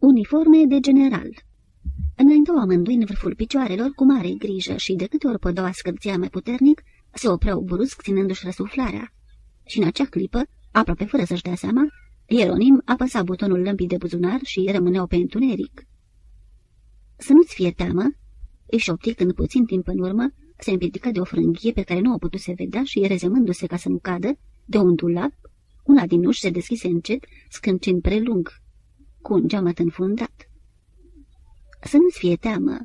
Uniforme de general Înaintau amândoi în vârful picioarelor cu mare grijă și de câte ori pădoa scârțea mai puternic, se opreau brusc ținându-și răsuflarea. Și în acea clipă, aproape fără să-și dea seama, Ieronim apăsa butonul lămpii de buzunar și rămâneau pe întuneric. Să nu-ți fie teamă, își șopti când puțin timp în urmă se împiedică de o frânghie pe care nu o putuse vedea și, rezemându-se ca să nu cadă, de un dulap, una din uși se deschise încet, scâncind prelung, cu un geamăt înfundat. Să nu-ți fie teamă,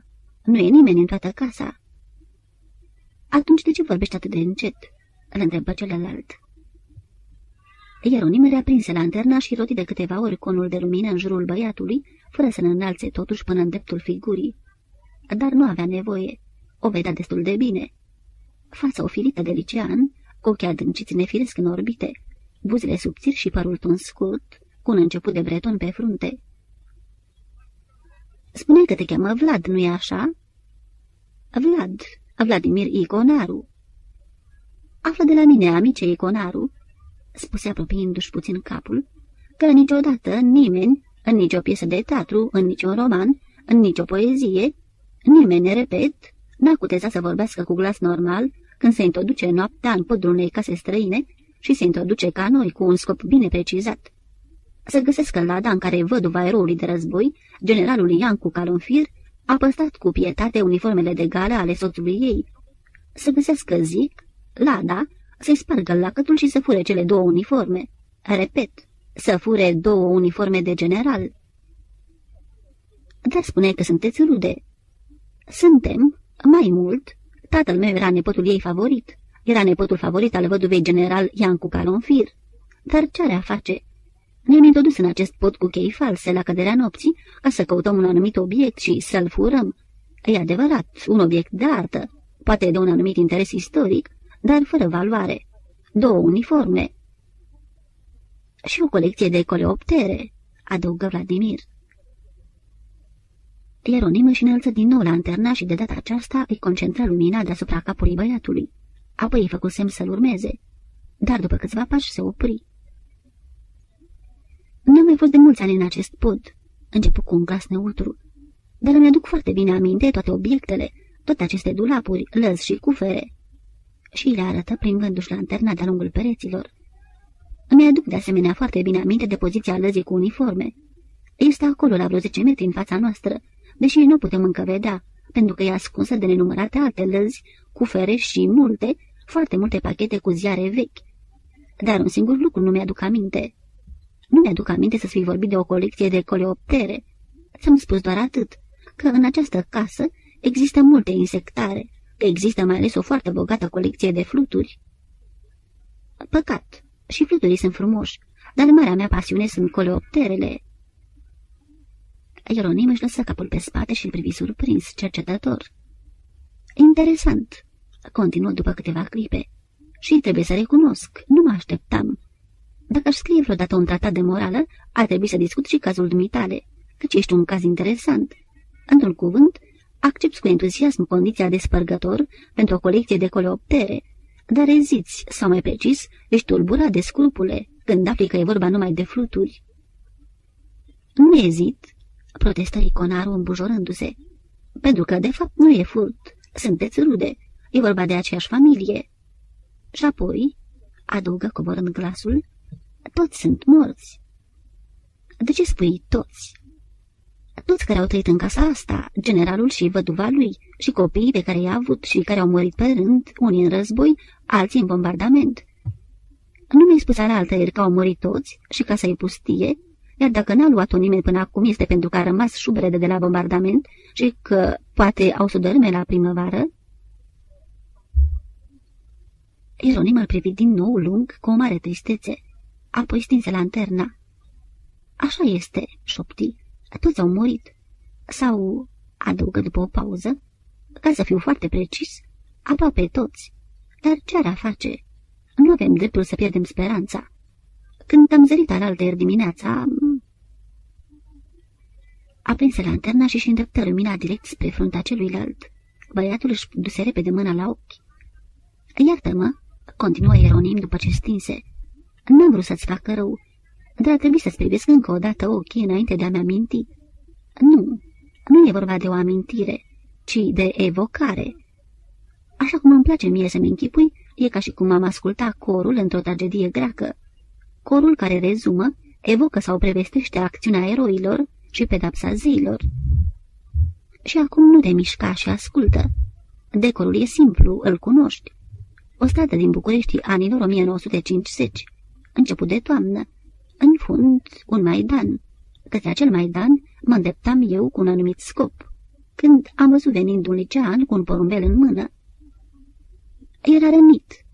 nu e nimeni în toată casa. Atunci de ce vorbești atât de încet?" îl întrebă celălalt. Ieronim reaprinse lanterna și roti de câteva ori conul de lumină în jurul băiatului, fără să-l înalțe totuși până în dreptul figurii. Dar nu avea nevoie. O vedea destul de bine. Fața ofilită de licean, cu ochii adânciți nefiresc în orbite, buzele subțiri și părul tuns scurt, cu un început de breton pe frunte. Spune că te cheamă Vlad, nu-i așa?" Vlad, Vladimir Iconaru." Află de la mine, amice Iconaru," spuse apropiindu-și puțin capul, că niciodată nimeni, în nicio piesă de teatru, în niciun roman, în nicio poezie, nimeni, repet, n-a cutezat să vorbească cu glas normal când se introduce noaptea în podul unei case străine și se introduce ca noi cu un scop bine precizat. Să găsesc lada în care văduva eroului de război, generalul Iancu Calonfir, a păstrat cu pietate uniformele de gală ale soțului ei. Să găsească, zic, lada, să-i spargă lacătul și să fure cele două uniforme. Repet, să fure două uniforme de general. Dar spune că sunteți rude. Suntem, mai mult, tatăl meu era nepotul ei favorit. Era nepotul favorit al văduvei general Iancu Calonfir. Dar ce are a face? Ne-am introdus în acest pod cu chei false la căderea nopții ca să căutăm un anumit obiect și să-l furăm. E adevărat, un obiect de artă, poate de un anumit interes istoric, dar fără valoare. Două uniforme. Și o colecție de coleoptere, adăugă Vladimir. Ieronim își înălță din nou lanterna și de data aceasta îi concentra lumina deasupra capului băiatului. Apoi îi făcu semn să-l urmeze, dar după câțiva pași se opri. Nu am mai fost de mulți ani în acest pod, începu cu un glas neutru, dar îmi aduc foarte bine aminte toate obiectele, toate aceste dulapuri, lăzi și cufere. Și le arătă plimbându-și lanterna de-a lungul pereților. Îmi aduc de asemenea foarte bine aminte de poziția lăzii cu uniforme. Este acolo la vreo 10 metri în fața noastră, deși nu putem încă vedea, pentru că e ascunsă de nenumărate alte lăzi, cufere și multe, foarte multe pachete cu ziare vechi. Dar un singur lucru nu mi-aduc aminte. Nu mi-aduc aminte să fi vorbit de o colecție de coleoptere. Ți-am spus doar atât, că în această casă există multe insectare, că există mai ales o foarte bogată colecție de fluturi. Păcat, și fluturii sunt frumoși, dar marea mea pasiune sunt coleopterele. Ieronim își lăsă capul pe spate și îl privi surprins, cercetător. Interesant, continuă după câteva clipe. Și trebuie să recunosc, nu mă așteptam. Dacă aș scrie vreodată un tratat de morală, ar trebui să discut și cazul dumitale, căci ești un caz interesant. Într-un cuvânt, accepti cu entuziasm condiția de spărgător pentru o colecție de coleoptere, dar eziți, sau mai precis, ești tulburat de scrupule când afli că e vorba numai de fluturi. Nu ezit, protestă iconarul îmbujorându-se, pentru că, de fapt, nu e furt, sunteți rude, e vorba de aceeași familie. Și apoi, adăugă coborând glasul, toți sunt morți. De ce spui toți? Toți care au trăit în casa asta, generalul și văduva lui, și copiii pe care i-a avut și care au murit pe rând, unii în război, alții în bombardament. Nu mi-ai spus alaltă ieri că au murit toți și casa e pustie, iar dacă n-a luat-o nimeni până acum este pentru că a rămas șubrede de la bombardament și că poate au să dărâme la primăvară? Ieronim îl privi din nou lung, cu o mare tristețe apoi stinse lanterna. Așa este, șopti, toți au murit. Sau, adăugă după o pauză, ca să fiu foarte precis, aproape toți. Dar ce ar face? Nu avem dreptul să pierdem speranța. Când am zărit alaltă dimineața... Aprinse lanterna și-și îndreptă lumina direct spre frunta celuilalt. Băiatul își duse repede mâna la ochi. Iartă-mă, continuă Ieronim după ce stinse. N-am vrut să-ți facă rău, dar a trebuit să-ți privesc încă o dată ochii înainte de a-mi aminti. Nu, nu e vorba de o amintire, ci de evocare. Așa cum îmi place mie să-mi închipui, e ca și cum am ascultat corul într-o tragedie greacă. Corul care rezumă, evocă sau prevestește acțiunea eroilor și pedapsa zeilor. Și acum nu te mișca și ascultă. Decorul e simplu, îl cunoști. O stradă din București anilor 1950, început de toamnă. În fund, un maidan. Către acel maidan mă îndreptam eu cu un anumit scop. Când am văzut venind un licean cu un porumbel în mână. Era rănit.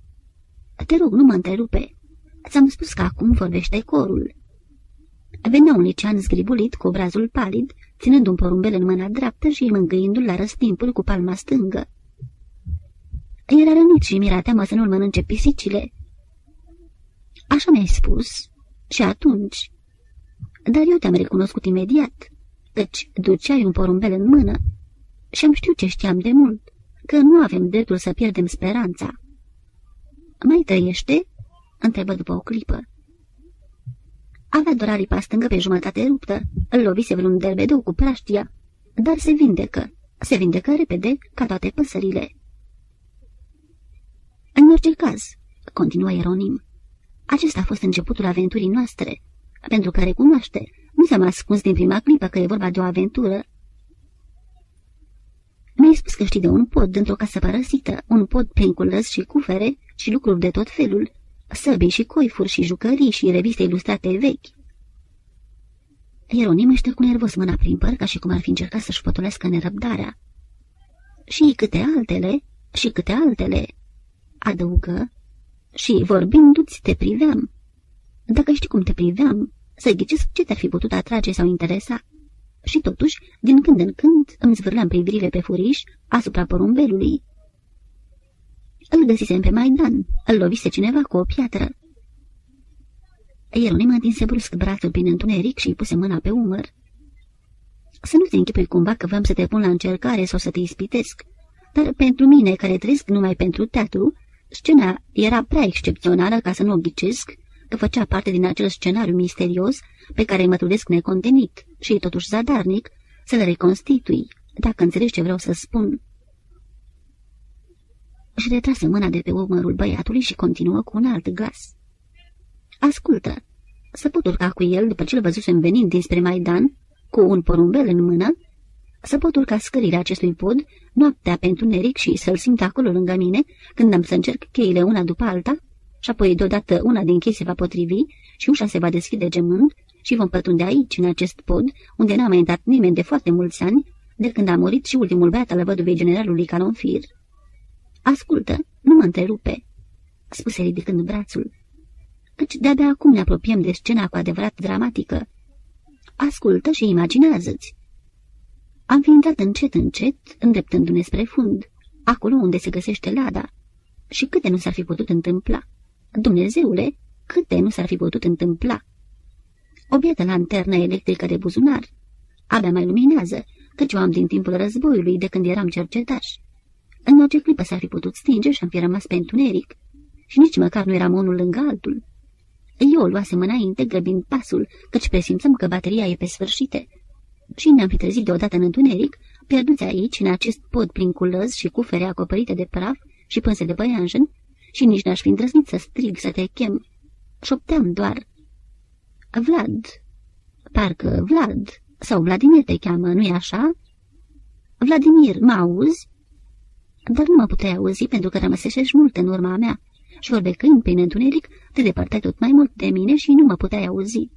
Te rog, nu mă întrerupe. Ți-am spus că acum vorbește corul. Venea un licean zgribulit cu obrazul palid, ținând un porumbel în mâna dreaptă și mângâindu-l la răstimpul cu palma stângă. Era rănit și mi-era teamă să nu-l mănânce pisicile. Așa mi-ai spus. Și atunci... Dar eu te-am recunoscut imediat, căci duceai un porumbel în mână și am știut ce știam de mult, că nu avem dreptul să pierdem speranța. Mai trăiește?" întrebă după o clipă. Avea doar aripa stângă pe jumătate ruptă, îl lovise vreun derbedou cu praștia, dar se vindecă, se vindecă repede ca toate păsările. În orice caz, continuă Ieronim, acesta a fost începutul aventurii noastre, pentru că recunoaște, nu s-a ascuns din prima clipă că e vorba de o aventură. Mi-ai spus că știi de un pod într-o casă părăsită, un pod prin culăs și cufere și lucruri de tot felul, săbii și coifuri și jucării și reviste ilustrate vechi. Ieronim își cu nervos mâna prin păr, ca și cum ar fi încercat să-și potolească nerăbdarea. Și câte altele, și câte altele, adăugă, și vorbindu-ți te priveam. Dacă știi cum te priveam, să ghicesc ce te-ar fi putut atrage sau interesa. Și totuși, din când în când, îmi zvârleam privirile pe furiș asupra porumbelului. Îl găsisem pe Maidan, îl lovise cineva cu o piatră. Ieronim întinse brusc brațul prin întuneric și îi puse mâna pe umăr. Să nu te închipui cumva că vreau să te pun la încercare sau să te ispitesc, dar pentru mine, care trăiesc numai pentru teatru, Scena era prea excepțională ca să nu o ghicesc, că făcea parte din acel scenariu misterios pe care mă trudesc necontenit și totuși zadarnic să-l reconstitui, dacă înțelegi ce vreau să spun. Și retrase mâna de pe umărul băiatului și continuă cu un alt glas. Ascultă, să pot urca cu el după ce-l văzusem venind dinspre Maidan, cu un porumbel în mână, să pot urca scările acestui pod, noaptea pentru neric și să-l simt acolo lângă mine, când am să încerc cheile una după alta, și apoi deodată una din chei se va potrivi și ușa se va deschide gemând și vom pătrunde aici, în acest pod, unde n-a mai intrat nimeni de foarte mulți ani, de când a murit și ultimul băiat al văduvei generalului Calonfir. Ascultă, nu mă întrerupe, spuse ridicând brațul, căci de-abia acum ne apropiem de scena cu adevărat dramatică. Ascultă și imaginează-ți. Am fi intrat încet, încet, îndreptându-ne spre fund, acolo unde se găsește lada. Și câte nu s-ar fi putut întâmpla? Dumnezeule, câte nu s-ar fi putut întâmpla? O biată lanternă electrică de buzunar. Abia mai luminează, căci o am din timpul războiului, de când eram cercetaș. În orice clipă s-ar fi putut stinge și am fi rămas pe întuneric. Și nici măcar nu eram unul lângă altul. Eu o luasem înainte, grăbind pasul, căci presimțăm că bateria e pe sfârșite și ne-am fi trezit deodată în întuneric, pierduți aici, în acest pod prin culăz și cufere acoperite de praf și pânse de băianjen, și nici n-aș fi îndrăznit să strig să te chem. Șopteam doar. Vlad, parcă Vlad, sau Vladimir te cheamă, nu-i așa? Vladimir, mă auzi? Dar nu mă puteai auzi pentru că rămăsești mult în urma mea și vorbecând prin întuneric, te depărtai tot mai mult de mine și nu mă puteai auzi.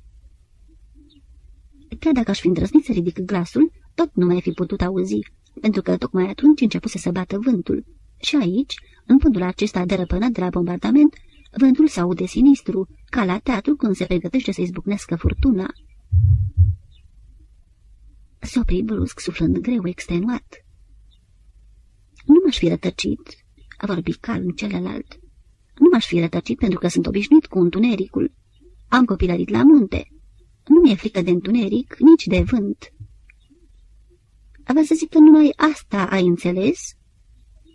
Chiar dacă aș fi îndrăznit să ridic glasul, tot nu mai fi putut auzi, pentru că tocmai atunci începuse să bată vântul. Și aici, în fundul acesta derăpânat de la bombardament, vântul se aude sinistru, ca la teatru când se pregătește să izbucnească furtuna. Se opri brusc, suflând greu, extenuat. Nu m-aș fi rătăcit, a vorbit calm celălalt. Nu m-aș fi rătăcit pentru că sunt obișnuit cu întunericul. Am copilărit la munte. Nu mi-e frică de întuneric, nici de vânt. Avea să zic că numai asta ai înțeles?"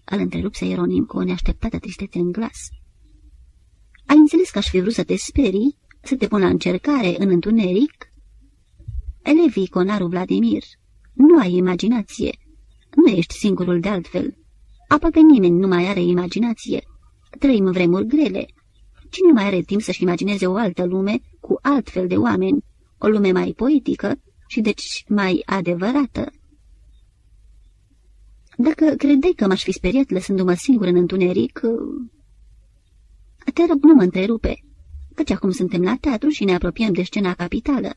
Îl întrerupse Ieronim cu o neașteptată tristețe în glas. Ai înțeles că aș fi vrut să te sperii, să te pun la încercare în întuneric?" Elevii Conaru Vladimir, Nu ai imaginație. Nu ești singurul de altfel. Aproape nimeni nu mai are imaginație. Trăim vremuri grele. Cine mai are timp să-și imagineze o altă lume cu altfel de oameni, o lume mai poetică și deci mai adevărată? Dacă credeai că m-aș fi speriat lăsându-mă singur în întuneric, te rog, nu mă întrerupe, căci acum suntem la teatru și ne apropiem de scena capitală.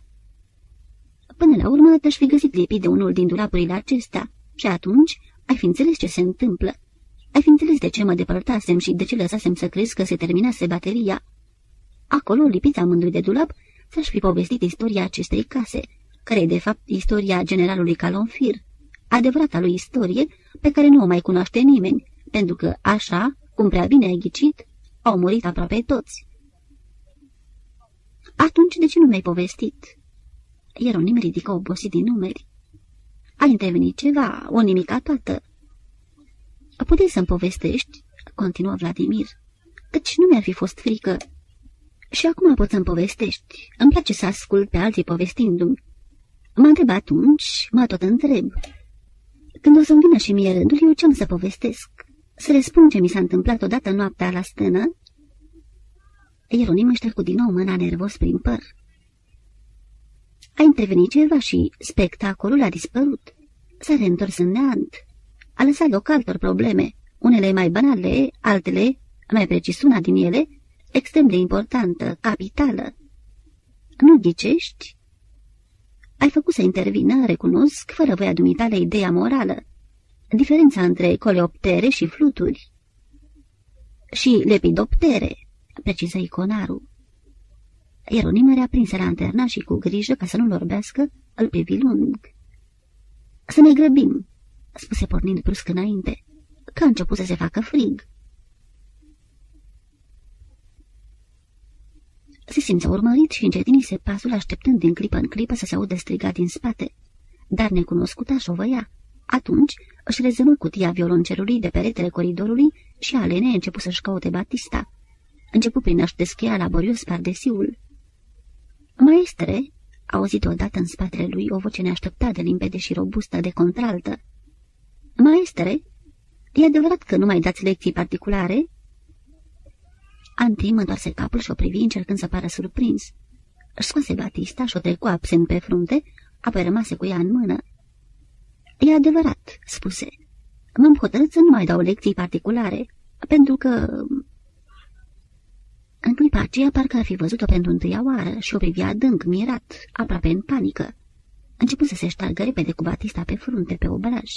Până la urmă te-aș fi găsit lipit de unul din dulapurile acestea și atunci ai fi înțeles ce se întâmplă. Ai fi înțeles de ce mă depărtasem și de ce lăsasem să crezi că se terminase bateria. Acolo, lipiți amândoi de dulap, ți-aș fi povestit istoria acestei case, care e de fapt istoria generalului Calonfir, adevărata lui istorie pe care nu o mai cunoaște nimeni, pentru că așa, cum prea bine ai ghicit, au murit aproape toți. Atunci de ce nu mi-ai povestit? Ieronim ridică obosit din numeri. A intervenit ceva, o nimica toată. Puteai să-mi povestești, continuă Vladimir, căci nu mi-ar fi fost frică. Și acum poți să-mi povestești. Îmi place să ascult pe alții povestindu-mi. Mă întreb atunci, mă tot întreb. Când o să-mi vină și mie rândul, eu ce-am să povestesc? Să le spun ce mi s-a întâmplat odată noaptea la stână? Ieronim își trecut din nou mâna nervos prin păr. A intervenit ceva și spectacolul a dispărut. S-a reîntors în neant. A lăsat loc altor probleme, unele mai banale, altele, mai precis una din ele, extrem de importantă, capitală. Nu ghicești? Ai făcut să intervină, recunosc, fără voia dumitale ideea morală. Diferența între coleoptere și fluturi. Și lepidoptere, preciză iconarul. Ieronim reaprinse lanterna și cu grijă ca să nu-l orbească, îl privi lung. Să ne grăbim, spuse pornind brusc înainte, că a început să se facă frig. Se simță urmărit și încetinise pasul, așteptând din clipă în clipă să se audă strigat din spate. Dar necunoscuta șovăia. Atunci își rezămă cutia violoncelului de peretele coridorului și Alene a început să-și caute Batista. Începu prin a-și descheia laborios pardesiul. Maestre, a auzit odată în spatele lui o voce neașteptată, limpede și robustă de contraltă. Maestre, e adevărat că nu mai dați lecții particulare?" Antim întoarse capul și o privi încercând să pară surprins. Își scoase Batista și o trecu absent pe frunte, apoi rămase cu ea în mână. E adevărat," spuse. M-am hotărât să nu mai dau lecții particulare, pentru că în clipa aceea parcă ar fi văzut-o pentru întâia oară și o privia adânc, mirat, aproape în panică. Început să se ștargă repede cu Batista pe frunte, pe obraj.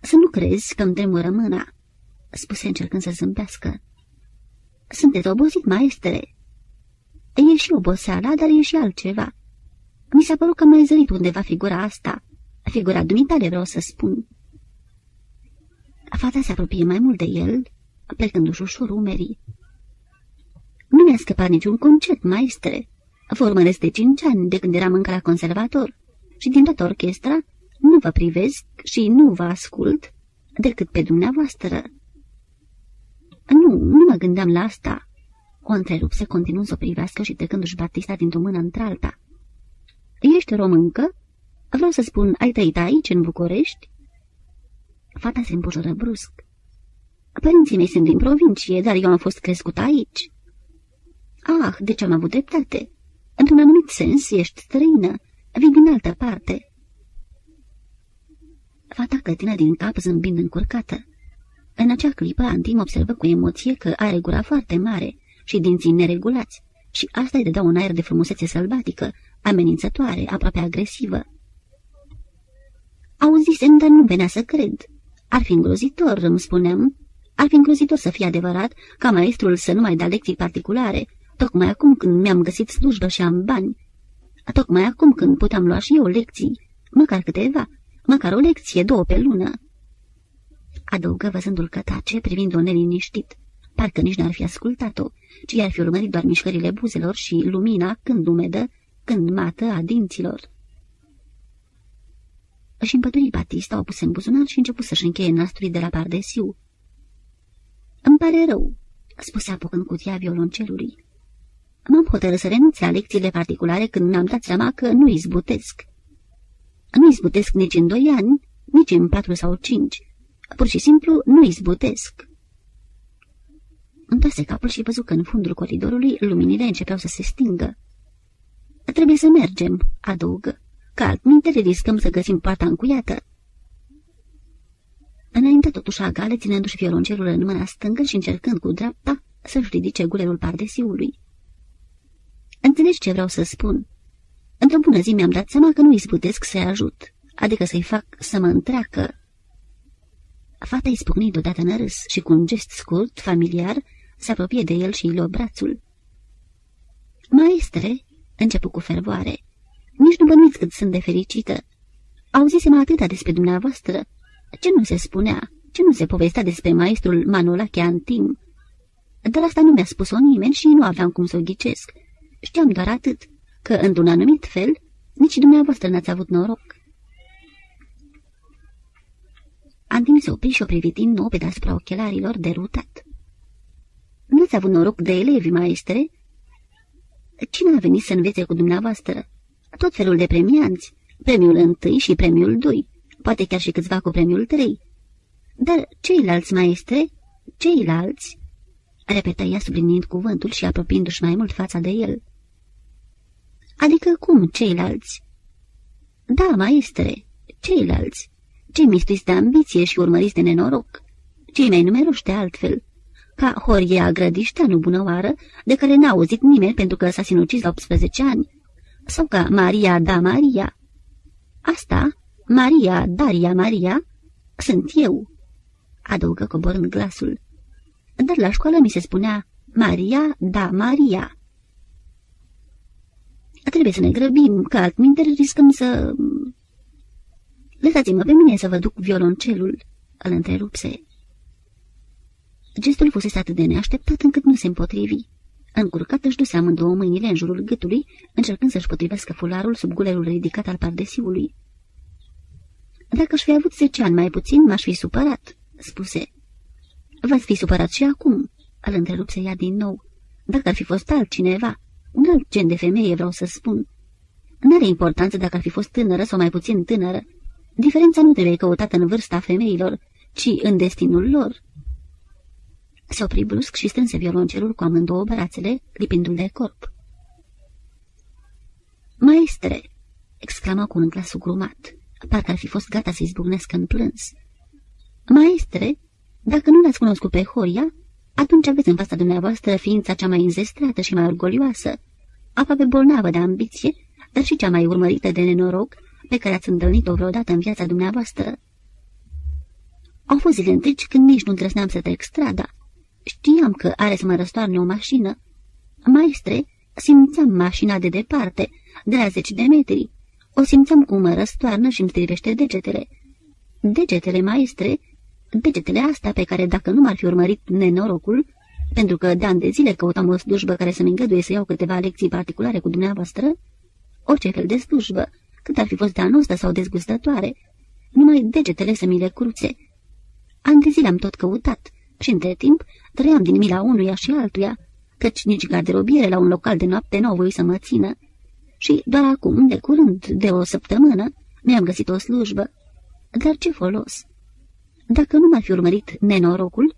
Să nu crezi că îmi tremură mâna," spuse încercând să zâmbească. Sunteți obosit, maestere." E și oboseala, dar e și altceva. Mi s-a părut că mai zărit undeva figura asta. Figura dumitale, vreau să spun." Fata se apropie mai mult de el, plecându-și ușor umerii. Nu mi-a scăpat niciun concert, maestre. Vă urmăresc de cinci ani de când eram încă la conservator și din toată orchestra nu vă privesc și nu vă ascult decât pe dumneavoastră. Nu, nu mă gândeam la asta. O întrerupse, continuând să o privească și trecându-și Batista dintr-o mână într-alta. Ești româncă? Vreau să spun, ai trăit aici, în București? Fata se împujură brusc. Părinții mei sunt din provincie, dar eu am fost crescut aici. Ah, deci am avut dreptate. Într-un anumit sens ești străină, vii din altă parte. Fata clătină din cap zâmbind încurcată. În acea clipă, Antim observă cu emoție că are gura foarte mare și dinții neregulați și asta îi dădea un aer de frumusețe sălbatică, amenințătoare, aproape agresivă. Auzisem, dar nu venea să cred. Ar fi îngrozitor, îmi spuneam. Ar fi îngrozitor să fie adevărat ca maestrul să nu mai da lecții particulare, Tocmai acum când mi-am găsit slujbă și am bani. Tocmai acum când puteam lua și eu lecții, măcar câteva, măcar o lecție, două pe lună. Adăugă văzându-l că tace, privind-o neliniștit. Parcă nici n-ar fi ascultat-o, ci i-ar fi urmărit doar mișcările buzelor și lumina, când umedă, când mată, a dinților. Își împături Batista, o pus în buzunar și început să-și încheie nastului de la pardesiu. Îmi pare rău," spuse apucând cutia violoncelului. M-am hotărât să renunț la lecțiile particulare când mi-am dat seama că nu izbutesc. Nu izbutesc nici în doi ani, nici în patru sau cinci. Pur și simplu nu izbutesc. Întoarse capul și văzu că în fundul coridorului luminile începeau să se stingă. Trebuie să mergem, adăugă, că altminte riscăm să găsim poarta încuiată. Înainte totuși agale, ținându-și violoncelul în mâna stângă și încercând cu dreapta să-și ridice gulerul pardesiului. Înțelegi ce vreau să spun? Într-o bună zi mi-am dat seama că nu izbutesc să-i ajut, adică să-i fac să mă întreacă. Fata izbucni deodată în râs și cu un gest scurt, familiar, se apropie de el și îi luă brațul. Maestre, începu cu fervoare, nici nu bănuiți cât sunt de fericită. Auzisem atâta despre dumneavoastră. Ce nu se spunea? Ce nu se povestea despre maestrul Manolache Antim? Dar asta nu mi-a spus-o nimeni și nu aveam cum să o ghicesc. Știam doar atât, că, într-un anumit fel, nici dumneavoastră n-ați avut noroc. Antim se opri și o privi din nou pe deasupra ochelarilor derutat. Nu-ți avut noroc de elevi, maestre? Cine a venit să învețe cu dumneavoastră? Tot felul de premianți, premiul întâi și premiul doi, poate chiar și câțiva cu premiul trei. Dar ceilalți maestre, ceilalți, repetă ea subliniind cuvântul și apropiindu-și mai mult fața de el. Adică cum ceilalți? Da, maestre, ceilalți, cei mistuiți de ambiție și urmăriți de nenoroc, cei mai numeroși de altfel, ca Horia Grădișteanu Bunăoară, de care n-a auzit nimeni pentru că s-a sinucis la 18 ani, sau ca Maria da Maria. Asta, Maria Daria Maria, sunt eu, adăugă coborând glasul. Dar la școală mi se spunea Maria da Maria. Trebuie să ne grăbim, că altminte riscăm să... Lăsați-mă pe mine să vă duc violoncelul, îl întrerupse. Gestul fusese atât de neașteptat încât nu se împotrivi. Încurcat își duse amândouă mâinile în jurul gâtului, încercând să-și potrivească fularul sub gulerul ridicat al pardesiului. Dacă aș fi avut zece ani mai puțin, m-aș fi supărat," spuse. V-ați fi supărat și acum," îl întrerupse ea din nou. Dacă ar fi fost altcineva, un alt gen de femeie, vreau să spun. N-are importanță dacă ar fi fost tânără sau mai puțin tânără. Diferența nu trebuie căutată în vârsta femeilor, ci în destinul lor." Se opri brusc și strânse violoncelul cu amândouă brațele, lipindu-l de corp. Maestre!" exclamă cu un glas sugrumat, parcă ar fi fost gata să izbucnească în plâns. Maestre, dacă nu l-ați cunoscut pe Horia, atunci aveți în fața dumneavoastră ființa cea mai înzestrată și mai orgolioasă, aproape bolnavă de ambiție, dar și cea mai urmărită de nenoroc pe care ați întâlnit-o vreodată în viața dumneavoastră. Au fost zile întregi când nici nu îndrăzneam să trec strada, Știam că are să mă răstoarne o mașină. Maestre, simțeam mașina de departe, de la zeci de metri. O simțeam cum mă răstoarnă și îmi strivește degetele. Degetele, maestre, degetele astea pe care dacă nu m-ar fi urmărit nenorocul, pentru că de ani de zile căutam o slujbă care să-mi îngăduie să iau câteva lecții particulare cu dumneavoastră, orice fel de slujbă, cât ar fi fost de anostă sau dezgustătoare, numai degetele să mi le cruțe. An de zile am tot căutat și între timp trăiam din mila unuia și altuia, căci nici garderobiere la un local de noapte nu au voie să mă țină. Și doar acum, de curând, de o săptămână, mi-am găsit o slujbă. Dar ce folos? Dacă nu m-ar fi urmărit nenorocul,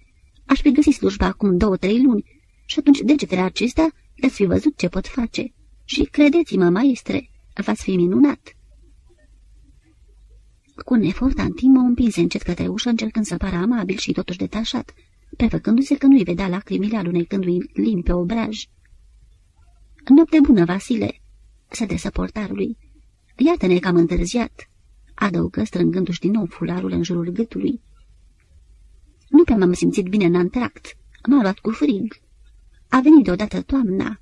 aș fi găsit slujba acum două-trei luni și atunci degetele acestea le-ați fi văzut ce pot face. Și credeți-mă, maestre, v-ați fi minunat. Cu un efort, Antim o împinse încet către ușă, încercând să pară amabil și totuși detașat prefăcându-se că nu-i vedea lacrimile alunecându-i limbi pe obraj. Noapte bună, Vasile!" se adresă portarului. Iată-ne că am întârziat!" adăugă strângându-și din nou fularul în jurul gâtului. Nu prea m-am simțit bine în antract. M-a luat cu frig. A venit deodată toamna.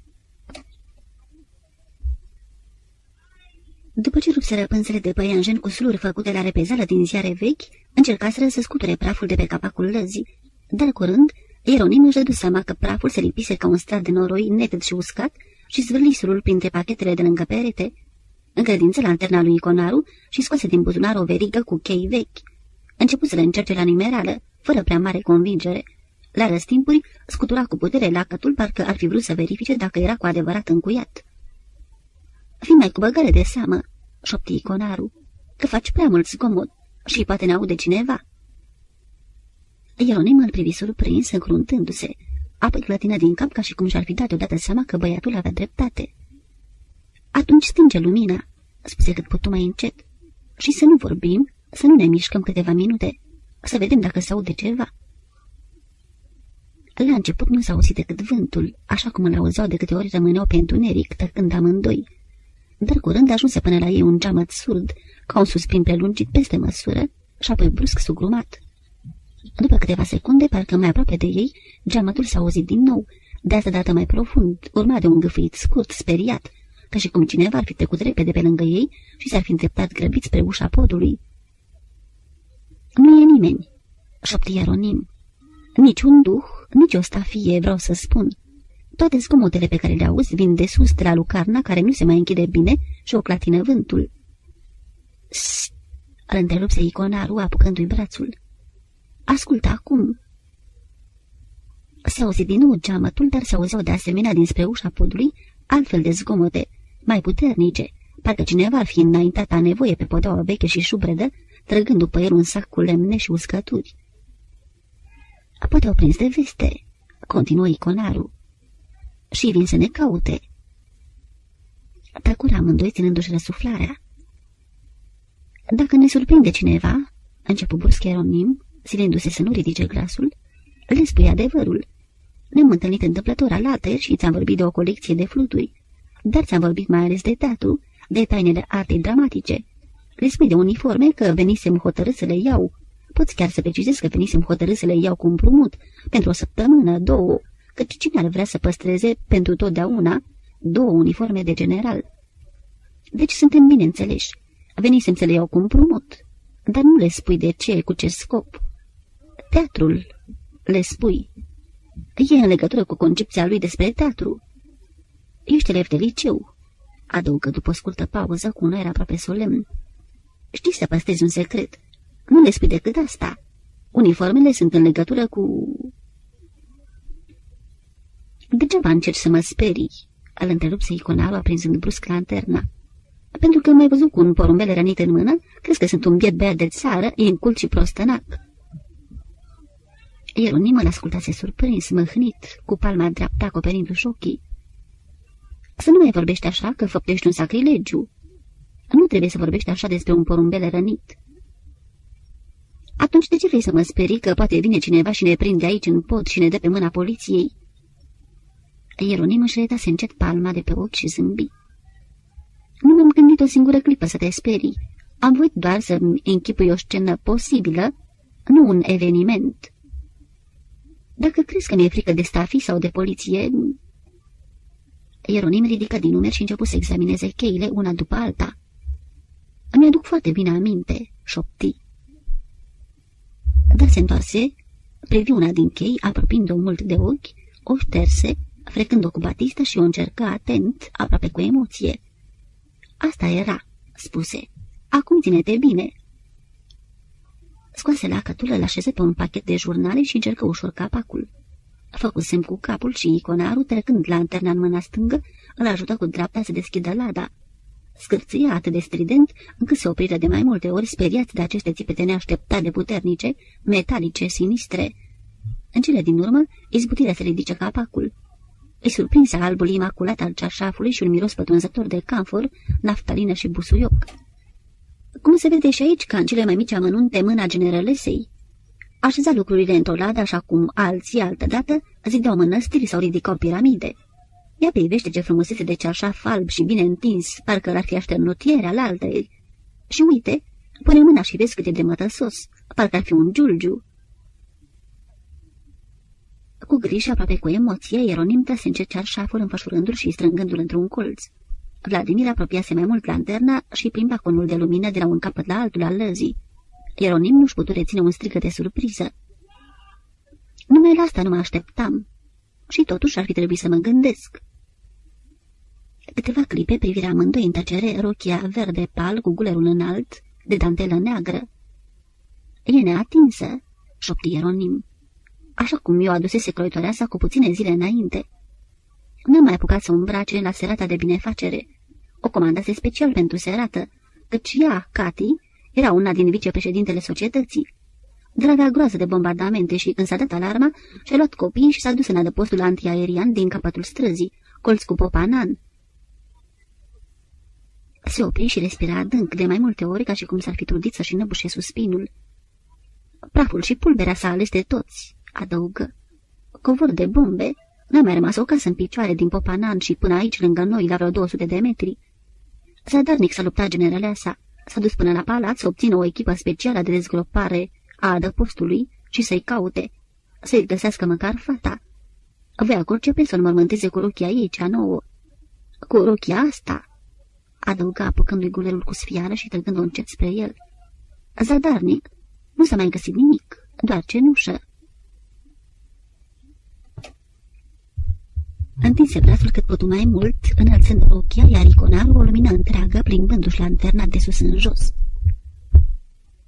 După ce rupseră pânzele de păianjen cu sluri făcute la repezală din ziare vechi, încercaseră să scuture praful de pe capacul lăzii, dar curând, Ieronim își dădu seama că praful se lipise ca un strat de noroi neted și uscat și zvârli surul printre pachetele de lângă perete. Încredință lanterna lui Iconaru și scoase din buzunar o verigă cu chei vechi. Început să le încerce la nimerală, fără prea mare convingere. La răstimpuri, scutura cu putere lacătul, parcă ar fi vrut să verifice dacă era cu adevărat încuiat. Fii mai cu băgare de seamă, șopti Iconaru. că faci prea mult zgomot și poate ne aude cineva." Ieronim îl privi surprins, încruntându-se, apoi clătină din cap ca și cum și-ar fi dat odată seama că băiatul avea dreptate. Atunci stinge lumina," spuse cât putu mai încet, și să nu vorbim, să nu ne mișcăm câteva minute, să vedem dacă se aude ceva." La început nu s-a auzit decât vântul, așa cum îl auzeau de câte ori rămâneau pe întuneric, tăcând amândoi. Dar curând ajunse până la ei un geamăt surd, ca un suspin prelungit peste măsură și apoi brusc sugrumat. După câteva secunde, parcă mai aproape de ei, geamătul s-a auzit din nou, de asta dată mai profund, urmat de un gâfâit scurt, speriat, ca și cum cineva ar fi trecut repede pe lângă ei și s-ar fi îndreptat grăbit spre ușa podului. Nu e nimeni," șopti Ieronim. Nici un duh, nici o stafie, vreau să spun. Toate zgomotele pe care le auzi vin de sus de la lucarna care nu se mai închide bine și o clatină vântul. Sst! Îl întrerupse iconarul apucându-i brațul. Ascultă acum! Se auzi din nou geamătul, dar se auzeau de asemenea dinspre ușa podului altfel de zgomote, mai puternice, parcă cineva ar fi înaintat a nevoie pe podeaua veche și șubredă, trăgând după el un sac cu lemne și uscături. Poate au prins de veste, continuă iconarul, și vin să ne caute. Tăcura amândoi ținându-și răsuflarea. Dacă ne surprinde cineva, a început brusc Ieronim, silindu-se să nu ridice glasul, le spui adevărul. Ne-am întâlnit întâmplător alaltăieri și ți-am vorbit de o colecție de fluturi, dar ți-am vorbit mai ales de teatru, de tainele artei dramatice. Le spui de uniforme că venisem hotărât să le iau. Poți chiar să precizezi că venisem hotărât să le iau cu împrumut, pentru o săptămână, două, căci cine ar vrea să păstreze pentru totdeauna două uniforme de general? Deci suntem bine înțeleși. Venisem să le iau cu împrumut, dar nu le spui de ce, cu ce scop. Teatrul, le spui. E în legătură cu concepția lui despre teatru. Ești elev de liceu, adăugă după o scurtă pauză cu un aer aproape solemn. Știi să păstrezi un secret. Nu le spui decât asta. Uniformele sunt în legătură cu... Degeaba încerci să mă sperii, îl întrerupse iconarul aprinzând brusc lanterna. Pentru că m-ai văzut cu un porumbel rănit în mână, crezi că sunt un biet beat de țară, incult și prostănac. Ieronim îl ascultase surprins, măhnit, cu palma dreaptă acoperindu-și șochii. Să nu mai vorbești așa că făptești un sacrilegiu. Nu trebuie să vorbești așa despre un porumbel rănit. Atunci de ce vrei să mă sperii că poate vine cineva și ne prinde aici în pod și ne dă pe mâna poliției? Ieronim își retase încet palma de pe ochi și zâmbi. Nu m-am gândit o singură clipă să te sperii. Am voit doar să-mi închipui o scenă posibilă, nu un eveniment. Dacă crezi că mi-e frică de stafi sau de poliție... Ieronim ridică din numeri și început să examineze cheile una după alta. Îmi aduc foarte bine aminte, șopti. Dar se întoarse, privi una din chei, apropiind-o mult de ochi, o șterse, frecând-o cu batistă și o încercă atent, aproape cu emoție. Asta era, spuse. Acum ține-te bine. Scoase la cătulă, l-așeze pe un pachet de jurnale și încercă ușor capacul. Făcu semn cu capul și iconarul, trecând lanterna în mâna stângă, îl ajută cu dreapta să deschidă lada. Scârțâia atât de strident, încât se opriră de mai multe ori, speriați de aceste țipete neașteptate de puternice, metalice, sinistre. În cele din urmă, izbutirea să ridice capacul. Îi surprinse albul imaculat al ceașafului și un miros pătrunzător de camfor, naftalină și busuioc. Cum se vede și aici, ca în cele mai mici amănunte mâna generalesei, așeza lucrurile într-o ladă așa cum alții, altădată, zideau mănăstiri sau ridicau piramide. Ea privește ce frumusețe de ceașaf alb și bine întins, parcă l-ar fi așternut ieri al altei. Și uite, pune mâna și vezi cât e de mătăsos, parcă ar fi un giulgiu. Cu grijă, aproape cu emoție, Ieronim trase încet cearșaful înfășurându-l și strângându-l într-un colț. Vladimir apropiase mai mult lanterna și plimba conul de lumină de la un capăt la altul al lăzii. Ieronim nu-și putu reține un strigă de surpriză. Numai la asta nu mă așteptam. Și totuși ar fi trebuit să mă gândesc. Câteva clipe privirea amândoi în tăcere rochia verde pal cu gulerul înalt, de dantelă neagră. E neatinsă, șopti Ieronim, așa cum eu adusese croitoreasa cu puține zile înainte. N-am mai apucat să o la serata de binefacere. O comandase special pentru serată, căci ea, Cati, Era una din vicepreședintele societății. De la groază de bombardamente și când s-a dat alarma, și-a luat copii și s-a dus în adăpostul antiaerian din capătul străzii, colț cu Popanan. Se opri și respira adânc de mai multe ori, ca și cum s-ar fi trudit să-și înăbușe suspinul. Praful și pulberea s-a ales de toți, adăugă. Covor de bombe, n-a mai rămas o casă în picioare din Popanan și până aici, lângă noi, la vreo 200 de metri. Zadarnic s-a luptat generaleasa, s-a dus până la palat să obțină o echipă specială de dezgropare a adăpostului și să-i caute, să-i găsească măcar fata. Avea curge pe să-l mormânteze cu rochia ei, cea nouă. Cu rochia asta, adăuga apucându-i gulerul cu sfiară și trăgând-o încet spre el. Zadarnic, nu s-a mai găsit nimic, doar cenușă. Întinse brațul cât putu mai mult, înălțând rochia, iar iconarul o lumină întreagă, plimbându-și lanterna de sus în jos.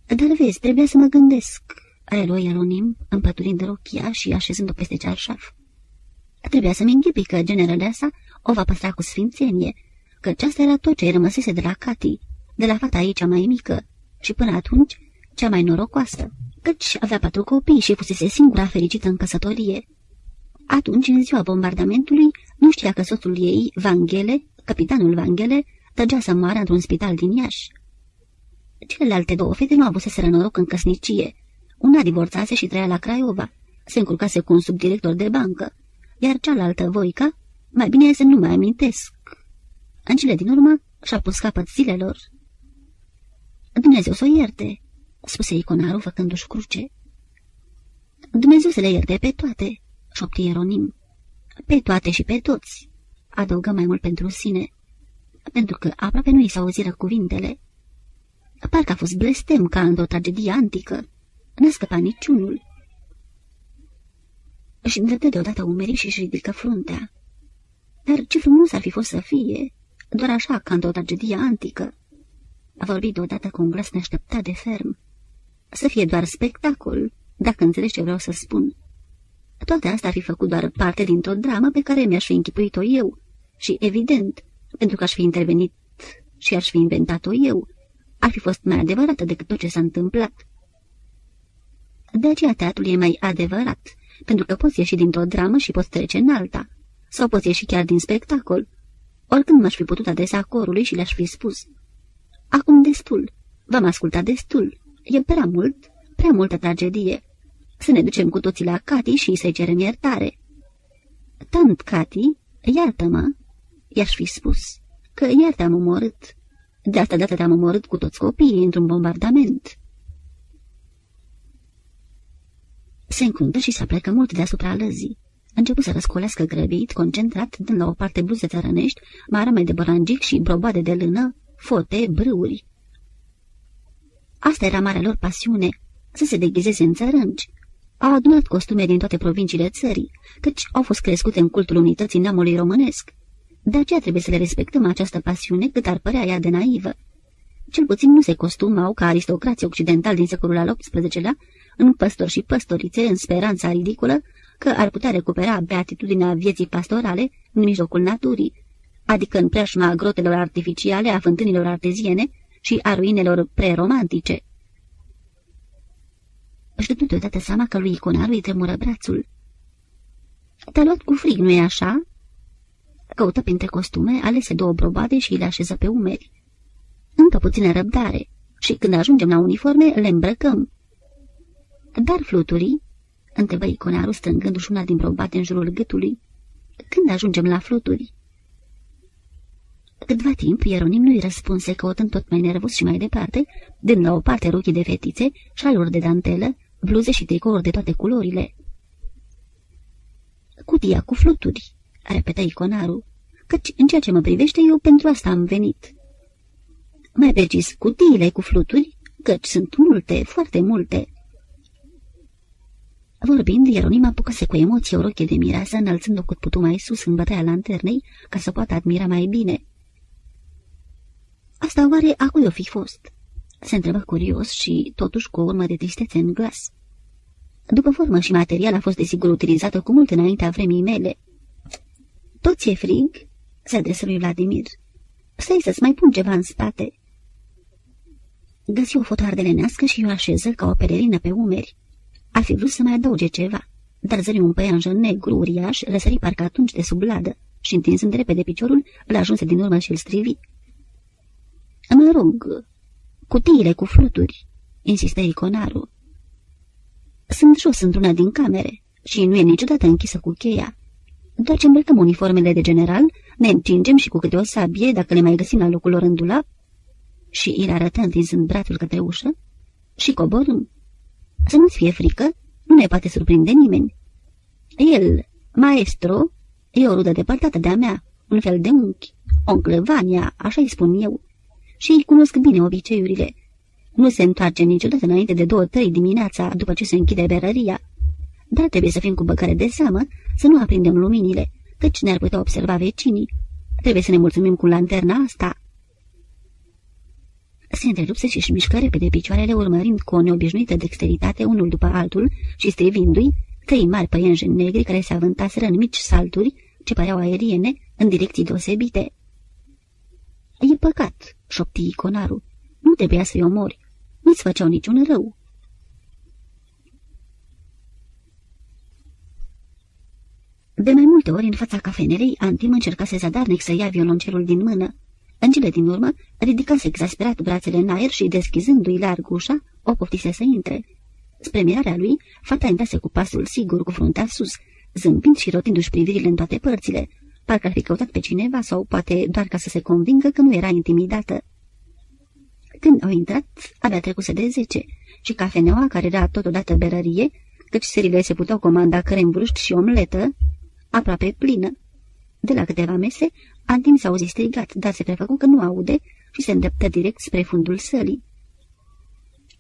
Dar vezi, trebuie să mă gândesc, reluă Ieronim, împăturind rochia și așezând-o peste cearșaf. Trebuia să-mi înghipui că generaleasa o va păstra cu sfințenie, că aceasta era tot ce-i rămăsese de la Cati, de la fata ei cea mai mică, și până atunci cea mai norocoasă, căci avea patru copii și fusese singura fericită în căsătorie. Atunci, în ziua bombardamentului, nu știa că soțul ei, Vanghele, capitanul Vanghele, tăgea să moară într-un spital din Iași. Celelalte două fete nu avuseseră noroc în căsnicie. Una divorțase și trăia la Craiova. Se încurcase cu un subdirector de bancă. Iar cealaltă, Voica, mai bine să nu mai amintesc. În cele din urmă și-a pus capăt zilelor. Dumnezeu să o ierte, spuse iconarul făcându-și cruce. Dumnezeu să le ierte pe toate, șopti Ieronim. Pe toate și pe toți, adăugă mai mult pentru sine, pentru că aproape nu i s-au auziră cuvintele. Parcă a fost blestem ca într-o tragedie antică. N-a scăpat niciunul. Își îndreptă deodată umerii și își ridică fruntea. Dar ce frumos ar fi fost să fie, doar așa ca într-o tragedie antică. A vorbit deodată cu un glas neașteptat de ferm. Să fie doar spectacol, dacă înțelegi ce vreau să spun. Toate astea ar fi făcut doar parte dintr-o dramă pe care mi-aș fi închipuit-o eu. Și, evident, pentru că aș fi intervenit și aș fi inventat-o eu, ar fi fost mai adevărată decât tot ce s-a întâmplat. De aceea teatrul e mai adevărat, pentru că poți ieși dintr-o dramă și poți trece în alta, sau poți ieși chiar din spectacol. Oricând m-aș fi putut adresa corului și le-aș fi spus. Acum destul, v-am ascultat destul, e prea mult, prea multă tragedie. Să ne ducem cu toții la Cati și să-i cerem iertare. Tant, Cati, iartă-mă, i-aș fi spus, că iar te-am omorât, de asta dată te-am omorât cu toți copiii într-un bombardament. Se încruntă și se plecă mult deasupra lăzii. Început să răscolească grăbit, concentrat, dând la o parte bluze țărănești, marame de bărangic și broboade de lână, fote, brâuri. Asta era marea lor pasiune, să se deghizeze în țărânci. Au adunat costume din toate provinciile țării, căci au fost crescute în cultul unității neamului românesc. De aceea trebuie să le respectăm această pasiune cât ar părea ea de naivă. Cel puțin nu se costumau ca aristocrații occidentali din secolul al XVIII-lea, în păstori și păstorițe, în speranța ridicolă că ar putea recupera beatitudinea vieții pastorale în mijlocul naturii, adică în preajma grotelor artificiale, a fântânilor arteziene și a ruinelor preromantice. Își dă deodată seama că lui Iconaru îi tremură brațul. Te-a luat cu frig, nu-i așa?" Căută printre costume, alese două brobade și le așeză pe umeri. Încă puțină răbdare și când ajungem la uniforme, le îmbrăcăm. Dar fluturii? întrebă iconarul strângându-și una din brobate în jurul gâtului. Când ajungem la fluturi? Câtva timp, Ieronim nu-i răspunse, căutând tot mai nervos și mai departe, dând la o parte rochii de fetițe, șaluri de dantelă, bluze și tricouri de toate culorile. Cutia cu fluturi, repetă iconarul, căci în ceea ce mă privește eu pentru asta am venit. Mai precis, cutiile cu fluturi, căci sunt multe, foarte multe. Vorbind, Ieronim apucase cu emoție o roche de mireasă, înălțând-o cât putu mai sus în bătaia lanternei, ca să poată admira mai bine. Asta oare a cui o fi fost? Se întrebă curios și, totuși, cu o urmă de tristețe în glas. După formă și material a fost desigur utilizată cu mult înaintea vremii mele. Tot ți-e frig?" se adresă lui Vladimir. Stai să-ți mai pun ceva în spate." Găsi o foto ardelenească și o așeză ca o pelerină pe umeri. Ar fi vrut să mai adauge ceva, dar zări un păianjen negru uriaș răsări parcă atunci de sub ladă și întinzând repede piciorul, îl ajunse din urmă și îl strivi. Mă rog, cutiile cu fluturi, insistă iconarul. Sunt jos într-una din camere și nu e niciodată închisă cu cheia. Doar ce îmbrăcăm uniformele de general, ne întingem și cu câte o sabie, dacă le mai găsim la locul lor în dulap, și îl arătă întinzând brațul către ușă, și coborâm. Să nu-ți fie frică, nu ne poate surprinde nimeni. El, maestro, e o rudă depărtată de-a mea, un fel de unchi, oncle Vania, așa îi spun eu, și îi cunosc bine obiceiurile. Nu se întoarce niciodată înainte de două-trei dimineața după ce se închide berăria, dar trebuie să fim cu băcare de seamă să nu aprindem luminile, căci ne-ar putea observa vecinii. Trebuie să ne mulțumim cu lanterna asta. Se întrerupse și-și mișcă repede picioarele, urmărind cu o neobișnuită dexteritate unul după altul și strivindu-i trei mari păienjeni negri care se avântaseră în mici salturi ce păreau aeriene în direcții deosebite. E păcat," șopti iconarul. Nu trebuia să-i omori. Nu-ți făceau niciun rău." De mai multe ori, în fața cafenelei, Antim încercase zadarnic să ia violoncelul din mână. În cele din urmă, ridicase exasperat brațele în aer și, deschizându-i larg ușa, o poftise să intre. Spre mirarea lui, fata intrase cu pasul sigur, cu fruntea sus, zâmbind și rotindu-și privirile în toate părțile, parcă ar fi căutat pe cineva sau poate doar ca să se convingă că nu era intimidată. Când au intrat, abia trecuse de zece și cafeneaua, care era totodată berărie, căci serile se puteau comanda crem și omletă, aproape plină. De la câteva mese, Antim s-a auzit strigat, dar se prefăcu că nu aude și se îndreptă direct spre fundul sălii.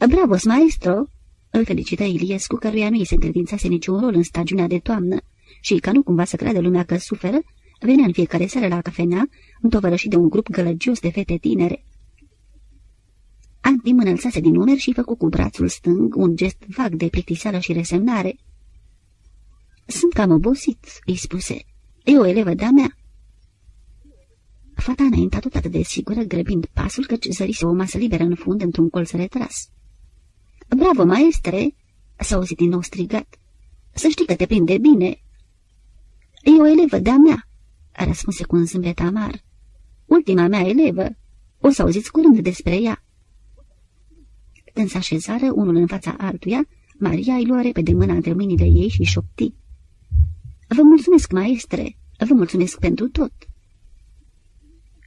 Bravo, maestro!" îl felicită Iliescu, căruia nu i se încredințase niciun rol în stagiunea de toamnă și, ca nu cumva să creadă lumea că suferă, venea în fiecare seară la cafenea, întovărășit de un grup gălăgios de fete tinere. Antim înălțase din umeri și făcu cu brațul stâng un gest vag de plictiseală și resemnare. Sunt cam obosit," îi spuse. E o elevă de-a mea." Fata înaintea tot atât de sigură, grăbind pasul, căci zărise o masă liberă în fund într-un colț retras. Bravo, maestre!" s-a auzit din nou strigat. Să știi că te prinde bine." E o elevă de-a mea," răspunse cu un zâmbet amar. Ultima mea elevă. O să auziți curând despre ea." Când se așezară unul în fața altuia, Maria îi luă repede mâna între mâinile ei și șopti. Vă mulțumesc, maestre, vă mulțumesc pentru tot."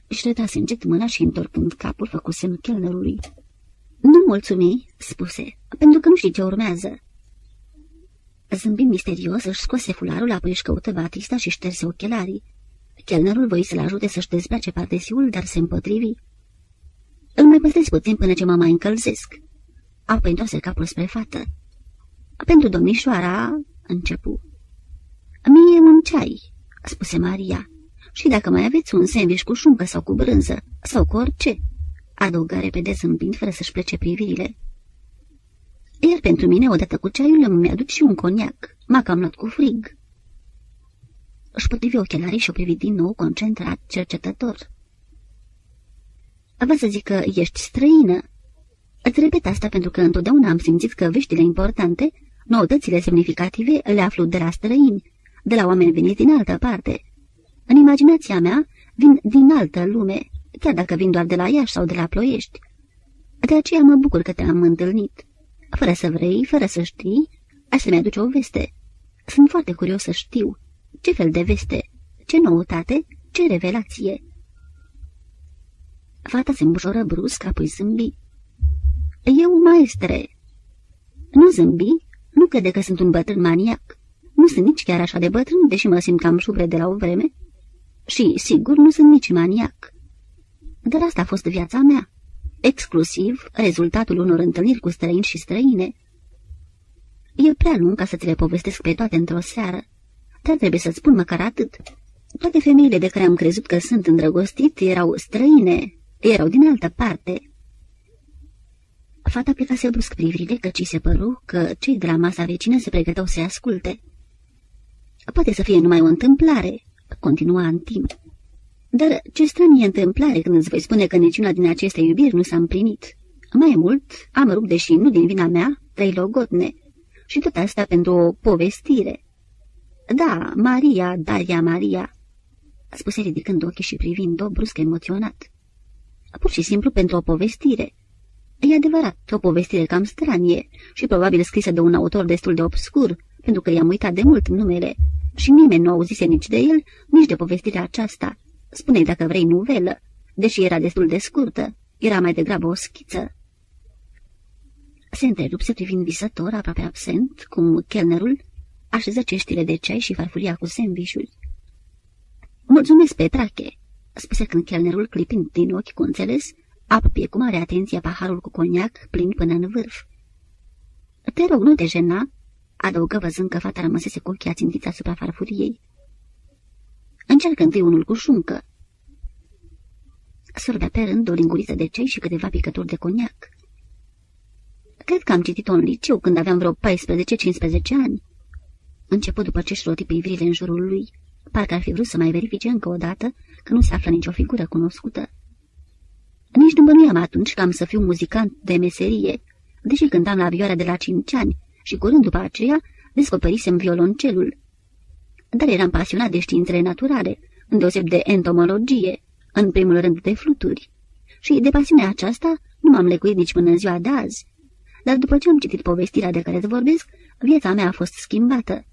Își retrase încet mâna și, întorcând capul, făcu semn chelnerului. Nu mulțumi," spuse, pentru că nu știi ce urmează." Zâmbind misterios, își scoase fularul, apoi își căută batista și șterse ochelarii. Chelnerul voi să-l ajute să-și dezbrace partesiul, dar se împotrivi. Îl mai păstrez puțin până ce mă mai încălzesc." Apoi întoarse capul spre fată. Pentru domnișoara, începu. Mie un ceai, spuse Maria. Și dacă mai aveți un sandwich cu șuncă sau cu brânză, sau cu orice, adăugă repede zâmbind fără să-și plece privirile. Iar pentru mine, odată cu ceaiul, îmi aduc și un coniac. M-a cam luat cu frig. Își potrivi ochelarii și o privi din nou concentrat, cercetător. Vă să zic că ești străină. Îți repet asta pentru că întotdeauna am simțit că veștile importante, noutățile semnificative, le aflu de la străini, de la oameni veniți din altă parte. În imaginația mea, vin din altă lume, chiar dacă vin doar de la Iași sau de la Ploiești. De aceea mă bucur că te-am întâlnit. Fără să vrei, fără să știi, aș să-mi aduce o veste. Sunt foarte curios să știu ce fel de veste, ce noutate, ce revelație. Fata se îmbușoră brusc, apoi zâmbi. Eu, maestre. Nu zâmbi, nu crede că sunt un bătrân maniac. Nu sunt nici chiar așa de bătrân, deși mă simt cam șubre de la o vreme. Și, sigur, nu sunt nici maniac. Dar asta a fost viața mea, exclusiv rezultatul unor întâlniri cu străini și străine. E prea lung ca să ți le povestesc pe toate într-o seară, dar trebuie să-ți spun măcar atât. Toate femeile de care am crezut că sunt îndrăgostit erau străine, erau din altă parte. Fata plecase brusc privirile, căci se păru că cei de la masa vecină se pregăteau să asculte. Poate să fie numai o întâmplare, continua în timp. Dar ce stranie întâmplare când îți voi spune că niciuna din aceste iubiri nu s-a împlinit. Mai mult, am rupt, deși nu din vina mea, trei logotne. Și tot asta pentru o povestire. Da, Maria, Daria Maria, spuse ridicând ochii și privind-o brusc emoționat. Pur și simplu pentru o povestire. E adevărat, o povestire cam stranie și probabil scrisă de un autor destul de obscur, pentru că i-am uitat de mult numele și nimeni nu auzise nici de el, nici de povestirea aceasta. Spune dacă vrei nuvelă, deși era destul de scurtă, era mai degrabă o schiță. Se întrerupse privind visător, aproape absent, cum chelnerul așeză ceștile de ceai și farfuria cu sandvișuri. Mulțumesc, Petrache!" spuse când chelnerul, clipind din ochi cu înțeles, apie cu mare atenție paharul cu coniac plin până în vârf. Te rog, nu te jena!" adăugă văzând că fata rămăsese cu ochii ațintiți asupra farfuriei. Încearcă întâi unul cu șuncă. Sorbea pe rând o linguriță de cei și câteva picături de coniac. Cred că am citit-o în liceu când aveam vreo 14-15 ani. Început după ce-și roti privirile în jurul lui, parcă ar fi vrut să mai verifice încă o dată că nu se află nicio figură cunoscută. Nici nu bănuiam atunci că am să fiu muzicant de meserie, deși cântam la vioara de la cinci ani și curând după aceea descoperisem violoncelul. Dar eram pasionat de științele naturale, îndeoseb de entomologie, în primul rând de fluturi. Și de pasiunea aceasta nu m-am lecuit nici până în ziua de azi. Dar după ce am citit povestirea de care îți vorbesc, viața mea a fost schimbată.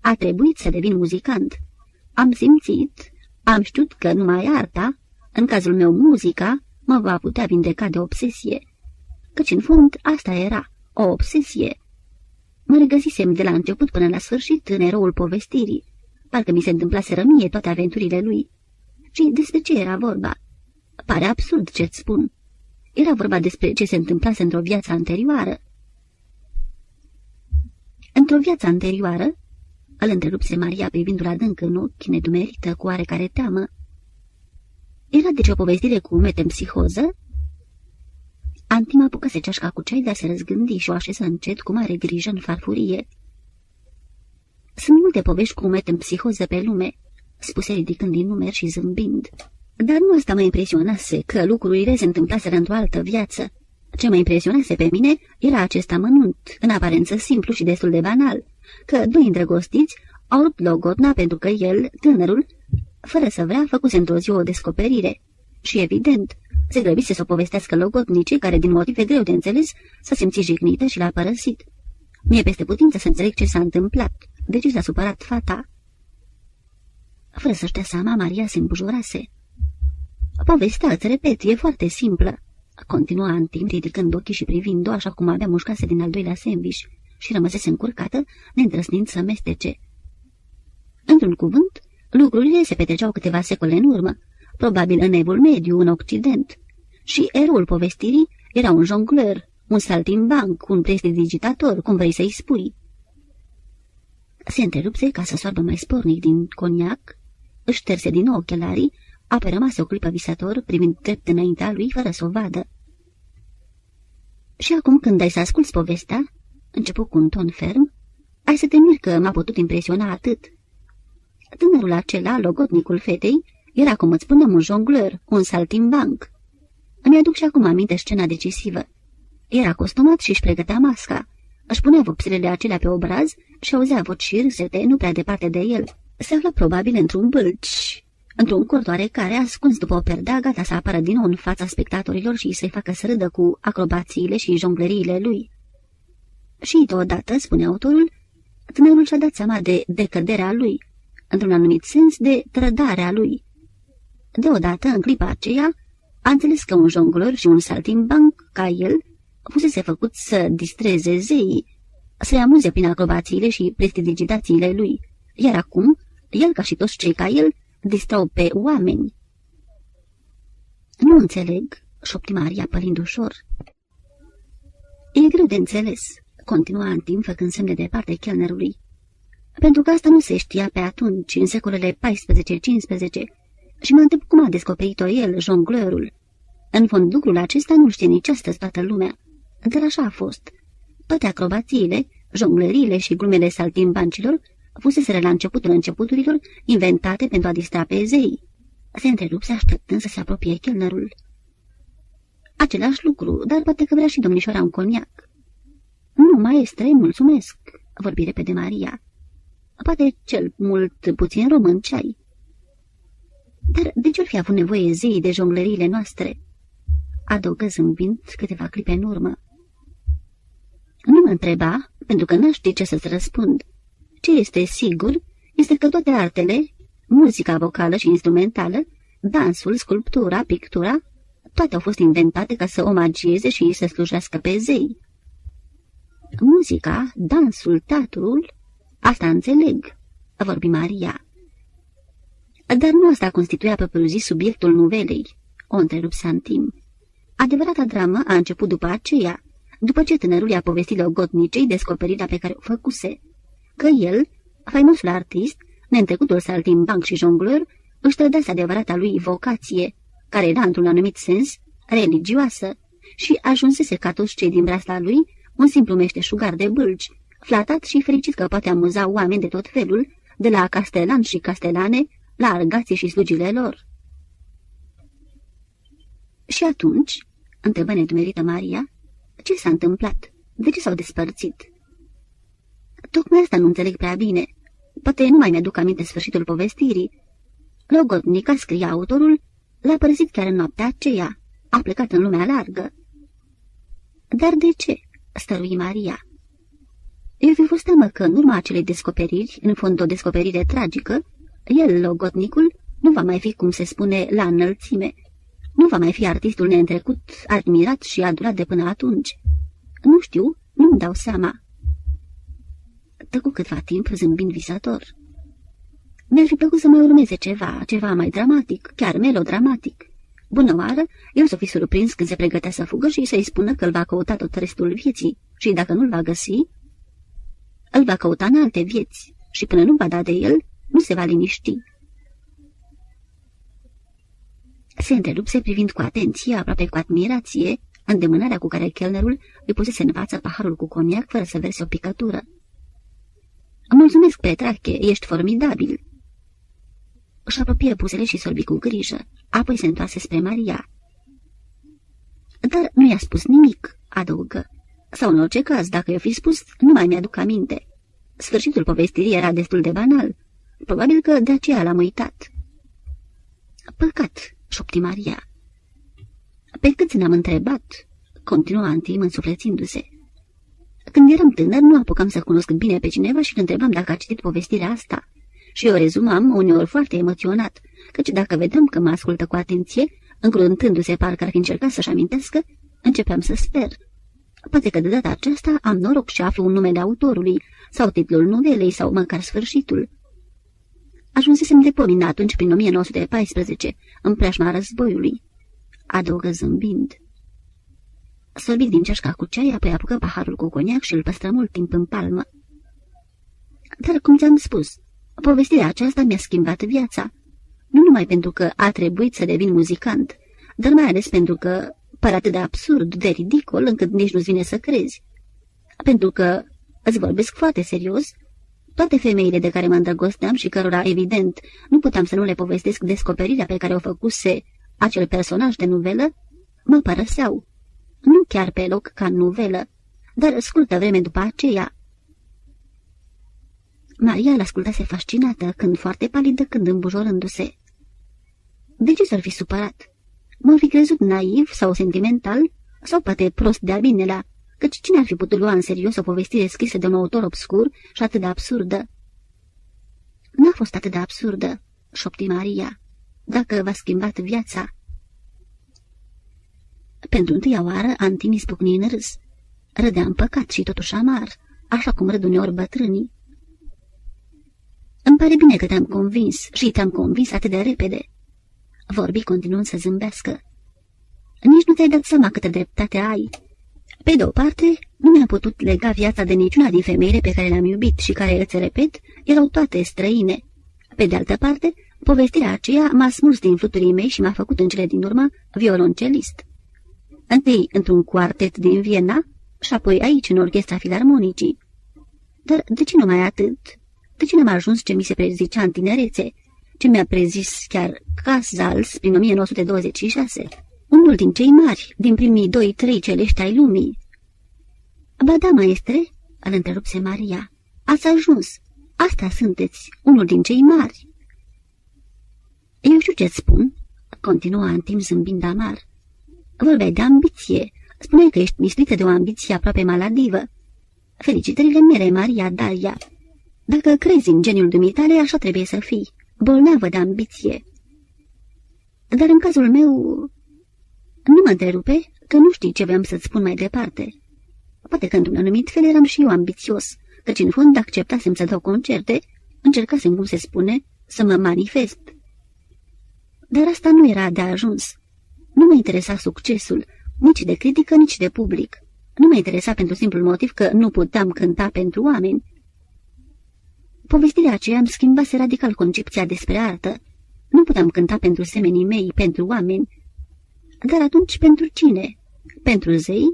A trebuit să devin muzicant. Am simțit, am știut că numai arta, în cazul meu muzica, mă va putea vindeca de obsesie. Căci în fond asta era, o obsesie. Mă regăsisem de la început până la sfârșit în eroul povestirii. Parcă mi se întâmplaseră mie toate aventurile lui. Și despre ce era vorba? Pare absurd ce-ți spun. Era vorba despre ce se întâmplase într-o viață anterioară. Într-o viață anterioară, îl întrerupse Maria privindu-l adânc în ochi, nedumerită, cu oarecare teamă. Era deci o povestire cu metempsihoză? Antima apucase ceașca cu ceai, dar se răzgândi și o așeză încet cu mare grijă în farfurie. Sunt multe povești cu metempsihoză pe lume, spuse ridicând din numer și zâmbind. Dar nu asta mă impresionase, că lucrurile se întâmplaseră într-o altă viață. Ce mă impresionase pe mine era acest amănunt, în aparență simplu și destul de banal, că doi îndrăgostiți au rupt logodna pentru că el, tânărul, fără să vrea, făcuse într-o zi o descoperire. Și evident, se grăbise să o povestească logotnicii, care, din motive greu de înțeles, s-a simțit jignită și l-a părăsit. Mie peste putință să înțeleg ce s-a întâmplat, de ce s-a supărat fata. Fără să-și dea seama, Maria se îmbujurase. Povestea, îți repet, e foarte simplă. Continua Antim, ridicând ochii și privind-o așa cum avea mușcase din al doilea sandwich și rămăsese încurcată, neîndrăsnind să mestece. Într-un cuvânt, lucrurile se petreceau câteva secole în urmă, probabil în evul mediu, în Occident. Și eroul povestirii era un jongleur, un saltimbanc, un prestidigitator, cum vrei să-i spui. Se întrerupse ca să soarbă mai spornic din coniac, își șterse din nou ochelarii, apoi rămase o clipă visător, privind drept înaintea lui, fără să o vadă. Și acum când ai să asculți povestea, începu cu un ton ferm, ai să te mir că m-a putut impresiona atât. Tânărul acela, logotnicul fetei, era, cum îți spunem, un jongleur, un saltimbanc. Îmi aduc și acum aminte scena decisivă. Era costumat și își pregătea masca. Își punea vopsilele acelea pe obraz și auzea voci și râsete nu prea departe de el. Se află probabil într-un bâlci, într-un cort oarecare ascuns după o perdea, gata să apară din nou în fața spectatorilor și să-i facă să râdă cu acrobațiile și jongleriile lui. Și deodată, spune autorul, tânărul și-a dat seama de decăderea lui, într-un anumit sens de trădarea lui. Deodată, în clipa aceea, a înțeles că un jonglor și un saltimbanc, ca el, fusese făcut să distreze zeii, să-i amuze prin acrobațiile și prestidigitațiile lui, iar acum, el ca și toți cei ca el, distrau pe oameni. Nu înțeleg, șopti Maria pălind ușor. E greu de înțeles, continua în timp făcând semne de parte chelnerului. Pentru că asta nu se știa pe atunci, în secolele 14-15, și mă întreb cum a descoperit-o el, jongleurul. În fond, lucrul acesta nu știe nici astăzi toată lumea, dar așa a fost. Toate acrobațiile, jonglările și glumele saltimbancilor fuseseră la începutul începuturilor inventate pentru a distra pe zei. Se întrerupse așteptând să se apropie chelnerul. Același lucru, dar poate că vrea și domnișoara un coniac. Nu, maestre, mulțumesc, vorbi repede Maria. Poate cel mult puțin român ceai. Dar de ce-or fi avut nevoie zeii de jonglăriile noastre? Adăugă zâmbind câteva clipe în urmă. Nu mă întreba, pentru că n-aș ști ce să-ți răspund. Ce este sigur este că toate artele, muzica vocală și instrumentală, dansul, sculptura, pictura, toate au fost inventate ca să omagieze și să slujească pe zei. Muzica, dansul, teatrul, asta înțeleg, a vorbit Maria. Dar nu asta constituia pe propriu subiectul novelei, o întrerup Santim. Adevărata dramă a început după aceea, după ce tânărul i-a povestit logotnicei descoperirea pe care o făcuse, că el, faimosul artist, neîntrecutul saltimbanc și jongleur, își trădase adevărata lui vocație, care era într-un anumit sens religioasă, și ajunsese ca toți cei din brasla lui un simplu meșteșugar de bâlci, flatat și fericit că poate amuza oameni de tot felul, de la castelan și castelane, la argații și slugile lor. Și atunci, întrebă nedumerită Maria, ce s-a întâmplat? De ce s-au despărțit? Tocmai asta nu înțeleg prea bine. Poate nu mai mi-aduc aminte sfârșitul povestirii. Logotnica, scria autorul, l-a părăsit chiar în noaptea aceea. A plecat în lumea largă. Dar de ce? Stărui Maria. Eu fi fost teamă că, în urma acelei descoperiri, în fond o descoperire tragică, el, logotnicul, nu va mai fi, cum se spune, la înălțime. Nu va mai fi artistul neîntrecut, admirat și adurat de până atunci. Nu știu, nu-mi dau seama. Tăcu câtva timp, zâmbind visător. Mi-ar fi plăcut să mai urmeze ceva, ceva mai dramatic, chiar melodramatic. Bună oară, el să fi surprins când se pregătea să fugă și să-i spună că îl va căuta tot restul vieții și dacă nu-l va găsi, îl va căuta în alte vieți și până nu va da de el, nu se va liniști. Se întrerupse privind cu atenție, aproape cu admirație, îndemânarea cu care chelnerul îi pusese în față paharul cu coniac fără să verse o picătură. Mulțumesc, Petrache, ești formidabil!" Își apropie buzele și sorbi cu grijă, apoi se întoarse spre Maria. Dar nu i-a spus nimic, adăugă. Sau în orice caz, dacă i-o fi spus, nu mai mi-aduc aminte. Sfârșitul povestirii era destul de banal. Probabil că de aceea l-am uitat. Păcat, șopti Maria. Pe cât ne-am întrebat, continuă Antim însuflețindu-se. Când eram tânăr, nu apucam să cunosc bine pe cineva și îl întrebam dacă a citit povestirea asta. Și eu rezumam, uneori foarte emoționat, căci dacă vedeam că mă ascultă cu atenție, încruntându-se parcă ar fi încercat să-și amintească, începeam să sper. Poate că de data aceasta am noroc și aflu un numele autorului, sau titlul novelei, sau măcar sfârșitul. Ajunsesem de pomin atunci, prin 1914, în preajma războiului. Adăugă zâmbind. Sorbi din ceașca cu ceai, apoi apucă paharul cu coniac și îl păstră mult timp în palmă. Dar, cum ți-am spus, povestirea aceasta mi-a schimbat viața. Nu numai pentru că a trebuit să devin muzicant, dar mai ales pentru că pare atât de absurd, de ridicol, încât nici nu-ți vine să crezi. Pentru că, îți vorbesc foarte serios, toate femeile de care mă îndrăgosteam și cărora, evident, nu puteam să nu le povestesc descoperirea pe care o făcuse acel personaj de nuvelă, mă părăseau. Nu chiar pe loc ca nuvelă, dar scurtă vreme după aceea. Maria l ascultase fascinată, când foarte palidă, când îmbujorându-se. De ce s-ar fi supărat? M-ar fi crezut naiv sau sentimental, sau poate prost de-a binelea, căci cine ar fi putut lua în serios o povestire scrisă de un autor obscur și atât de absurdă? N-a fost atât de absurdă, șopti Maria, dacă v-a schimbat viața. Pentru întâia oară, Antimi spucni în râs. Râdea împăcat și totuși amar, așa cum râd uneori bătrânii. Îmi pare bine că te-am convins și te-am convins atât de repede. Vorbi continuând să zâmbească. Nici nu te-ai dat seama câtă dreptate ai. Pe de o parte, nu mi-am putut lega viața de niciuna din femeile pe care le-am iubit și care, îți repet, erau toate străine. Pe de altă parte, povestirea aceea m-a smuls din fluturii mei și m-a făcut în cele din urmă violoncelist. Întâi într-un quartet din Viena și apoi aici, în orchestra filarmonicii. Dar de ce numai atât? De ce n-am ajuns ce mi se prezicea în tinerețe? Ce mi-a prezis chiar Casals prin 1926? unul din cei mari, din primii doi-trei celești ai lumii. Ba da, maestre, îl întrerupse Maria, ați ajuns. Asta sunteți, unul din cei mari. Eu știu ce-ți spun, continua în timp zâmbind amar. Vorbeai de ambiție. Spuneai că ești mislită de o ambiție aproape maladivă. Felicitările mele, Maria Dalia. Dacă crezi în geniul dumitale, așa trebuie să fii, bolnavă de ambiție. Dar în cazul meu... Nu mă întrerupe, că nu știi ce vreau să-ți spun mai departe. Poate că într-un anumit fel eram și eu ambițios, căci în fond acceptasem să dau concerte, încercasem, cum se spune, să mă manifest. Dar asta nu era de ajuns. Nu mă interesa succesul, nici de critică, nici de public. Nu mă interesa pentru simplul motiv că nu puteam cânta pentru oameni. Povestirea aceea îmi schimbase radical concepția despre artă. Nu puteam cânta pentru semenii mei, pentru oameni. Dar atunci pentru cine? Pentru zei?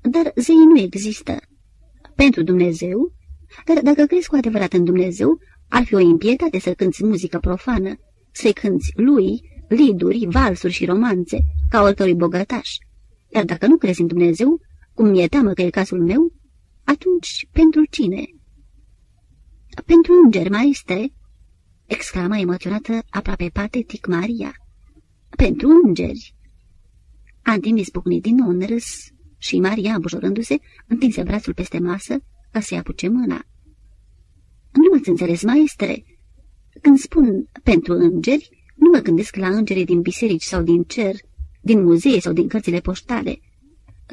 Dar zei nu există. Pentru Dumnezeu? Dar dacă crezi cu adevărat în Dumnezeu, ar fi o impietate să cânți muzică profană, să-i cânți lui, liduri, valsuri și romanțe, ca oricărui bogătaș. Iar dacă nu crezi în Dumnezeu, cum mi-e teamă că e cazul meu, atunci pentru cine? Pentru înger, maestre, exclama emoționată, aproape patetic Maria. Pentru îngeri. Antim izbucni din nou în râs și Maria, îmbujorându-se, întinse brațul peste masă ca să-i apuce mâna. Nu mă înțeles, maestre. Când spun pentru îngeri, nu mă gândesc la îngerii din biserici sau din cer, din muzee sau din cărțile poștale.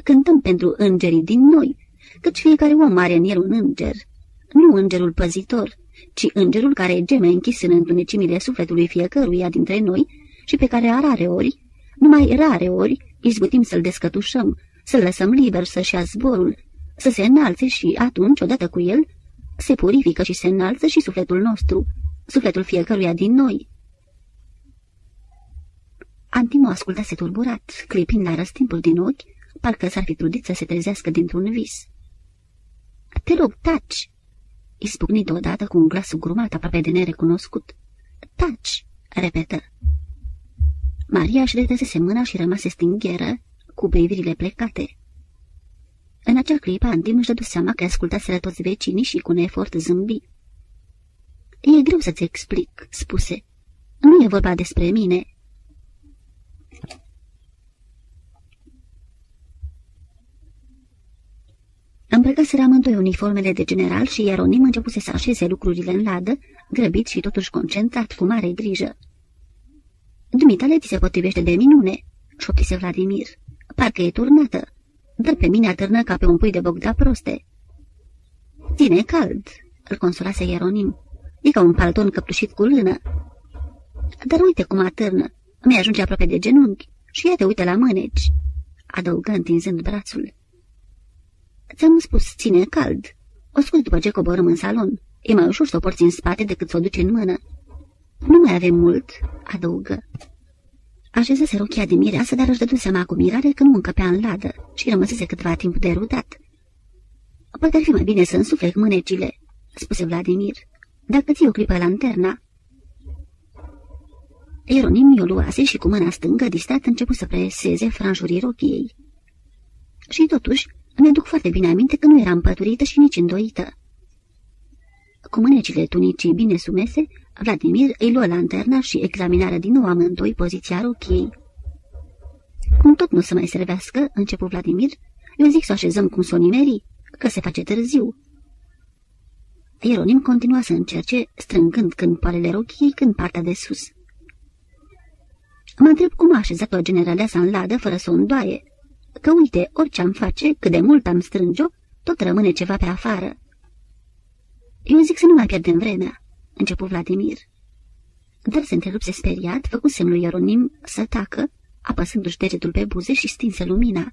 Cântăm pentru îngerii din noi, căci fiecare om are în el un înger. Nu îngerul păzitor, ci îngerul care geme închis în întunecimile sufletului fiecăruia dintre noi și pe care rare ori, numai rare ori, izbutim să-l descătușăm, să-l lăsăm liber să-și ia zborul, să se înalțe și atunci, odată cu el, se purifică și se înalță și sufletul nostru, sufletul fiecăruia din noi. Antimo ascultase turburat, clipind la răstimpul din ochi, parcă s-ar fi trudit să se trezească dintr-un vis. Te rog, taci!" Ispugni deodată cu un glas grumat aproape de nerecunoscut. Taci!" repetă. Maria își retăsese mâna și rămase stingheră, cu privirile plecate. În acea clipă, Andim își dădu seama că ascultaseră toți vecinii și cu un efort zâmbi. E greu să-ți explic," spuse. Nu e vorba despre mine." Îmbrăcaseră amândoi uniformele de general și Ieronim începuse să așeze lucrurile în ladă, grăbit și totuși concentrat, cu mare grijă. Dumitale ți se potrivește de minune," șoptise Vladimir. Parcă e turnată, dar pe mine atârnă ca pe un pui de bogda proste." Ține cald," îl consolase Ieronim. E ca un palton căptușit cu lână." Dar uite cum atârnă, mi-ajunge aproape de genunchi și ia te uite la mâneci," adăugă întinzând brațul. Ți-am spus, ține cald. O scos după ce coborâm în salon. E mai ușor să o porți în spate decât să o duci în mână. Nu mai avem mult, adăugă. Așezase rochia de mireasă, dar își dădu seama cu mirare că nu încăpea în ladă și rămăsese câteva timp derudat. Poate ar fi mai bine să însuflec mânecile, spuse Vladimir. Dacă ții o clipă lanterna. Ieronim i-o luase și cu mâna stângă, distat, început să preseze franjurii rochiei. Și totuși, îmi aduc foarte bine aminte că nu eram păturită și nici îndoită. Cu mânecile tunicii bine sumese, Vladimir îi luă lanterna și examinară din nou amândoi poziția rochiei. Cum tot nu se mai servească, începu Vladimir, eu zic să așezăm cum sonimeri, că se face târziu. Ieronim continua să încerce, strângând când poalele rochiei, când partea de sus. Mă întreb cum a așezat o generaleasa în ladă fără să o îndoaie, că uite, orice am face, cât de mult am strânge-o, tot rămâne ceva pe afară. Eu zic să nu mai pierdem vremea, începu Vladimir. Dar se întrerupse speriat, făcu semnul Ieronim să tacă, apăsându-și degetul pe buze și stinse lumina.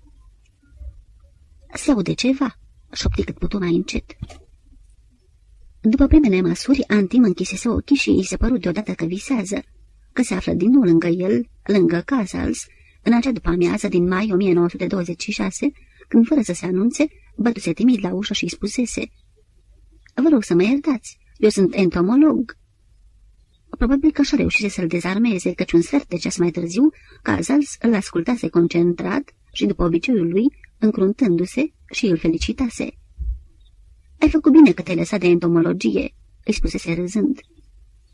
Se aude ceva, șopti cât putu mai încet. După primele măsuri, Antim închisese ochii și îi se părut deodată că visează, că se află din nou lângă el, lângă Casals, în acea după amiază din mai 1926, când fără să se anunțe, bătuse timid la ușă și spusese Vă rog să mă iertați, eu sunt entomolog." Probabil că așa reușise să-l dezarmeze, căci un sfert de ceas mai târziu, Cazals îl ascultase concentrat și, după obiceiul lui, încruntându-se și îl felicitase. Ai făcut bine că te-ai lăsat de entomologie," îi spusese râzând.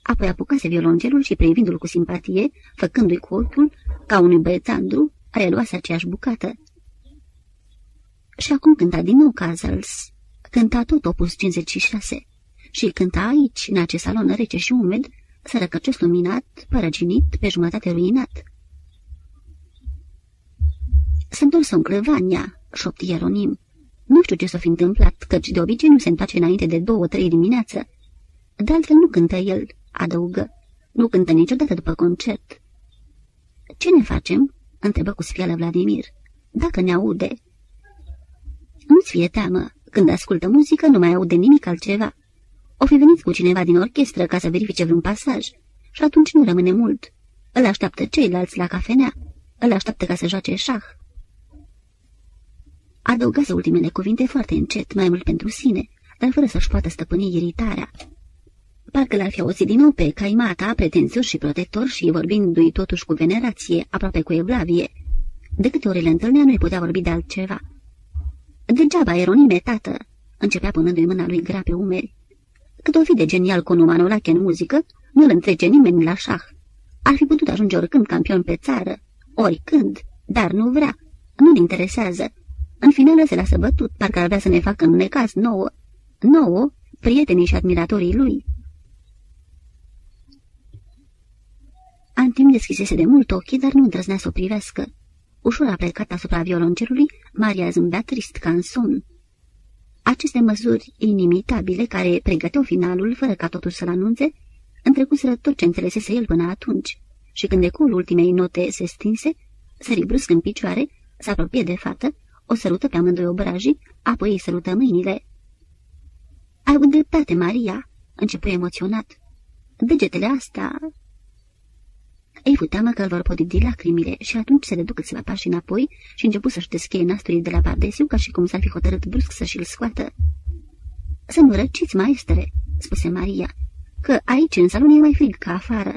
Apoi apucase violoncelul și, privindu-l cu simpatie, făcându-i cu ochiul, ca unui băiețandru, reluase aceeași bucată. Și acum cânta din nou Cazals. Cânta tot opus 56 și cânta aici, în acest salon rece și umed, sărăcăcios luminat, părăginit, pe jumătate ruinat. S-a întors în Clăvania, șopti Ieronim. Nu știu ce s-a fi întâmplat, căci de obicei nu se întoarce înainte de două-trei dimineață. De altfel nu cântă el, adăugă. Nu cântă niciodată după concert. Ce ne facem?" întrebă cu sfială Vladimir. Dacă ne aude." Nu-ți fie teamă. Când ascultă muzică, nu mai aude nimic altceva. O fi venit cu cineva din orchestră ca să verifice vreun pasaj și atunci nu rămâne mult. Îl așteaptă ceilalți la cafenea. Îl așteaptă ca să joace șah. Adăugase ultimele cuvinte foarte încet, mai mult pentru sine, dar fără să-și poată stăpâni iritarea. Parcă l-ar fi auzit din nou pe caimata, pretențios și protector și vorbindu-i totuși cu venerație, aproape cu evlavie. De câte ori le întâlnea, nu-i putea vorbi de altceva. Degeaba, Eronime, tată, începea punându-i mâna lui grea pe umeri. Cât o fi de genial cu Manolache în muzică, nu-l întrece nimeni la șah. Ar fi putut ajunge oricând campion pe țară, oricând, dar nu vrea, nu-l interesează. În final se lasă bătut, parcă ar vrea să ne facă în necaz nouă. Nouă, prietenii și admiratorii lui. Antim deschisese de mult ochii, dar nu îndrăznea să o privească. Ușor a plecat asupra violoncelului, Maria zâmbea trist ca în somn. Aceste măsuri inimitabile, care pregăteau finalul fără ca totul să-l anunțe, întrecuseră tot ce înțelesese el până atunci, și când ecoul ultimei note se stinse, sări brusc în picioare, se apropie de fată, o sărută pe amândoi obrajii, apoi îi sărută mâinile. Ai avut dreptate, Maria," începu emoționat. Degetele astea ei fu teamă că îl vor podidi lacrimile și atunci se reduc câțiva pași înapoi și începu să-și descheie nasturii de la pardesiu ca și cum s-ar fi hotărât brusc să și-l scoată. Să nu răciți, maestre," spuse Maria, că aici în salon e mai frig ca afară."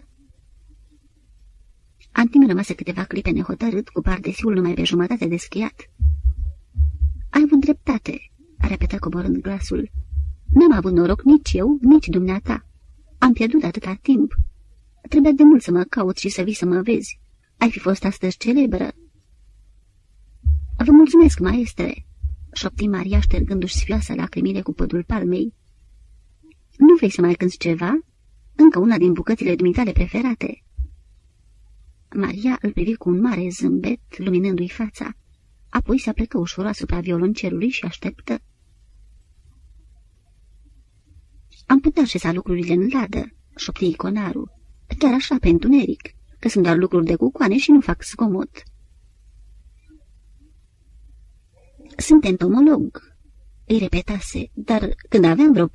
Antim rămase câteva clipe nehotărât, cu pardesiul numai pe jumătate deschiat. Ai avut dreptate," a repetat coborând glasul. N-am avut noroc nici eu, nici dumneata. Am pierdut atâta timp." Trebuia de mult să mă caut și să vii să mă vezi. Ai fi fost astăzi celebră." Vă mulțumesc, maestre," șopti Maria ștergându-și sfioasă lacrimile cu pădul palmei. Nu vrei să mai cânți ceva? Încă una din bucățile dumitale preferate." Maria îl privi cu un mare zâmbet, luminându-i fața. Apoi se aplecă ușor asupra violoncelului și așteptă. Am putea așeza lucrurile în ladă, șopti iconarul chiar așa pe întuneric, că sunt doar lucruri de cucoane și nu fac zgomot. Sunt entomolog, îi repetase, dar când aveam vreo 14-15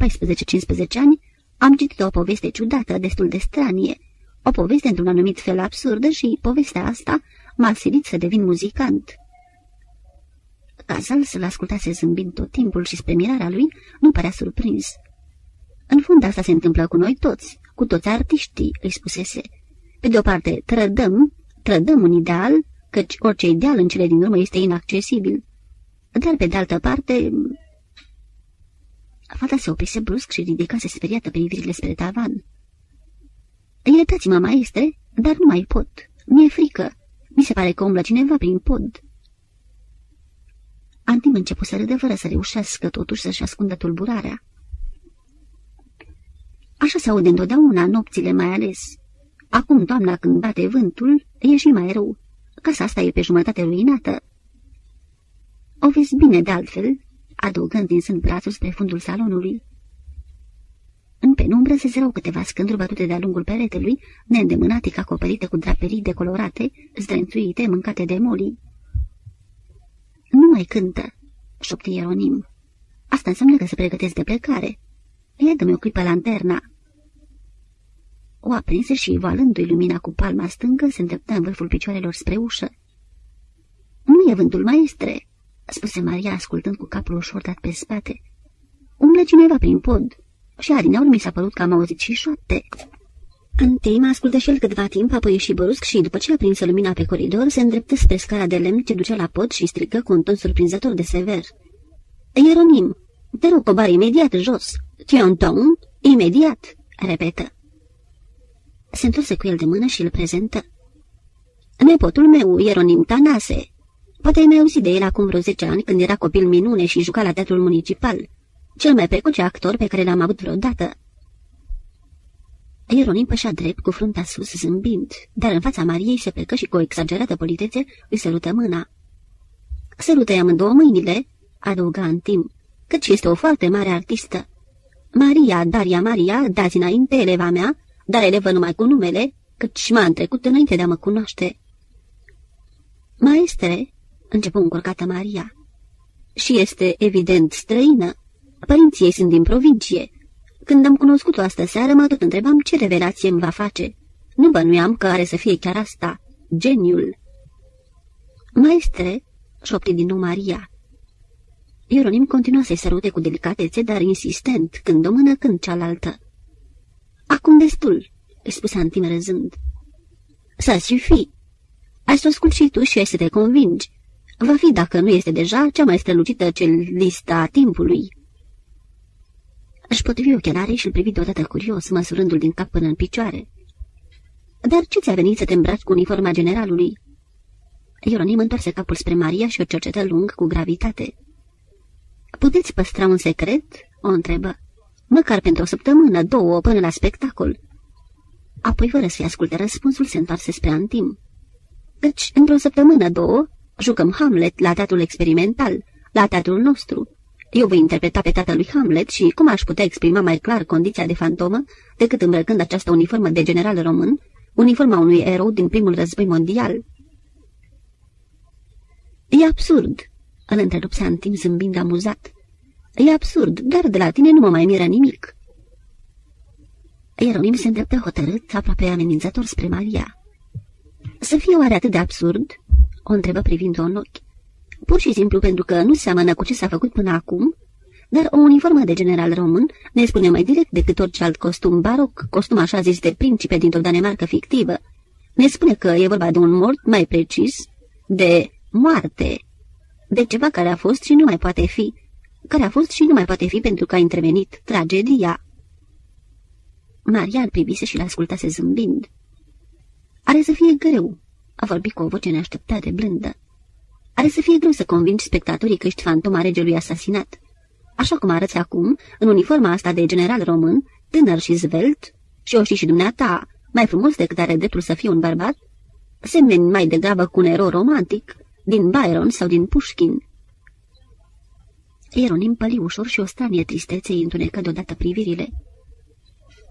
ani, am citit o poveste ciudată, destul de stranie, o poveste într-un anumit fel absurdă și povestea asta m-a silit să devin muzicant. Cazal să-l ascultase zâmbind tot timpul și spre mirarea lui nu părea surprins. În fond asta se întâmplă cu noi toți, cu toți artiștii, îi spusese. Pe de o parte, trădăm, trădăm un ideal, căci orice ideal în cele din urmă este inaccesibil. Dar pe de altă parte... Fata se oprise brusc și ridicase speriată privirile spre tavan. Iertați-mă, maestre, dar nu mai pot. Mi-e frică. Mi se pare că umblă cineva prin pod. Antim începu să râdă fără să reușească totuși să-și ascundă tulburarea. Așa se aude întotdeauna, nopțile mai ales. Acum, toamna, când bate vântul, e și mai rău. Casa asta e pe jumătate ruinată. O vezi bine de altfel, adăugând din brațul spre fundul salonului. În penumbră se zerau câteva scânduri bătute de-a lungul peretelui, neîndemânatic acoperite cu draperii decolorate, zdrențuite, mâncate de molii. Nu mai cântă, șopti Ieronim. Asta înseamnă că se pregătesc de plecare. Ia dă-mi o clipă lanterna. O aprinse și, valându-i lumina cu palma stângă, se îndreptă în vârful picioarelor spre ușă. Nu e vântul, maestre," spuse Maria, ascultând cu capul ușor dat pe spate. Umblă cineva prin pod și adinaur mi s-a părut că am auzit și șoapte." Întâi mă ascultă și el câtva timp, apoi ieși brusc și, după ce aprinsă lumina pe coridor, se îndreptă spre scara de lemn ce ducea la pod și strică cu un ton surprinzător de sever. Ieronim, te rog, cobar imediat jos. Tionton, imediat, repetă. Se întoarse cu el de mână și îl prezentă. Nepotul meu, Ieronim Tanase. Poate ai mai auzit de el acum vreo zece ani, când era copil minune și juca la teatrul municipal. Cel mai precoce actor pe care l-am avut vreodată. Ieronim pășea drept, cu fruntea sus, zâmbind, dar în fața Mariei se plecă și cu o exagerată politețe îi sărută mâna. Sărută-i amândouă mâinile, adăuga în timp, căci este o foarte mare artistă. Maria, Daria Maria, dați înainte, eleva mea, dar elevă numai cu numele, căci m-a întrecut înainte de a mă cunoaște. Maestre, începu încurcată Maria, și este evident străină. Părinții ei sunt din provincie. Când am cunoscut-o astă seară, mă tot întrebam ce revelație îmi va face. Nu bănuiam că are să fie chiar asta, geniul. Maestre, șopti din nou Maria. Ieronim continua să-i sărute cu delicatețe, dar insistent, când o mână, când cealaltă. Acum destul, îi spuse Antim răzând. Să fi. Ai să ascult și tu și ai să te convingi. Va fi, dacă nu este deja, cea mai strălucită lista a timpului. Își potrivi ochelarii și îl privi deodată curios, măsurându-l din cap până în picioare. Dar ce ți-a venit să te îmbraci cu uniforma generalului?" Ieronim întoarse capul spre Maria și o cercetă lung cu gravitate. Puteți păstra un secret?" o întrebă. Măcar pentru o săptămână, două, până la spectacol." Apoi, fără să-i asculte răspunsul, se întoarse spre Antim. Deci, într-o săptămână, două, jucăm Hamlet la teatrul experimental, la teatrul nostru. Eu voi interpreta pe tatălui Hamlet și cum aș putea exprima mai clar condiția de fantomă decât îmbrăcând această uniformă de general român, uniforma unui erou din primul război mondial. E absurd, îl întrerupse Antim zâmbind amuzat. E absurd, dar de la tine nu mă mai miră nimic. Ieronim se îndreptă hotărât, aproape amenințător spre Maria. Să fie oare atât de absurd? O întrebă privind-o în ochi. Pur și simplu pentru că nu seamănă cu ce s-a făcut până acum, dar o uniformă de general român ne spune mai direct decât orice alt costum baroc, costum așa zis de principe dintr-o Danemarcă fictivă. Ne spune că e vorba de un mort mai precis, de moarte, de ceva care a fost și nu mai poate fi, care a fost și nu mai poate fi pentru că a intervenit tragedia. Maria îl privise și l-ascultase zâmbind. Are să fie greu, a vorbit cu o voce neașteptată, blândă. Are să fie greu să convingi spectatorii că ești fantoma regelui asasinat. Așa cum arăți acum, în uniforma asta de general român, tânăr și zvelt, și o știi și dumneata, mai frumos decât are dreptul să fie un bărbat, semneni mai degrabă cu un erou romantic, din Byron sau din Pushkin. Ieronim păli ușor și o stranie tristețe îi întunecă deodată privirile.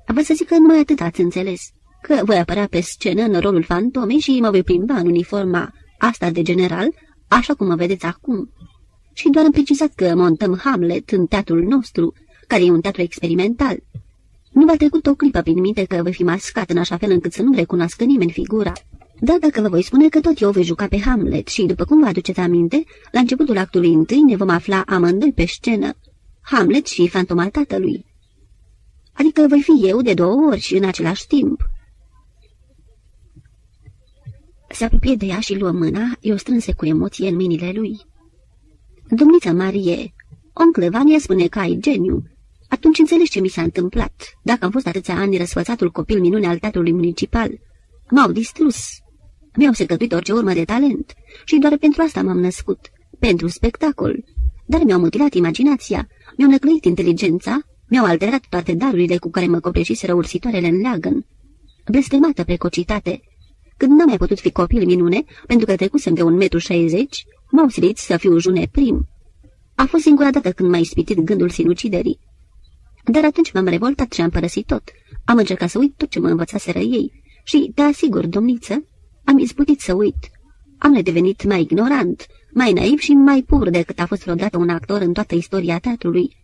Vă să zic că numai atât ați înțeles, că voi apărea pe scenă în rolul fantomei și mă voi plimba în uniforma asta de general, așa cum mă vedeți acum. Și doar am precizat că montăm Hamlet în teatrul nostru, care e un teatru experimental. Nu v-a trecut o clipă prin minte că voi fi mascat în așa fel încât să nu recunoască nimeni figura. Dar dacă vă voi spune că tot eu voi juca pe Hamlet și, după cum vă aduceți aminte, la începutul actului întâi ne vom afla amândoi pe scenă, Hamlet și fantoma tatălui. Adică voi fi eu de două ori și în același timp. Se apropie de ea și luă mâna, i-o strânse cu emoție în mâinile lui. Domnița Marie, oncle Vania spune că ai geniu. Atunci înțelegi ce mi s-a întâmplat, dacă am fost atâția ani răsfățatul copil minune al teatrului municipal. M-au distrus. Mi-au secătuit orice urmă de talent și doar pentru asta m-am născut, pentru spectacol. Dar mi-au mutilat imaginația, mi-au năclăit inteligența, mi-au alterat toate darurile cu care mă copleșiseră ursitoarele în leagăn. Blestemată precocitate, când n-am mai putut fi copil minune, pentru că trecusem de un metru șaizeci, m-au silit să fiu june prim. A fost singura dată când m-a ispitit gândul sinuciderii. Dar atunci m-am revoltat și am părăsit tot. Am încercat să uit tot ce mă învățaseră ei și, te asigur, domniță, am izbutit să uit. Am devenit mai ignorant, mai naiv și mai pur decât a fost vreodată un actor în toată istoria teatrului.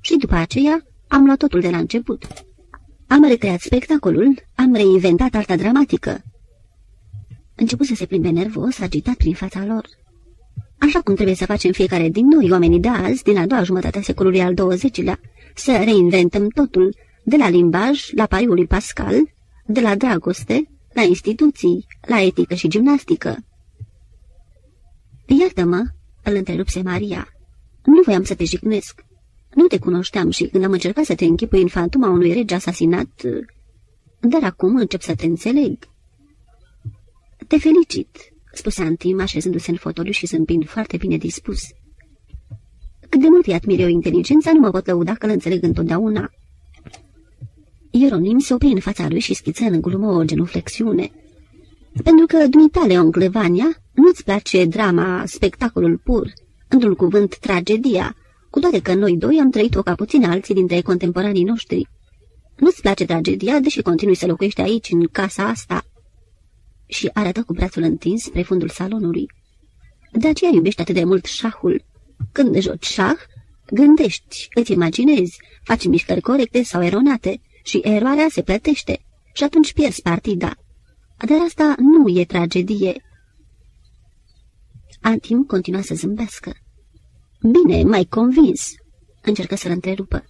Și după aceea am luat totul de la început. Am recreat spectacolul, am reinventat alta dramatică, Început să se plimbe nervos, agitat prin fața lor. Așa cum trebuie să facem fiecare din noi, oamenii de azi, din a doua jumătate a secolului al XX-lea, să reinventăm totul, de la limbaj la pariul lui Pascal, de la dragoste, la instituții, la etică și gimnastică. Iartă-mă, îl întrerupse Maria. Nu voiam să te jignesc. Nu te cunoșteam și când am încercat să te închipui în fantoma unui rege asasinat, dar acum încep să te înțeleg. Te felicit, spuse Antim, așezându-se în fotoliu și zâmbind foarte bine dispus. Cât de mult îi admir eu inteligența, nu mă pot lăuda că îl înțeleg întotdeauna. Ieronim se opri în fața lui și schiță în glumă o genuflexiune. Pentru că, dumitale, oncle Vania, nu-ți place drama, spectacolul pur, într-un cuvânt tragedia, cu toate că noi doi am trăit-o ca puțin alții dintre contemporanii noștri. Nu-ți place tragedia, deși continui să locuiești aici, în casa asta?" Și arătă cu brațul întins spre fundul salonului. De aceea iubești atât de mult șahul. Când joci șah, gândești, îți imaginezi, faci mișcări corecte sau eronate și eroarea se plătește și atunci pierzi partida. Dar asta nu e tragedie. Antim continua să zâmbească. Bine, mai convins, încercă să-l întrerupă.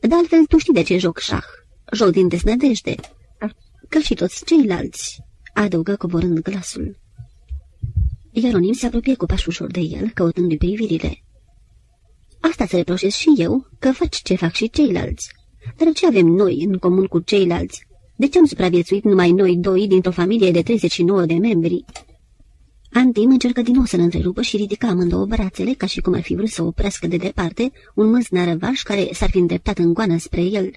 De altfel, tu știi de ce joc șah. Joc din desnădejde. Că și toți ceilalți, adăugă coborând glasul. Ieronim se apropie cu pași ușor de el, căutându-i privirile. Asta să reproșez și eu, că faci ce fac și ceilalți. Dar ce avem noi în comun cu ceilalți? De ce am supraviețuit numai noi doi dintr-o familie de 39 de membri? Antim încercă din nou să-l întrerupă și ridica amândouă brațele, ca și cum ar fi vrut să oprească de departe un mâns nărăvaș care s-ar fi îndreptat în goană spre el.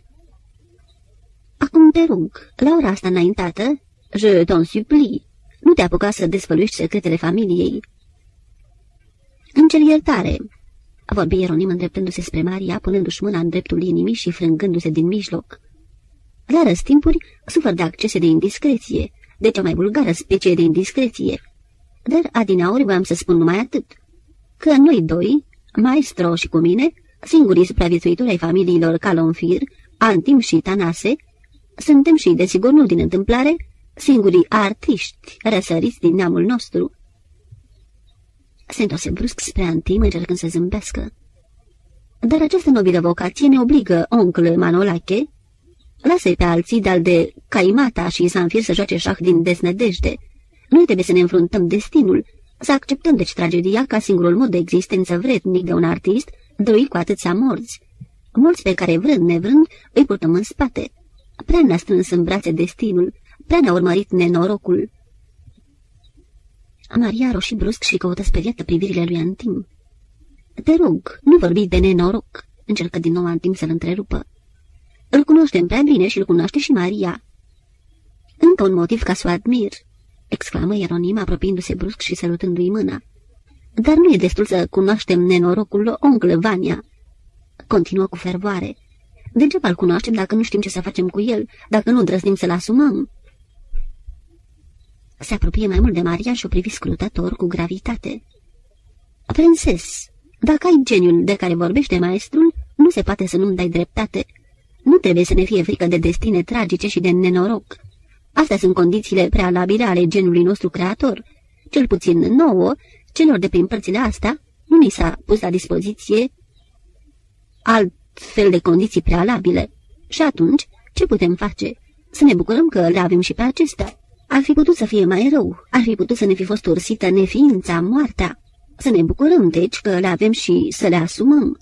Acum te rug, la ora asta înaintată, je t'en supplie, nu te apuca să desfăluiești secretele familiei. Îmi cer iertare, a vorbi Ieronim îndreptându-se spre Maria, punându-și mâna în dreptul inimii și frângându-se din mijloc. La răstimpuri, sufăr de accese de indiscreție, de cea mai vulgară specie de indiscreție. Dar adineauri voiam să spun numai atât, că noi doi, maestro și cu mine, singurii supraviețuitori ai familiilor Calonfir, Antim și Tanase, suntem și, desigur, nu din întâmplare, singurii artiști răsăriți din neamul nostru. Se întoarse brusc spre Antim, încercând să zâmbească. Dar această nobilă vocație ne obligă, oncle Manolache, lasă pe alții de-al de Caimata și Sanfir să joace șah din desnădejde. Noi trebuie să ne înfruntăm destinul, să acceptăm deci tragedia ca singurul mod de existență vrednic de un artist, doi cu atâția morți. Mulți pe care, vrând nevrând, îi purtăm în spate. Prea ne-a strâns în brațe destinul, prea ne-a urmărit nenorocul. Maria roșii brusc și căută speriată privirile lui Antim. Te rog, nu vorbi de nenoroc, încercă din nou Antim să-l întrerupă. Îl cunoaștem prea bine și îl cunoaște și Maria. Încă un motiv ca să o admir, exclamă Ieronim, apropiindu-se brusc și sărutându-i mâna. Dar nu e destul să cunoaștem nenorocul oncle Vania. Continuă cu fervoare. Degeaba îl cunoaștem dacă nu știm ce să facem cu el, dacă nu îndrăznim să-l asumăm. Se apropie mai mult de Maria și o privi scrutător cu gravitate. Prinses, dacă ai geniul de care vorbește maestrul, nu se poate să nu-mi dai dreptate. Nu trebuie să ne fie frică de destine tragice și de nenoroc. Astea sunt condițiile prealabile ale genului nostru creator. Cel puțin nouă, celor de prin părțile astea, nu ni s-a pus la dispoziție alt fel de condiții prealabile. Și atunci, ce putem face? Să ne bucurăm că le avem și pe acestea. Ar fi putut să fie mai rău, ar fi putut să ne fi fost ursită neființa, moartea. Să ne bucurăm, deci, că le avem și să le asumăm.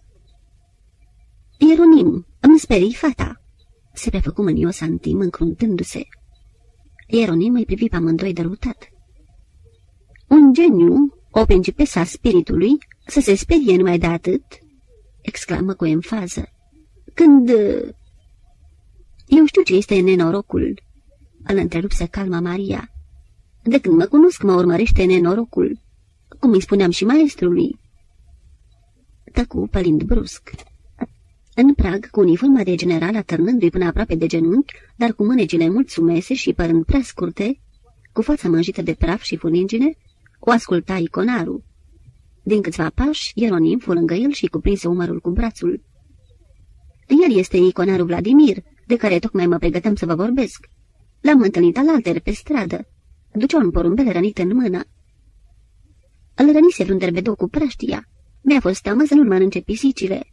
Ieronim, îmi sperii fata. Se prefăcu mânios Antim, încruntându-se. Ieronim îi privi pe amândoi dărutat. Un geniu, o principesa spiritului, să se sperie numai de atât, exclamă cu enfază. Când... Eu știu ce este nenorocul, îl întrerupse calma Maria. De când mă cunosc, mă urmărește nenorocul, cum îi spuneam și maestrului. Tăcu, pălind brusc. În prag, cu uniforma de general atârnându-i până aproape de genunchi, dar cu mânecile mult sumese și părând prea scurte, cu fața mânjită de praf și funingine, o asculta iconarul. Din câțiva pași, Ieronim fu lângă el și cuprinse umărul cu brațul. El este iconarul Vladimir, de care tocmai mă pregăteam să vă vorbesc. L-am întâlnit alalter pe stradă. Ducea un porumbel rănit în mână. Îl rănise vreun derbedou cu praștia. Mi-a fost teamă să nu-l mănânce pisicile.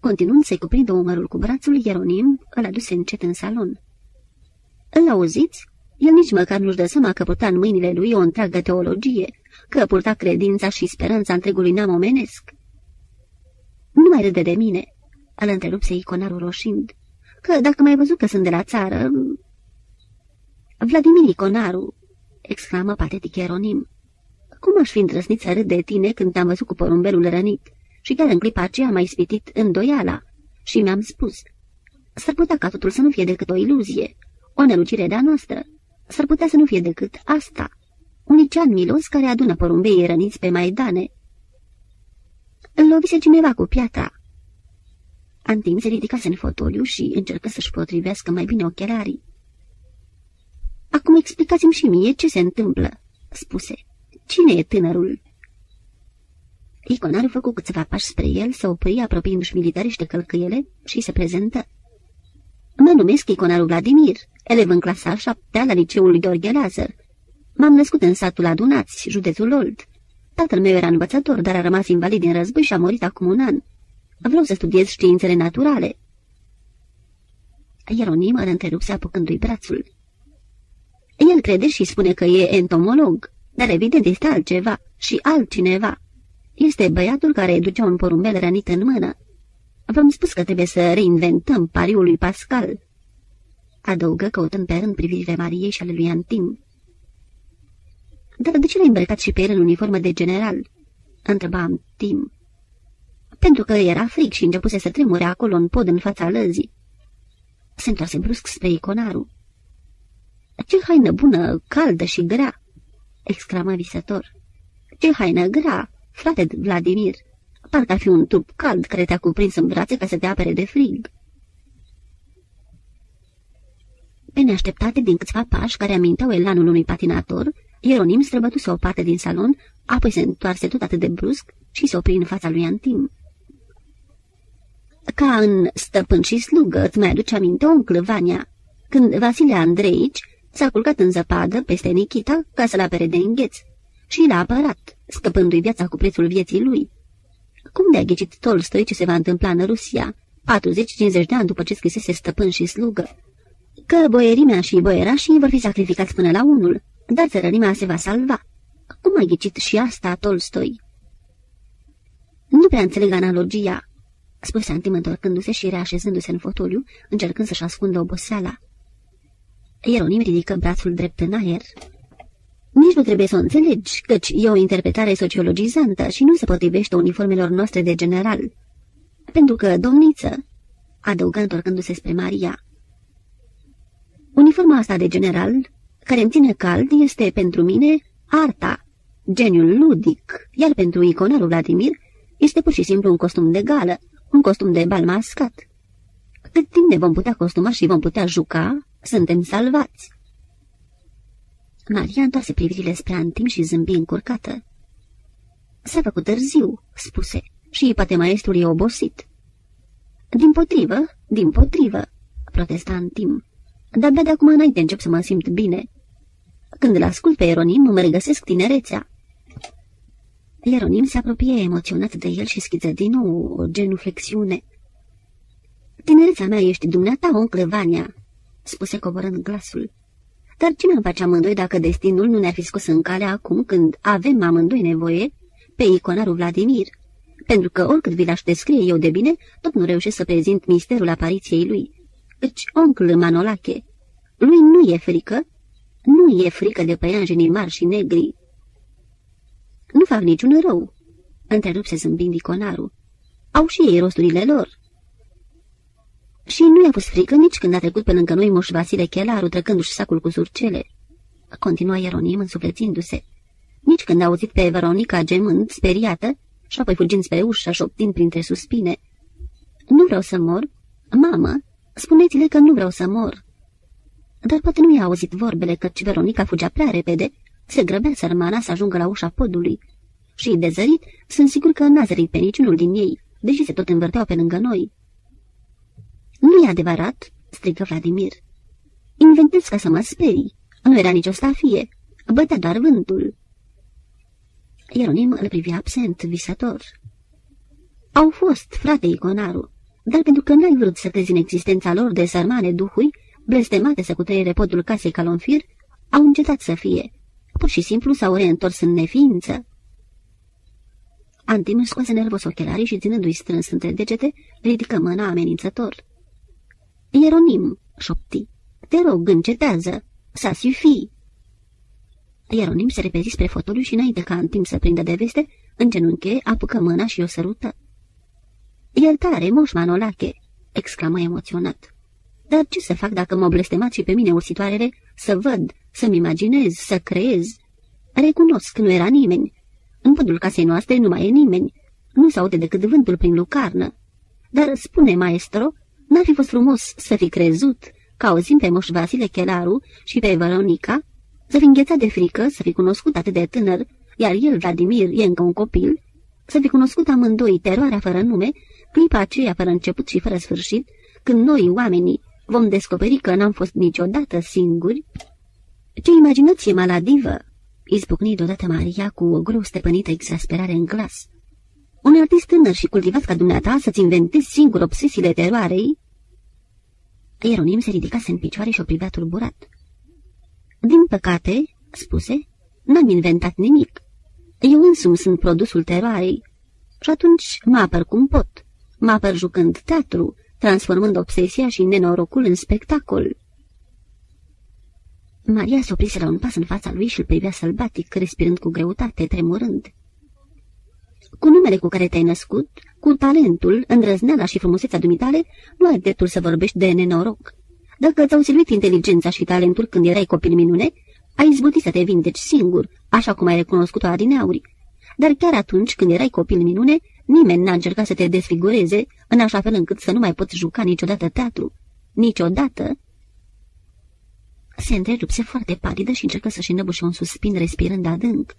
Continuând să-i cuprindă umărul cu brațul, Ieronim îl aduse încet în salon. Îl auziți? El nici măcar nu-și dă seama că purta în mâinile lui o întreagă teologie, că purta credința și speranța întregului neam omenesc. Nu mai râde de mine, îl întrerupse iconarul roșind, că dacă mai văzut că sunt de la țară... Vladimir Iconaru, exclamă patetic Ieronim, cum aș fi îndrăznit să râd de tine când te-am văzut cu porumbelul rănit și chiar în clipa aceea m-ai spitit îndoiala și mi-am spus, s-ar putea ca totul să nu fie decât o iluzie, o nelucire de-a noastră, s-ar putea să nu fie decât asta, un licean milos care adună porumbeii răniți pe maidane. Îl lovise cineva cu piatra. Antim se ridicase în fotoliu și încercă să-și potrivească mai bine ochelarii. Acum explicați-mi și mie ce se întâmplă," spuse. Cine e tânărul?" Iconarul făcu câțiva pași spre el, să opri apropiindu-și militariște călcâiele și se prezentă. Mă numesc Iconarul Vladimir, elev în clasa a șaptea la liceul lui Gheorghe Lazar. M-am născut în satul Adunați, județul Old. Tatăl meu era învățător, dar a rămas invalid din război și a murit acum un an. Vreau să studiez științele naturale. Ieronim îl întrerupse apucându-i brațul. El crede și spune că e entomolog, dar evident este altceva și altcineva. Este băiatul care ducea un porumbel rănit în mână. V-am spus că trebuie să reinventăm pariul lui Pascal. Adăugă căutând pe rând privirile Mariei și ale lui Antim. Dar de ce l-ai îmbrăcat și pe el în uniformă de general?" întreba Tim. Pentru că era frig și începuse să tremure acolo în pod în fața lăzii. Se întoarse brusc spre iconarul. Ce haină bună, caldă și grea!" exclama visător. Ce haină grea, frate Vladimir! Parcă ar fi un trup cald care te-a cuprins în brațe ca să te apere de frig." Pe neașteptate din câțiva pași care aminteau elanul unui patinator, Ieronim străbătuse o parte din salon, apoi se întoarse tot atât de brusc și se opri în fața lui Antim. Ca în stăpân și slugă, îți mai aduce aminte, oncle Vania, când Vasile Andreici s-a culcat în zăpadă peste Nikita ca să-l apere de îngheț și l-a apărat, scăpându-i viața cu prețul vieții lui. Cum de-a ghicit Tolstoi ce se va întâmpla în Rusia, 40-50 de ani după ce scrisese stăpân și slugă? Că boierimea și boierașii vor fi sacrificați până la unul, dar țărărimea se va salva. Cum a ghicit și asta Tolstoi? Nu prea înțeleg analogia, spuse Antim întorcându-se și reașezându-se în fotoliu, încercând să-și ascundă oboseala. Ieronim ridică brațul drept în aer. Nici nu trebuie să o înțelegi, căci e o interpretare sociologizantă și nu se potrivește uniformelor noastre de general. Pentru că, domniță, adăugă întorcându-se spre Maria, uniforma asta de general, care îmi ține cald, este pentru mine arta, geniul ludic, iar pentru iconarul Vladimir este pur și simplu un costum de gală, un costum de bal mascat. Cât timp ne vom putea costuma și vom putea juca, suntem salvați. Maria întoarse privirile spre Antim și zâmbi încurcată. S-a făcut târziu, spuse, și poate maestrul e obosit. Din potrivă, din potrivă, protesta Antim. Dar de acum înainte încep să mă simt bine. Când îl ascult pe Eronim, mă regăsesc tinerețea. Ieronim se apropie emoționat de el și schiță din nou o genuflexiune. Tinereța mea ești dumneata, oncle Vania, spuse coborând glasul. Dar ce ne-am face amândoi dacă destinul nu ne-ar fi scos în cale acum când avem amândoi nevoie pe iconarul Vladimir? Pentru că oricât vi l-aș descrie eu de bine, tot nu reușesc să prezint misterul apariției lui. Căci oncle Manolache, lui nu e frică, nu e frică de păianjenii mari și negri. Nu fac niciun rău, întrerupse zâmbind iconarul. Au și ei rosturile lor. Și nu i-a fost frică nici când a trecut pe lângă noi moș Vasile Chelaru, trăcându-și sacul cu surcele. Continua Ieronim însuflețindu-se. Nici când a auzit pe Veronica gemând, speriată, și apoi fugind spre ușă, șoptind printre suspine. Nu vreau să mor. Mamă, spuneți-le că nu vreau să mor. Dar poate nu i-a auzit vorbele, căci Veronica fugea prea repede, se grăbea sărmana să ajungă la ușa podului. Și, dezărit, sunt sigur că n-a zărit pe niciunul din ei, deși se tot învârteau pe lângă noi. Nu e adevărat?" strigă Vladimir. Inventez ca să mă sperii. Nu era nicio stafie. Bătea doar vântul." Ieronim îl privea absent, visător. Au fost, frate Iconaru, dar pentru că n-ai vrut să crezi în existența lor de sărmane duhuri, blestemate să cutreiere podul casei Calonfir, au încetat să fie. Pur și simplu s-au reîntors în neființă. Antim își scoase nervos ochelarii și, ținându-i strâns între degete, ridică mâna amenințător. Ieronim, șopti, te rog, încetează, s-a sufi. Ieronim se repezi spre fotoliu și, înainte ca Antim să prindă de veste, în genunche apucă mâna și o sărută. Iertare, moș Manolache!" exclamă emoționat. Dar ce să fac dacă mă blestemat și pe mine ursitoarele? Să văd, să-mi imaginez, să creez. Recunosc, nu era nimeni. În podul casei noastre nu mai e nimeni. Nu se aude decât vântul prin lucarnă. Dar spune, maestro, n-ar fi fost frumos să fi crezut că auzim pe moș Vasile Chelaru și pe Veronica, să fi înghețat de frică, să fi cunoscut atât de tânăr, iar el, Vladimir, e încă un copil, să fi cunoscut amândoi teroarea fără nume, clipa aceea fără început și fără sfârșit, când noi, oamenii, vom descoperi că n-am fost niciodată singuri? Ce imaginație maladivă! Izbucni deodată Maria cu o greu stăpânită exasperare în glas. Un artist tânăr și cultivat ca dumneata să-ți inventezi singur obsesiile teroarei? Ieronim se ridicase în picioare și o privea tulburat. Din păcate, spuse, n-am inventat nimic. Eu însumi sunt produsul teroarei. Și atunci mă apăr cum pot. Mă apăr jucând teatru, transformând obsesia și nenorocul în spectacol. Maria se oprise la un pas în fața lui și îl privea sălbatic, respirând cu greutate, tremurând. Cu numele cu care te-ai născut, cu talentul, îndrăzneala și frumusețea dumitale, nu ai dreptul să vorbești de nenoroc. Dacă ți-au servit inteligența și talentul când erai copil minune, ai izbutit să te vindeci singur, așa cum ai recunoscut-o adineauri. Dar chiar atunci, când erai copil minune, nimeni n-a încercat să te desfigureze, în așa fel încât să nu mai poți juca niciodată teatru. Niciodată. Se întrerupse foarte palidă și încercă să-și înăbușe un suspin respirând adânc.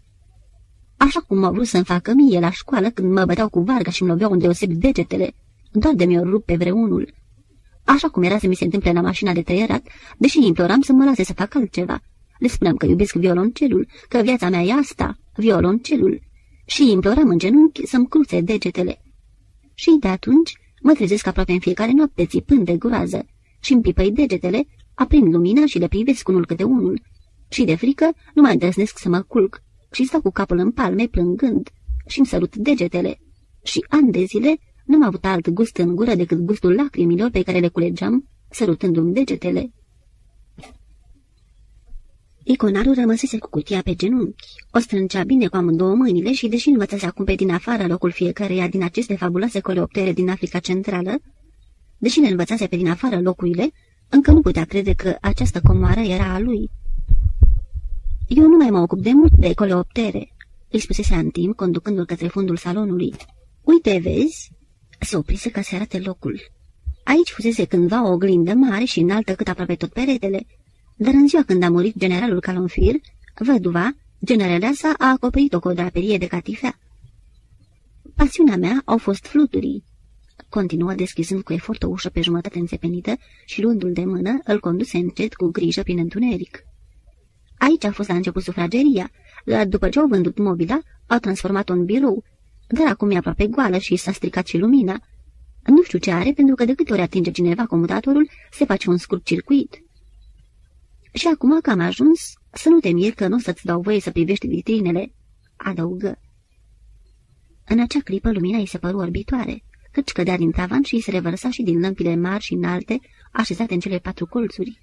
Așa cum au vrut să-mi facă mie la școală când mă băteau cu varga și îmi loveau îndeosebi degetele, doar de mi-o rup pe vreunul. Așa cum era să mi se întâmple la mașina de tăierat, deși imploram să mă lase să fac altceva. Le spuneam că iubesc violoncelul, că viața mea e asta, violoncelul, și imploram în genunchi să-mi cruțe degetele. Și de atunci mă trezesc aproape în fiecare noapte țipând de groază și îmi pipăi degetele, aprind lumina și le privesc unul câte unul. Și de frică nu mai îndrăznesc să mă culc și stau cu capul în palme plângând și îmi sărut degetele. Și ani de zile nu am avut alt gust în gură decât gustul lacrimilor pe care le culegeam, sărutându-mi degetele. Iconarul rămăsese cu cutia pe genunchi. O strângea bine cu amândouă mâinile și, deși învățase acum pe din afară locul fiecăreia din aceste fabuloase coleoptere din Africa Centrală, deși le învățase pe din afară locurile, încă nu putea crede că această comoară era a lui. Eu nu mai mă ocup de mult de coleoptere," îi spusese Antim, conducându-l către fundul salonului. Uite, vezi?" Se oprise ca să arate locul. Aici fusese cândva o oglindă mare și înaltă cât aproape tot peretele, dar în ziua când a murit generalul Calonfir, văduva, generaleasa, a acoperit-o cu o draperie de catifea. Pasiunea mea au fost fluturii. Continuă deschizând cu efort o ușă pe jumătate înțepenită și luându-l de mână, îl conduse încet cu grijă prin întuneric. Aici a fost la început sufrageria, dar după ce au vândut mobila, au transformat-o în birou, dar acum e aproape goală și s-a stricat și lumina. Nu știu ce are, pentru că de câte ori atinge cineva comutatorul, se face un scurt circuit. Și acum că am ajuns, să nu te miri că nu o să-ți dau voie să privești vitrinele, adăugă. În acea clipă lumina îi se păru orbitoare, căci cădea din tavan și îi se revărsa și din lămpile mari și înalte, așezate în cele patru colțuri.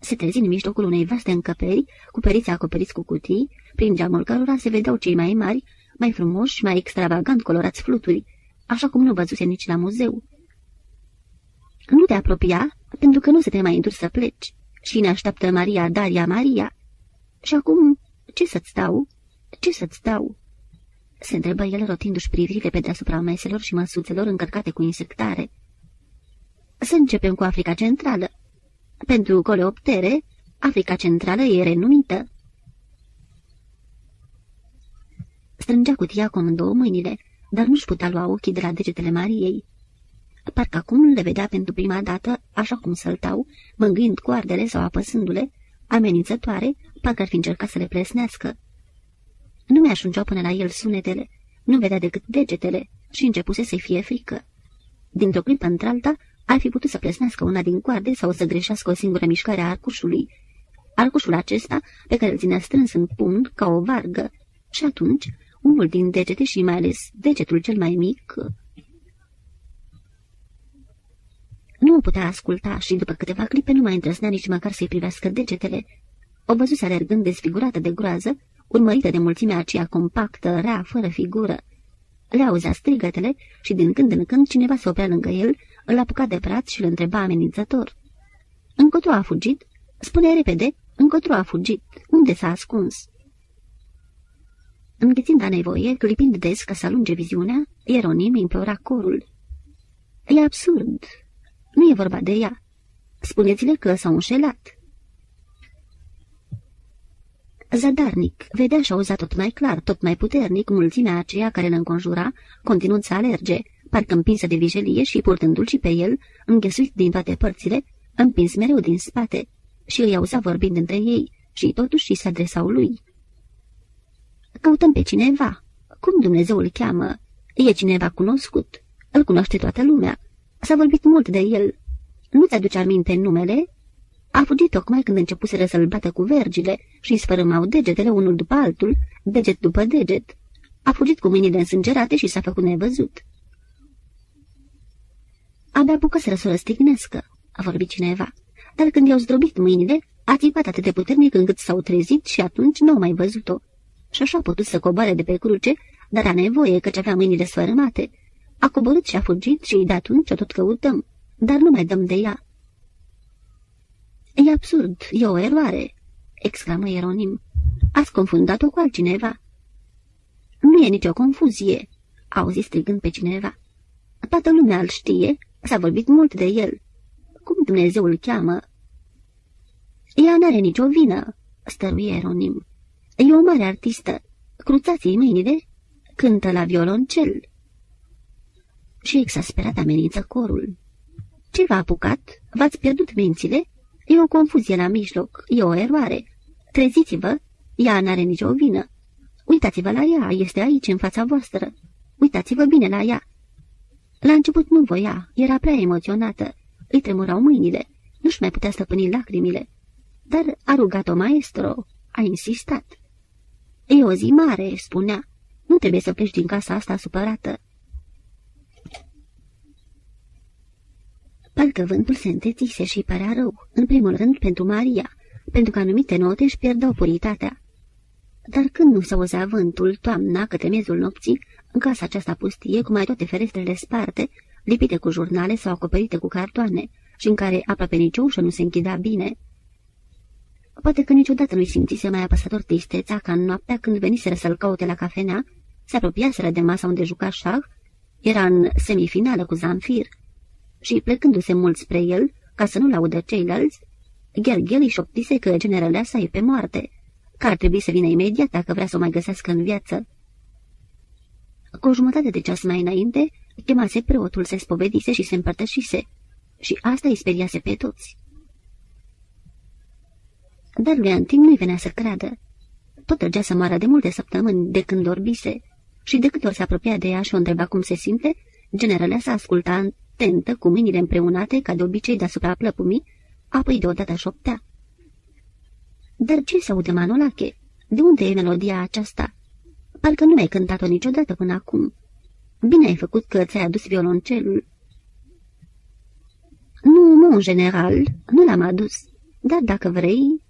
Se trezi în mijlocul unei vaste încăperi, cu periți acoperiți cu cutii, prin geamul cărora se vedeau cei mai mari, mai frumoși, mai extravagant colorați fluturi, așa cum nu văzuse nici la muzeu. Nu te apropia, pentru că nu se te mai întorci să pleci. Și ne așteaptă Maria, Daria, Maria. Și acum, ce să-ți dau? Ce să-ți dau? Se întrebă el rotindu-și privirile pe deasupra meselor și măsuțelor încărcate cu insectare. Să începem cu Africa Centrală. Pentru coleoptere, Africa Centrală e renumită. Strângea cutia cu amândouă mâinile, dar nu-și putea lua ochii de la degetele Mariei. Parcă acum le vedea pentru prima dată, așa cum săltau, mângâind coardele sau apăsându-le, amenințătoare, parcă ar fi încercat să le plesnească. Nu mi-ajungeau până la el sunetele, nu vedea decât degetele și începuse să-i fie frică. Dintr-o clipă într-alta, Ar fi putut să plesnească una din coarde sau să greșească o singură mișcare a arcușului. Arcușul acesta, pe care îl ținea strâns în pumn, ca o vargă. Și atunci, unul din degete și mai ales degetul cel mai mic... Nu putea asculta și după câteva clipe nu mai îndrăznea nici măcar să-i privească degetele. O văzuse alergând desfigurată de groază, urmărită de mulțimea aceea compactă, rea, fără figură. Le auzea strigătele și din când în când cineva se oprea lângă el, îl apuca de braț și îl întreba amenințător. Încotro a fugit? Spune repede, încotro a fugit. Unde s-a ascuns? Înghețind a nevoie, clipind des ca să alunge viziunea, Ieronim implora corul. E absurd. Nu e vorba de ea. Spuneți-le că s-au înșelat. Zadarnic, vedea și auza tot mai clar, tot mai puternic, mulțimea aceea care îl înconjura, continuând să alerge, parcă împinsă de vijelie și purtându-l și pe el, înghesuit din toate părțile, împins mereu din spate, și îi auza vorbind între ei, și totuși se adresau lui. Căutăm pe cineva. Cum Dumnezeu îl cheamă? E cineva cunoscut. Îl cunoaște toată lumea. S-a vorbit mult de el. Nu-ți aduce aminte numele? A fugit tocmai când începuseră să-l bată cu vergile și sfărâmau degetele unul după altul, deget după deget. A fugit cu mâinile însângerate și s-a făcut nevăzut. Abia apucă să răsură stignească, a vorbit cineva, dar când i-au zdrobit mâinile, a țipat atât de puternic încât s-au trezit și atunci nu au mai văzut-o. Și așa a putut să coboare de pe cruce, dar a nevoie căci avea mâinile sfărâmate. A coborât și a fugit și de atunci o tot căutăm, dar nu mai dăm de ea. E absurd, e o eroare!" exclamă Ieronim. Ați confundat-o cu altcineva." Nu e nicio confuzie," auzi strigând pe cineva. Toată lumea îl știe, s-a vorbit mult de el. Cum Dumnezeu îl cheamă?" Ea n-are nicio vină," stăruie Ieronim. E o mare artistă. Cruțați-i mâinile, cântă la violoncel." Și exasperat amenință corul. Ce v-a apucat? V-ați pierdut mințile?" E o confuzie la mijloc, e o eroare. Treziți-vă, ea n-are nicio vină. Uitați-vă la ea, este aici, în fața voastră. Uitați-vă bine la ea. La început nu voia, era prea emoționată. Îi tremurau mâinile, nu-și mai putea stăpâni lacrimile. Dar a rugat-o maestro, a insistat. E o zi mare, spunea. Nu trebuie să pleci din casa asta supărată. Parcă vântul se întețise și părea rău, în primul rând pentru Maria, pentru că anumite note își pierdau puritatea. Dar când nu se auzea vântul, toamna, către miezul nopții, în casa aceasta pustie, cu mai toate ferestrele sparte, lipite cu jurnale sau acoperite cu cartoane, și în care aproape nicio ușă nu se închidea bine. Poate că niciodată nu-i simțise mai apăsător tristețea ca în noaptea când veniseră să-l caute la cafenea, se apropiaseră de masa unde juca șah, era în semifinală cu Zamfir, și, plecându-se mult spre el, ca să nu-l audă ceilalți, Gherghel îi șoptise că generalea sa e pe moarte, că ar trebui să vină imediat dacă vrea să o mai găsească în viață. Cu o jumătate de ceas mai înainte, chemase preotul, se spovedise și se împărtășise, și asta îi speriase pe toți. Dar lui Antin nu-i venea să creadă. Tot trăgea să moară de multe săptămâni de când orbise, și de câte ori se apropia de ea și o întreba cum se simte, generalea sa asculta tentă, cu mâinile împreunate, ca de obicei deasupra plăpumii, apoi deodată șoptea. Dar ce se aude, Manolache? De unde e melodia aceasta? Parcă nu mi-ai cântat-o niciodată până acum. Bine ai făcut că ți-ai adus violoncelul. Nu, nu, în general, nu l-am adus. Dar dacă vrei...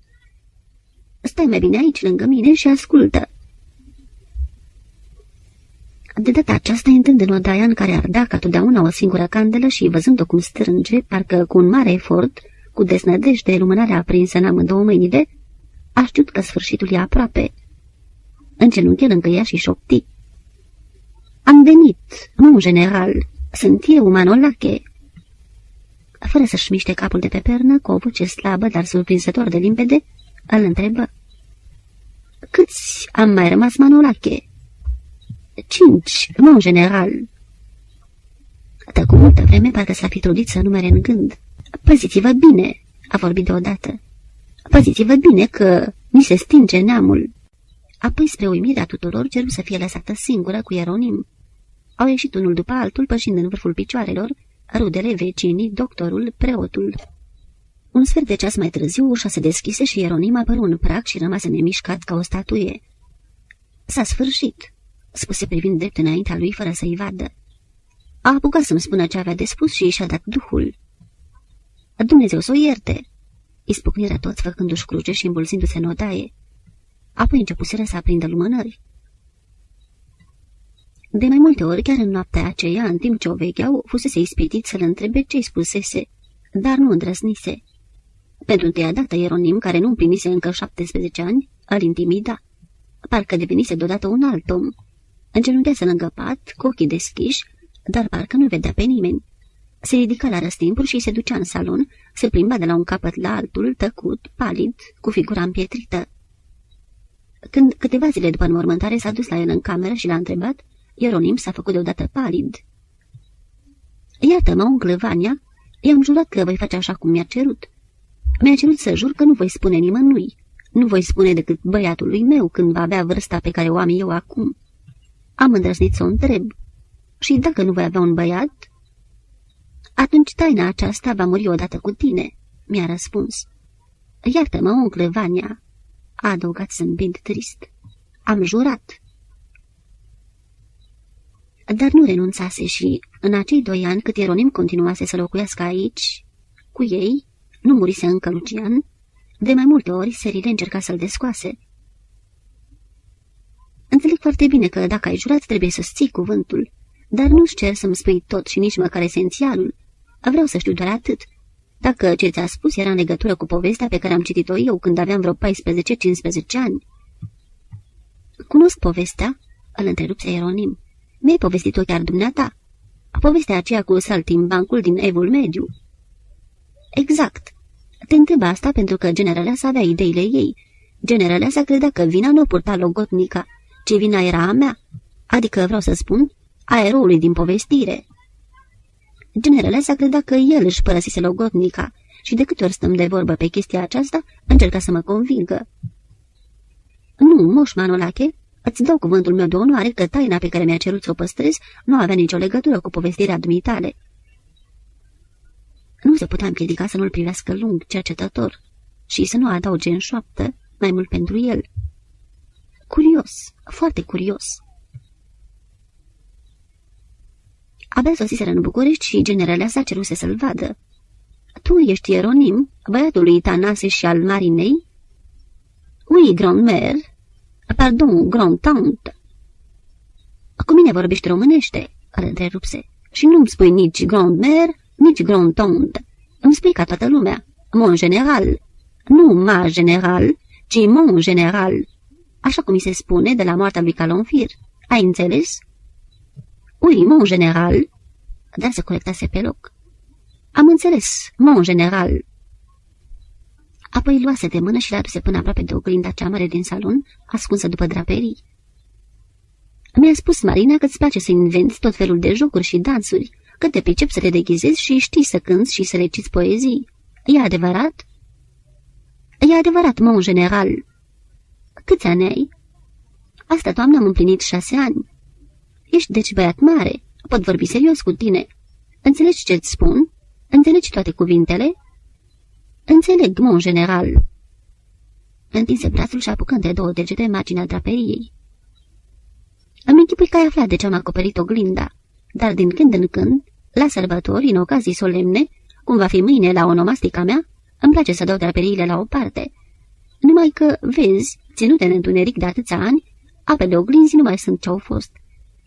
Stai mai bine aici lângă mine și ascultă. De data aceasta, intrând în odaia în care ardea ca totdeauna o singură candelă și văzând-o cum strânge, parcă cu un mare efort, cu desnădejde lumânarea aprinsă în amândouă mâinile, a știut că sfârșitul e aproape. Îngenunche lângă ea și șopti. Am venit, nu general, sunt eu, Manolache. Fără să-și miște capul de pe pernă, cu o voce slabă, dar surprinzător de limpede, îl întrebă. Câți am mai rămas, Manolache?" Cinci, mon general. Tăcu multă vreme, parcă s-a fi trudit să numere în gând. Păziți-vă bine, a vorbit deodată. Păziți-vă bine că ni se stinge neamul. Apoi, spre uimirea tuturor, ceru să fie lăsată singură cu Ieronim. Au ieșit unul după altul, pășind în vârful picioarelor, rudele, vecinii, doctorul, preotul. Un sfert de ceas mai târziu, ușa se deschise și Ieronim apăru în prag și rămase nemișcat ca o statuie. S-a sfârșit, spuse privind drept înaintea lui fără să-i vadă. A apucat să-mi spună ce avea de spus și și-a dat duhul. Dumnezeu să o ierte! Ispucniră toți făcându-și cruce și îmbulzindu-se în odaie. Apoi începuseră să aprindă lumânări. De mai multe ori, chiar în noaptea aceea, în timp ce o vecheau, fusese ispitit să-l întrebe ce-i spusese, dar nu îndrăznise. Pentru întâia dată, Ieronim, care nu împlinise încă 17 ani, îl intimida. Parcă devenise deodată un alt om. Îngenunchea lângă pat, cu ochii deschiși, dar parcă nu vedea pe nimeni. Se ridica la răstimpuri și se ducea în salon, se plimba de la un capăt la altul, tăcut, palid, cu figura împietrită. Când câteva zile după înmormântare s-a dus la el în cameră și l-a întrebat, Ieronim s-a făcut deodată palid. Iată-mă, uncle Vania, i-am jurat că voi face așa cum mi-a cerut. Mi-a cerut să jur că nu voi spune nimănui. Nu voi spune decât băiatului meu când va avea vârsta pe care o am eu acum. Am îndrăznit să o întreb. Și dacă nu voi avea un băiat? Atunci taina aceasta va muri odată cu tine, mi-a răspuns. Iartă-mă, uncle Vania, a adăugat zâmbind trist. Am jurat. Dar nu renunțase și, în acei doi ani cât Ieronim continuase să locuiască aici, cu ei, nu murise încă Lucian, de mai multe ori serile încerca să-l descoase. Înțeleg foarte bine că dacă ai jurat trebuie să-ți ții cuvântul, dar nu-ți cer să-mi spui tot și nici măcar esențialul. Vreau să știu doar atât. Dacă ce ți-a spus era în legătură cu povestea pe care am citit-o eu când aveam vreo 14-15 ani. Cunosc povestea, îl întrerupse Ieronim. Mi-ai povestit-o chiar dumneata. Povestea aceea cu saltimbancul din Evul Mediu. Exact. Te întreb asta pentru că generala să avea ideile ei. Generala să credea că vina nu o purta logotnica, ci vina era a mea. Adică, vreau să spun, a eroului din povestire. Generala să credea că el își părăsise logotnica și de câte ori stăm de vorbă pe chestia aceasta, încerca să mă convingă. Nu, moș Manolache, îți dau cuvântul meu de onoare că taina pe care mi-a cerut să o păstrez nu avea nicio legătură cu povestirea dumitale. Nu se putea împiedica să nu-l privească lung, cercetător, și să nu adauge în șoaptă mai mult pentru el. Curios, foarte curios. Abia sosiseră în București și generala sa ceruse să-l vadă. Tu ești Ieronim, băiatul lui Tanase și al Marinei? Oui, grand-mère. Pardon, grand-tante. Cu mine vorbești românește, îl întrerupse. Și nu-mi spui nici grand-mère, nici grand-tante. Îmi spui ca toată lumea. Mon general. Nu ma general, ci mon general. Așa cum mi se spune de la moartea lui Calonfir. Ai înțeles? Ui, mon general. Dar se colectase pe loc. Am înțeles, mon general. Apoi luase de mână și l-a dus până aproape de oglinda cea mare din salon, ascunsă după draperii. Mi-a spus Marina că-ți place să invenți tot felul de jocuri și dansuri, că te pricep să te deghizezi și știi să cânți și să reciți poezii. E adevărat? E adevărat, mon general. Câți ani ai? Asta toamnă am împlinit șase ani. Ești deci băiat mare. Pot vorbi serios cu tine. Înțelegi ce-ți spun? Înțelegi toate cuvintele? Înțeleg, mon general. Întinse brațul și apucă între două degete marginea draperiei. Îmi închipui că ai aflat de ce am acoperit oglinda dar din când în când, la sărbători, în ocazii solemne, cum va fi mâine la onomastica mea, îmi place să dau draperiile la o parte. Numai că, vezi, ținute în întuneric de atâția ani, apele oglinzi nu mai sunt ce-au fost.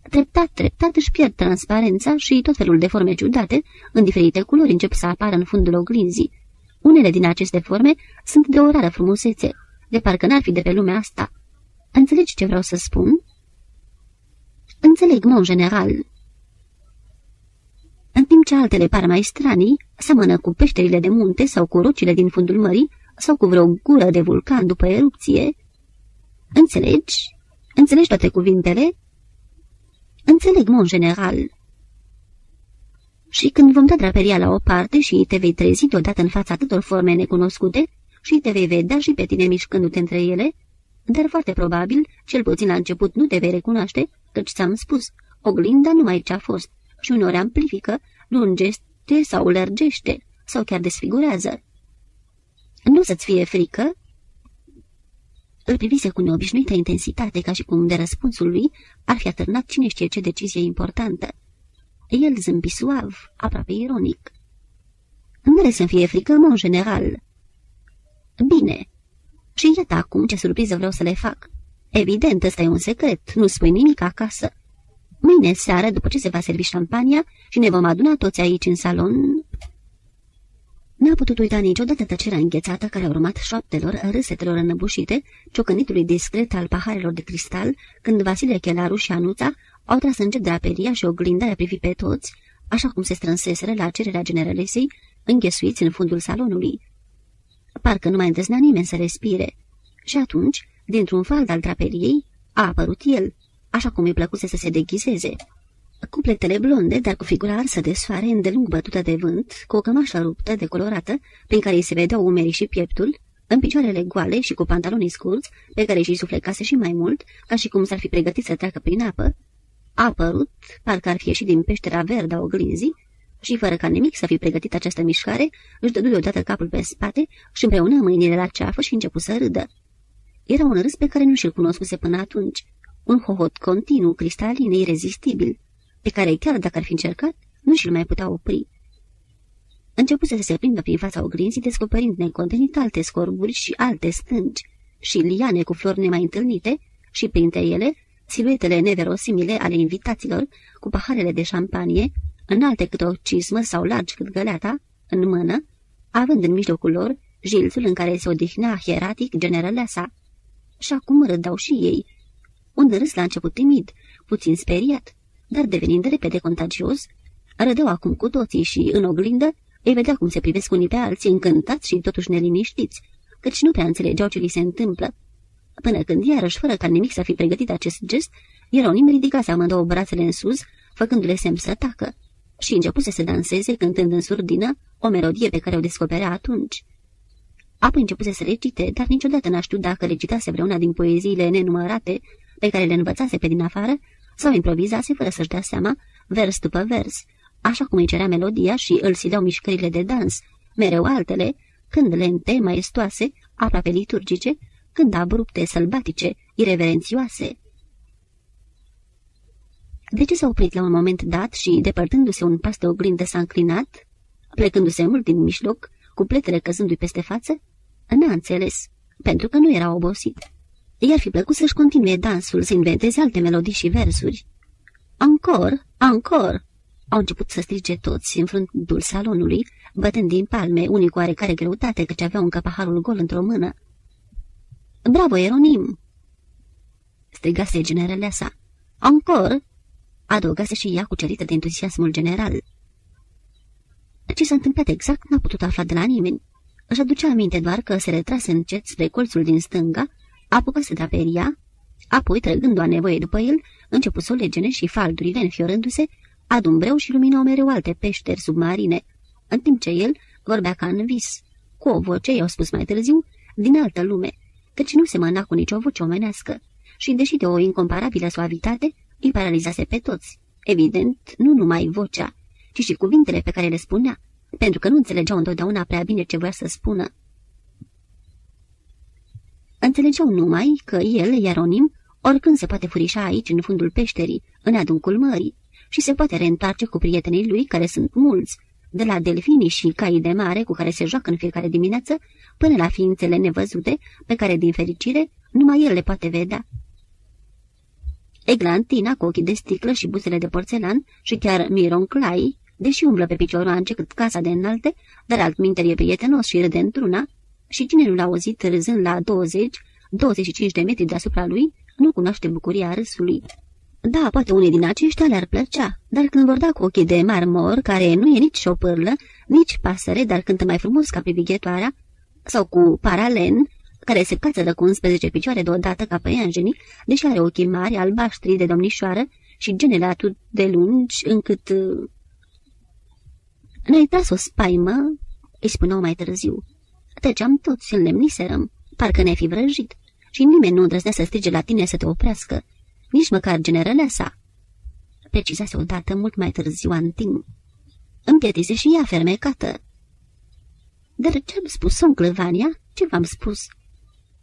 Treptat, treptat își pierd transparența și tot felul de forme ciudate, în diferite culori, încep să apară în fundul oglinzii. Unele din aceste forme sunt de o rară frumusețe, de parcă n-ar fi de pe lumea asta. Înțelegi ce vreau să spun? Înțeleg, mon general, în timp ce altele par mai stranii, seamănă cu peșterile de munte sau cu rocile din fundul mării sau cu vreo gură de vulcan după erupție. Înțelegi? Înțelegi toate cuvintele? Înțeleg, mon general. Și când vom da draperia la o parte și te vei trezi deodată în fața atâtor forme necunoscute și te vei vedea și pe tine mișcându-te între ele, dar foarte probabil, cel puțin la început nu te vei recunoaște, căci ți-am spus, oglinda nu mai ce a fost și uneori amplifică, nu un gest rupe sau lărgește sau chiar desfigurează. Nu să-ți fie frică?" Îl privise cu neobișnuită intensitate, ca și cum de răspunsul lui ar fi atârnat cine știe ce decizie importantă. El zâmbi suav, aproape ironic. Nu are să fie frică, mon general." Bine. Și iată acum ce surpriză vreau să le fac. Evident, ăsta e un secret, nu spui nimic acasă. Mâine seară, după ce se va servi șampania și ne vom aduna toți aici în salon... N-a putut uita niciodată tăcerea înghețată care a urmat șoaptelor, râsetelor înăbușite, ciocănitului discret al paharelor de cristal, când Vasile Chelaru și Anuța au tras în draperia și oglinda a privit pe toți, așa cum se strânseseră la cererea generalesei, înghesuiți în fundul salonului. Parcă nu mai îndrăznea nimeni să respire. Și atunci, dintr-un fald al draperiei, a apărut el, așa cum îi plăcuse să se deghizeze. Cupletele blonde, dar cu figura arsă de soare, îndelung bătută de vânt, cu o cămașă ruptă, decolorată, prin care îi se vedeau umerii și pieptul, în picioarele goale și cu pantalonii scurți, pe care și suflecase și mai mult, ca și cum s-ar fi pregătit să treacă prin apă, a apărut, parcă ar fi ieșit din peștera verde a oglinzii, și fără ca nimic să fi pregătit această mișcare, își dădu deodată capul pe spate și împreună mâinile la ceafă și începu să râdă. Era un râs pe care nu și-l cunoscuse până atunci, un hohot continuu, cristalin, irezistibil, pe care, chiar dacă ar fi încercat, nu și-l mai putea opri. Începuse să se prindă prin fața oglinzii, descoperind necontenit alte scorburi și alte stângi, și liane cu flori nemai întâlnite, și printre ele, siluetele neverosimile ale invitaților, cu paharele de șampanie, înalte cât o cismă sau largi cât găleata, în mână, având în mijlocul lor jilțul în care se odihnea hieratic generaleasa. Și acum râdau și ei. Un râs la început timid, puțin speriat, dar devenind repede contagios, râdeau acum cu toții și, în oglindă, îi vedea cum se privesc unii pe alții, încântați și totuși neliniștiți, căci nu prea înțelegeau ce li se întâmplă. Până când, iarăși, fără ca nimic să fi pregătit acest gest, Ieronim ridicase amândouă brațele în sus, făcându-le semn să tacă și începuse să danseze cântând în surdină o melodie pe care o descoperea atunci. Apoi începuse să recite, dar niciodată n-a știut dacă recitase vreuna din poeziile nenumărate pe care le învățase pe din afară sau improvizase fără să-și dea seama, vers după vers, așa cum îi cerea melodia și îl sileau mișcările de dans, mereu altele, când lente, maestoase, aproape liturgice, când abrupte, sălbatice, ireverențioase. De ce s-a oprit la un moment dat și, depărtându-se un pas de oglindă, s-a înclinat, plecându-se mult din mijloc, cu pletele căzându-i peste față? N-a înțeles, pentru că nu era obosit. I-ar fi plăcut să-și continue dansul, să inventeze alte melodii și versuri. Ancor, ancor! Au început să strige toți în fruntul salonului, bătând din palme, unii cu oarecare greutate, căci aveau încă paharul gol într-o mână. Bravo, Eronim!" strigase generele sa. Ancor! adăugase și ea cucerită de entuziasmul general. Ce s-a întâmplat exact n-a putut afla de la nimeni. Își aducea aminte doar că se retrase încet spre colțul din stânga, apucase draperia, apoi, trăgându-o nevoie după el, începu să o legene și faldurile, înfiorându-se, adumbreu și luminau mereu alte peșteri submarine, în timp ce el vorbea ca în vis, cu o voce, i-au spus mai târziu, din altă lume, căci nu se mâna cu nicio voce omenească și, deși de o incomparabilă suavitate, îi paralizase pe toți. Evident, nu numai vocea, ci și cuvintele pe care le spunea, pentru că nu înțelegeau întotdeauna prea bine ce voia să spună. Înțelegeau numai că el, Ieronim, oricând se poate furișa aici, în fundul peșterii, în adâncul mării, și se poate reîntoarce cu prietenii lui, care sunt mulți, de la delfinii și caii de mare cu care se joacă în fiecare dimineață, până la ființele nevăzute, pe care, din fericire, numai el le poate vedea. Eglantina, cu ochii de sticlă și buzele de porțelan, și chiar Miron Clay, deși umblă pe picioroance cât casa de înalte, dar altminteri e prietenos și râde într-una, și cine nu l-a auzit râzând la 20-25 de metri deasupra lui, nu cunoaște bucuria râsului. Da, poate unii din aceștia le-ar plăcea, dar când vor da cu ochii de marmor, care nu e nici șopârlă, nici pasăre, dar cântă mai frumos ca privighetoarea, sau cu paralen, care se cațără cu 11 picioare deodată ca păianjenii, deși are ochii mari, albaștri de domnișoară și genele atât de lungi încât... Uh, Ne-ai tras o spaimă?" îi spuneau mai târziu. Tăceam toți, lemniserăm, parcă ne-ai fi vrăjit și nimeni nu îndrăznea să strige la tine să te oprească, nici măcar generalea sa. Precizase odată mult mai târziu în timp. Împietise și ea fermecată. Dar ce-am spus, oncle Vania? Ce v-am spus?"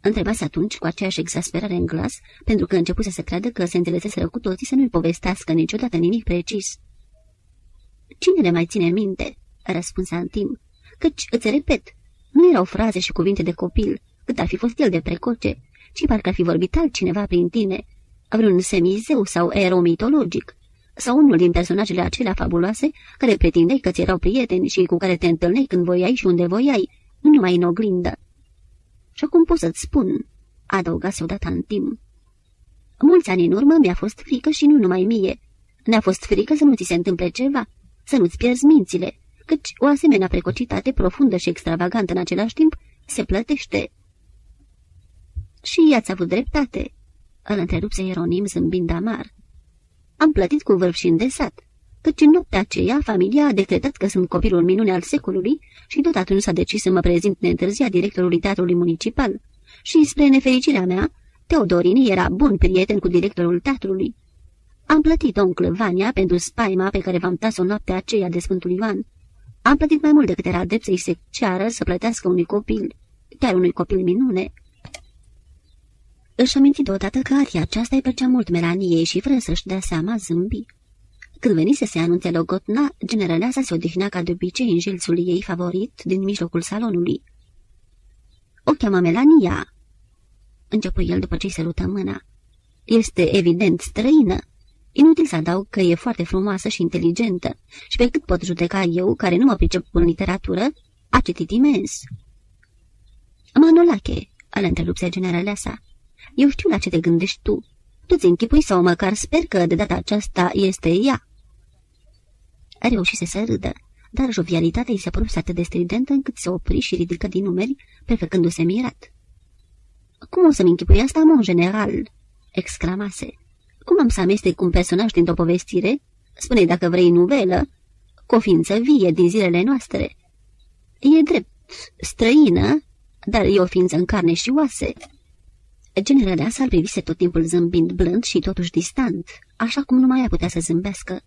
Întrebase atunci cu aceeași exasperare în glas, pentru că începuse să creadă că se înțeleseseră cu toții să nu-i povestească niciodată nimic precis. Cine le mai ține minte?" răspunse Antim, căci, îți repet, nu erau fraze și cuvinte de copil, cât ar fi fost el de precoce, ci parcă ar fi vorbit altcineva prin tine, vreun semizeu sau erou mitologic, sau unul din personajele acelea fabuloase care pretindeai că ți erau prieteni și cu care te întâlneai când voiai și unde voiai, nu numai în oglindă. Și acum pot să-ți spun, adăugase odată în timp. Mulți ani în urmă mi-a fost frică și nu numai mie. Ne-a fost frică să nu ți se întâmple ceva, să nu-ți pierzi mințile, căci o asemenea precocitate profundă și extravagantă în același timp se plătește. Și i-ați avut dreptate, îl întrerupse Ieronim zâmbind amar. Am plătit cu vârf și îndesat, căci în noaptea aceea familia a decretat că sunt copilul minune al secolului și tot atunci s-a decis să mă prezint neîntârziat directorului teatrului municipal. Și, spre nefericirea mea, Teodorini era bun prieten cu directorul teatrului. Am plătit oncle Vania pentru spaima pe care v-am tras-o noaptea aceea de Sfântul Ioan. Am plătit mai mult decât era drept să-i se ceară să plătească unui copil, chiar unui copil minune. Își aminti deodată că aria aceasta îi plăcea mult Melaniei și, fără să-și dea seama, zâmbi. Când veni să se anunțe logotna, generaleasa se odihnea ca de obicei în jilțul ei favorit din mijlocul salonului. O cheamă Melania, începu el după ce-i sărută mâna. Este evident străină. Inutil să adaug că e foarte frumoasă și inteligentă și pe cât pot judeca eu, care nu mă pricep în literatură, a citit imens. Manolache, îl întrerupse generaleasa, eu știu la ce te gândești tu. Tu-ți închipui sau măcar sper că de data aceasta este ea. A reușit să râdă, dar jovialitatea îi se păruse atât de stridentă încât se opri și ridică din numeri, prefăcându-se mirat. Cum o să-mi închipui asta, mon general?" exclamase. Cum am să amestec un personaj dintr-o povestire? Spune dacă vrei nuvelă, cu o ființă vie din zilele noastre. E drept, străină, dar e o ființă în carne și oase." Generala sa privise tot timpul zâmbind blând și totuși distant, așa cum nu mai putea să zâmbească.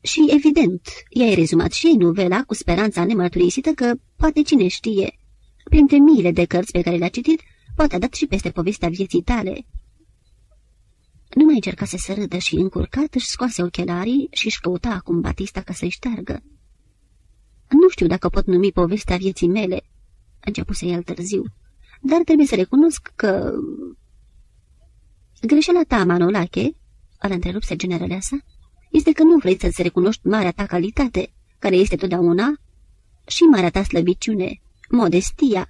Și, evident, i-ai rezumat și ei novela cu speranța nemărturisită că, poate cine știe, printre miile de cărți pe care le-a citit, poate a dat și peste povestea vieții tale. Nu mai încercase să râdă și, încurcat, își scoase ochelarii și își căuta acum Batista ca să-i șteargă. Nu știu dacă pot numi povestea vieții mele, începuse el târziu dar trebuie să recunosc că... Greșeala ta, Manolache, îl întrerupse generaleasa, este că nu vrei să-ți recunoști marea ta calitate, care este totdeauna, și marea ta slăbiciune, modestia.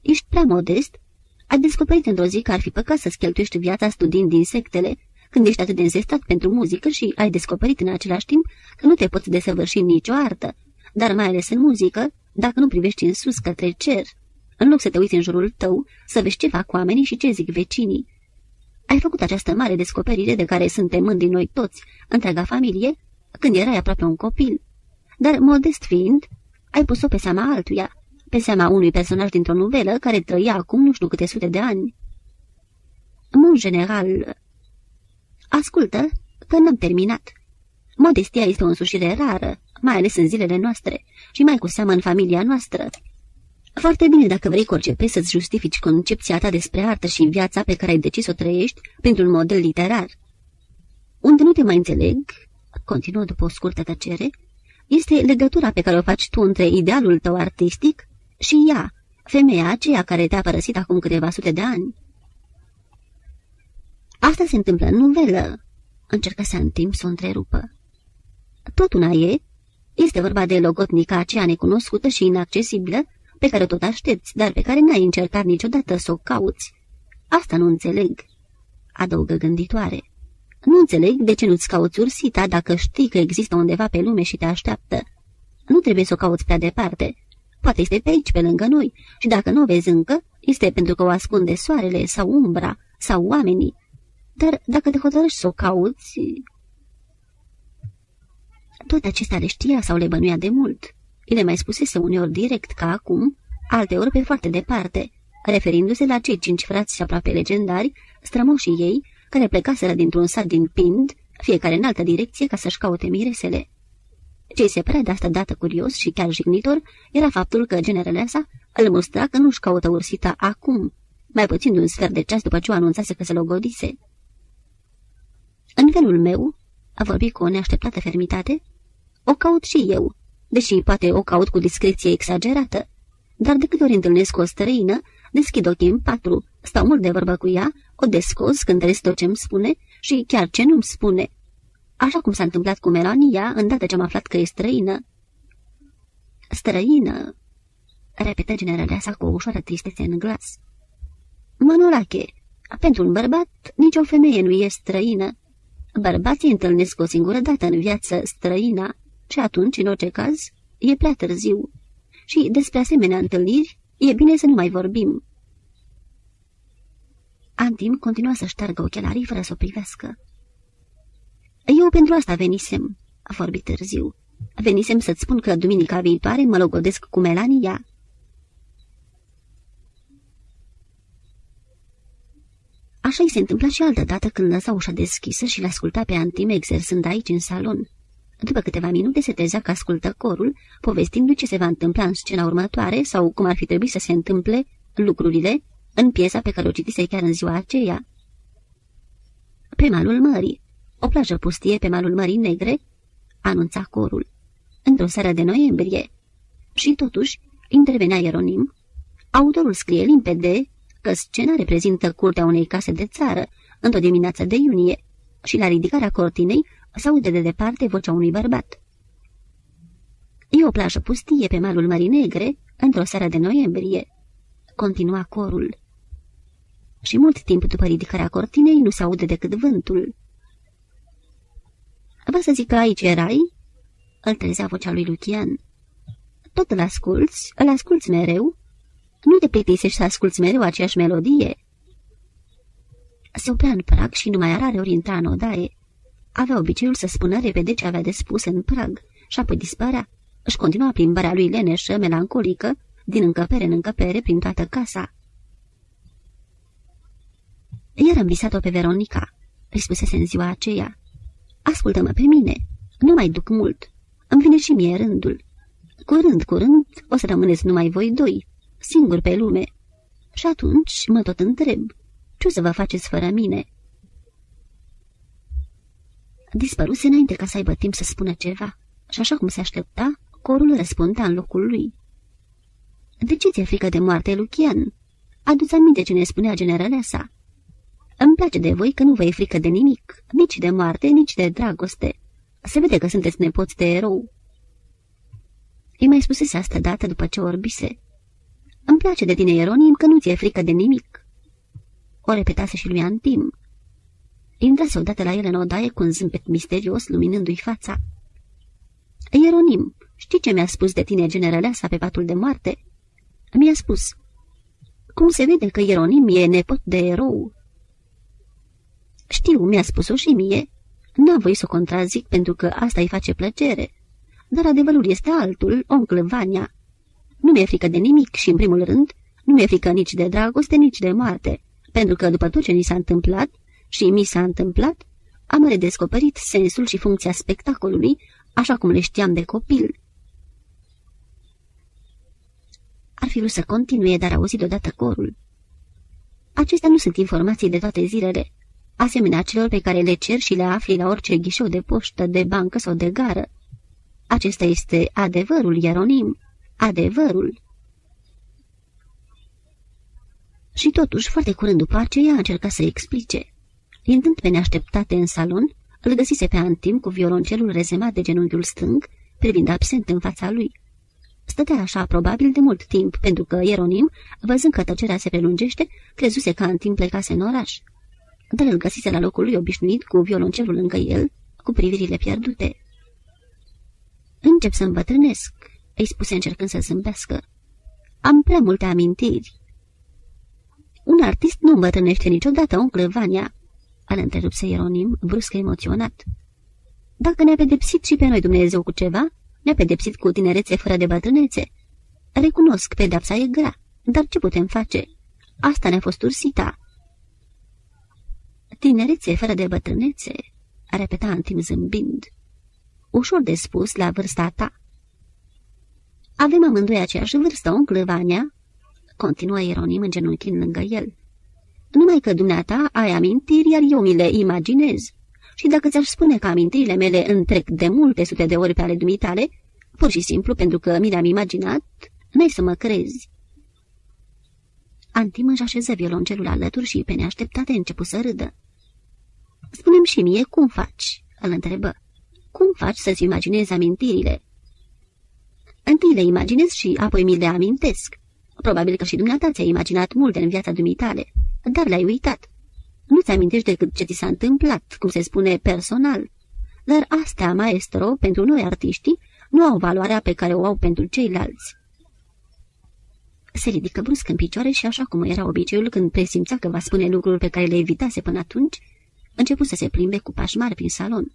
Ești prea modest? Ai descoperit într-o zi că ar fi păcat să-ți cheltuiești viața studiind insectele, când ești atât de înzestat pentru muzică și ai descoperit în același timp că nu te poți desăvârși nicio artă, dar mai ales în muzică, dacă nu privești în sus către cer în loc să te uiți în jurul tău, să vezi ce fac oamenii și ce zic vecinii. Ai făcut această mare descoperire de care suntem mândri noi toți, întreaga familie, când erai aproape un copil. Dar, modest fiind, ai pus-o pe seama altuia, pe seama unui personaj dintr-o novelă care trăia acum nu știu câte sute de ani. Mon general... Ascultă, că n-am terminat. Modestia este o însușire rară, mai ales în zilele noastre și mai cu seamă în familia noastră. Foarte bine dacă vrei concepe să-ți justifici concepția ta despre artă și viața pe care ai decis să o trăiești printr-un model literar. Unde nu te mai înțeleg, continuă după o scurtă tăcere, este legătura pe care o faci tu între idealul tău artistic și ea, femeia aceea care te-a părăsit acum câteva sute de ani. Asta se întâmplă în novelă, încercă să în timp să o întrerupă. Tot una e, este vorba de logotnica aceea necunoscută și inaccesibilă, pe care tot aștepți, dar pe care n-ai încercat niciodată să o cauți. Asta nu înțeleg, adăugă gânditoare. Nu înțeleg de ce nu-ți cauți ursita dacă știi că există undeva pe lume și te așteaptă. Nu trebuie să o cauți prea departe. Poate este pe aici, pe lângă noi, și dacă nu o vezi încă, este pentru că o ascunde soarele sau umbra sau oamenii. Dar dacă te hotărăști să o cauți... Toate acestea le știa sau le bănuia de mult. Îi le mai spusese uneori direct ca acum, alteori pe foarte departe, referindu-se la cei cinci frați și aproape legendari, strămoșii ei, care plecaseră dintr-un sat din Pind, fiecare în altă direcție ca să-și caute miresele. Ce se părea de asta dată curios și chiar jignitor era faptul că generele sa îl mustra că nu-și caută ursita acum, mai puțin de un sfert de ceas după ce o anunțase că se logodise. În felul meu, a vorbit cu o neașteptată fermitate, o caut și eu, deși poate o caut cu discreție exagerată. Dar de câte ori întâlnesc o străină, deschid ochii în patru, stau mult de vorbă cu ea, o descoz, cântăresc tot ce-mi spune și chiar ce nu-mi spune. Așa cum s-a întâmplat cu Melania, îndată ce am aflat că e străină. Străină, repetă generalea sa cu o ușoară tristețe în glas. Manolache, pentru un bărbat, nicio femeie nu e străină. Bărbații întâlnesc o singură dată în viață străina și atunci, în orice caz, e prea târziu. Și despre asemenea întâlniri e bine să nu mai vorbim. Antim continua să șteargă ochelarii fără să o privească. Eu pentru asta venisem, a vorbit târziu. Venisem să-ți spun că duminica viitoare mă logodesc cu Melania. Așa i se întâmpla și altă dată când lăsa ușa deschisă și l-asculta pe Antim exersând aici în salon. După câteva minute se trezea că ascultă corul, povestindu ce se va întâmpla în scena următoare sau cum ar fi trebuit să se întâmple lucrurile în piesa pe care o citise chiar în ziua aceea. Pe malul mării, o plajă pustie pe malul Mării Negre, anunța corul, într-o seară de noiembrie. Și totuși, intervenea Ieronim. Autorul scrie limpede că scena reprezintă curtea unei case de țară, într-o dimineață de iunie, și la ridicarea cortinei s-aude de departe vocea unui bărbat. E o plajă pustie pe malul Mării Negre, într-o seară de noiembrie, continua corul. Și mult timp după ridicarea cortinei nu se aude decât vântul. Vă să zic că aici erai?" Îl trezea vocea lui Lucian. Tot îl asculți? Îl asculți mereu? Nu te plictisești să asculți mereu aceeași melodie?" Se oprea în prag și numai rare ori intra în odaie. Avea obiceiul să spună repede ce avea de spus în prag și apoi dispărea. Își continua plimbarea lui leneșă, melancolică, din încăpere în încăpere prin toată casa. Iar am visat-o pe Veronica, îi spusese în ziua aceea. Ascultă-mă pe mine, nu mai duc mult. Îmi vine și mie rândul. Curând, curând, o să rămâneți numai voi doi, singuri pe lume. Și atunci mă tot întreb, ce o să vă faceți fără mine? Dispăruse înainte ca să aibă timp să spună ceva și așa cum se aștepta, corul răspundea în locul lui. De ce ți-e frică de moarte, Lucian? Adu-ți aminte ce ne spunea generalea sa. Îmi place de voi că nu vă e frică de nimic, nici de moarte, nici de dragoste. Se vede că sunteți nepoți de erou. Îi mai spusese asta dată după ce orbise. Îmi place de tine, Ieronim, că nu ți-e frică de nimic. O repetase și lui Antim. Intrase odată la el în odaie cu un zâmbet misterios, luminându-i fața. Ieronim, știi ce mi-a spus de tine generaleasa pe patul de moarte? Mi-a spus. Cum se vede că Ieronim e nepot de erou? Știu, mi-a spus-o și mie. N-am voie să o contrazic pentru că asta îi face plăcere. Dar adevărul este altul, oncle Vania. Nu mi-e frică de nimic și, în primul rând, nu mi-e frică nici de dragoste, nici de moarte, pentru că după tot ce ni s-a întâmplat și mi s-a întâmplat, am redescoperit sensul și funcția spectacolului, așa cum le știam de copil. Ar fi vrut să continue, dar auzit odată corul. Acestea nu sunt informații de toate zilele asemenea celor pe care le cer și le afli la orice ghișou de poștă, de bancă sau de gară. Acesta este adevărul, Ieronim, adevărul. Și totuși, foarte curând după aceea, a încercat să explice. Intând pe neașteptate în salon, îl găsise pe Antim cu violoncelul rezemat de genunchiul stâng, privind absent în fața lui. Stătea așa probabil de mult timp, pentru că Ieronim, văzând că tăcerea se prelungește, crezuse că Antim plecase în oraș dar îl găsise la locul lui obișnuit cu violoncelul lângă el, cu privirile pierdute. Încep să îmbătrânesc, îi spuse încercând să zâmbească. Am prea multe amintiri. Un artist nu îmbătrânește niciodată, oncle Vania, al întrerupse Ieronim, brusc emoționat. Dacă ne-a pedepsit și pe noi Dumnezeu cu ceva, ne-a pedepsit cu tinerețe fără de bătrânețe. Recunosc, pedepsa e grea, dar ce putem face? Asta ne-a fost ursita. Tinerețe fără de bătrânețe, a repetat Antim zâmbind. ușor de spus la vârsta ta. Avem amândoi aceeași vârstă, oncle Vania, continuă Ieronim genunchind lângă el. Numai că dumneata ai amintiri, iar eu mi le imaginez. Și dacă ți-aș spune că amintirile mele întrec de multe sute de ori pe ale dumitale, pur și simplu pentru că mi le-am imaginat, n-ai să mă crezi. Antim își așeză violoncelul alături și pe neașteptate începu să râdă. Spune-mi și mie cum faci?" îl întrebă. Cum faci să-ți imaginezi amintirile?" Întâi le imaginez și apoi mi le amintesc. Probabil că și dumneata ți-ai imaginat multe în viața dumitale, dar le-ai uitat. Nu-ți amintești decât ce ți s-a întâmplat, cum se spune, personal. Dar astea, maestro, pentru noi artiștii, nu au valoarea pe care o au pentru ceilalți. Se ridică brusc în picioare și, așa cum era obiceiul când presimțea că va spune lucruri pe care le evitase până atunci, început să se plimbe cu pași mari prin salon.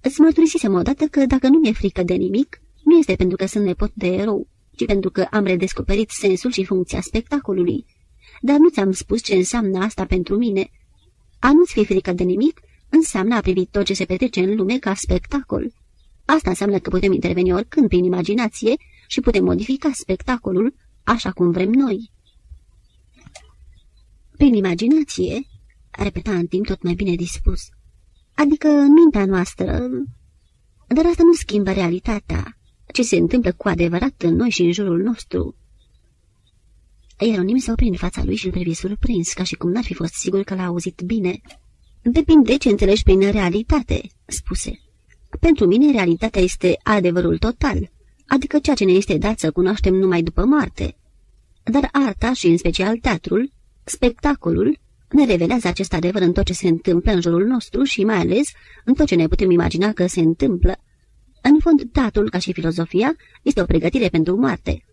Îți mărturisisem odată că dacă nu mi-e frică de nimic, nu este pentru că sunt nepot de erou, ci pentru că am redescoperit sensul și funcția spectacolului. Dar nu ți-am spus ce înseamnă asta pentru mine. A nu-ți fi frică de nimic înseamnă a privi tot ce se petrece în lume ca spectacol. Asta înseamnă că putem interveni oricând prin imaginație și putem modifica spectacolul așa cum vrem noi. Prin imaginație, repeta în timp tot mai bine dispus, adică în mintea noastră, dar asta nu schimbă realitatea, ce se întâmplă cu adevărat în noi și în jurul nostru. Ieronim se opri în fața lui și îl privi surprins, ca și cum n-ar fi fost sigur că l-a auzit bine. Depinde ce înțelegi prin realitate," spuse. Pentru mine, realitatea este adevărul total, adică ceea ce ne este dat să cunoaștem numai după moarte. Dar arta și în special teatrul, spectacolul, ne revelează acest adevăr în tot ce se întâmplă în jurul nostru și mai ales în tot ce ne putem imagina că se întâmplă. În fond, teatrul, ca și filozofia, este o pregătire pentru moarte.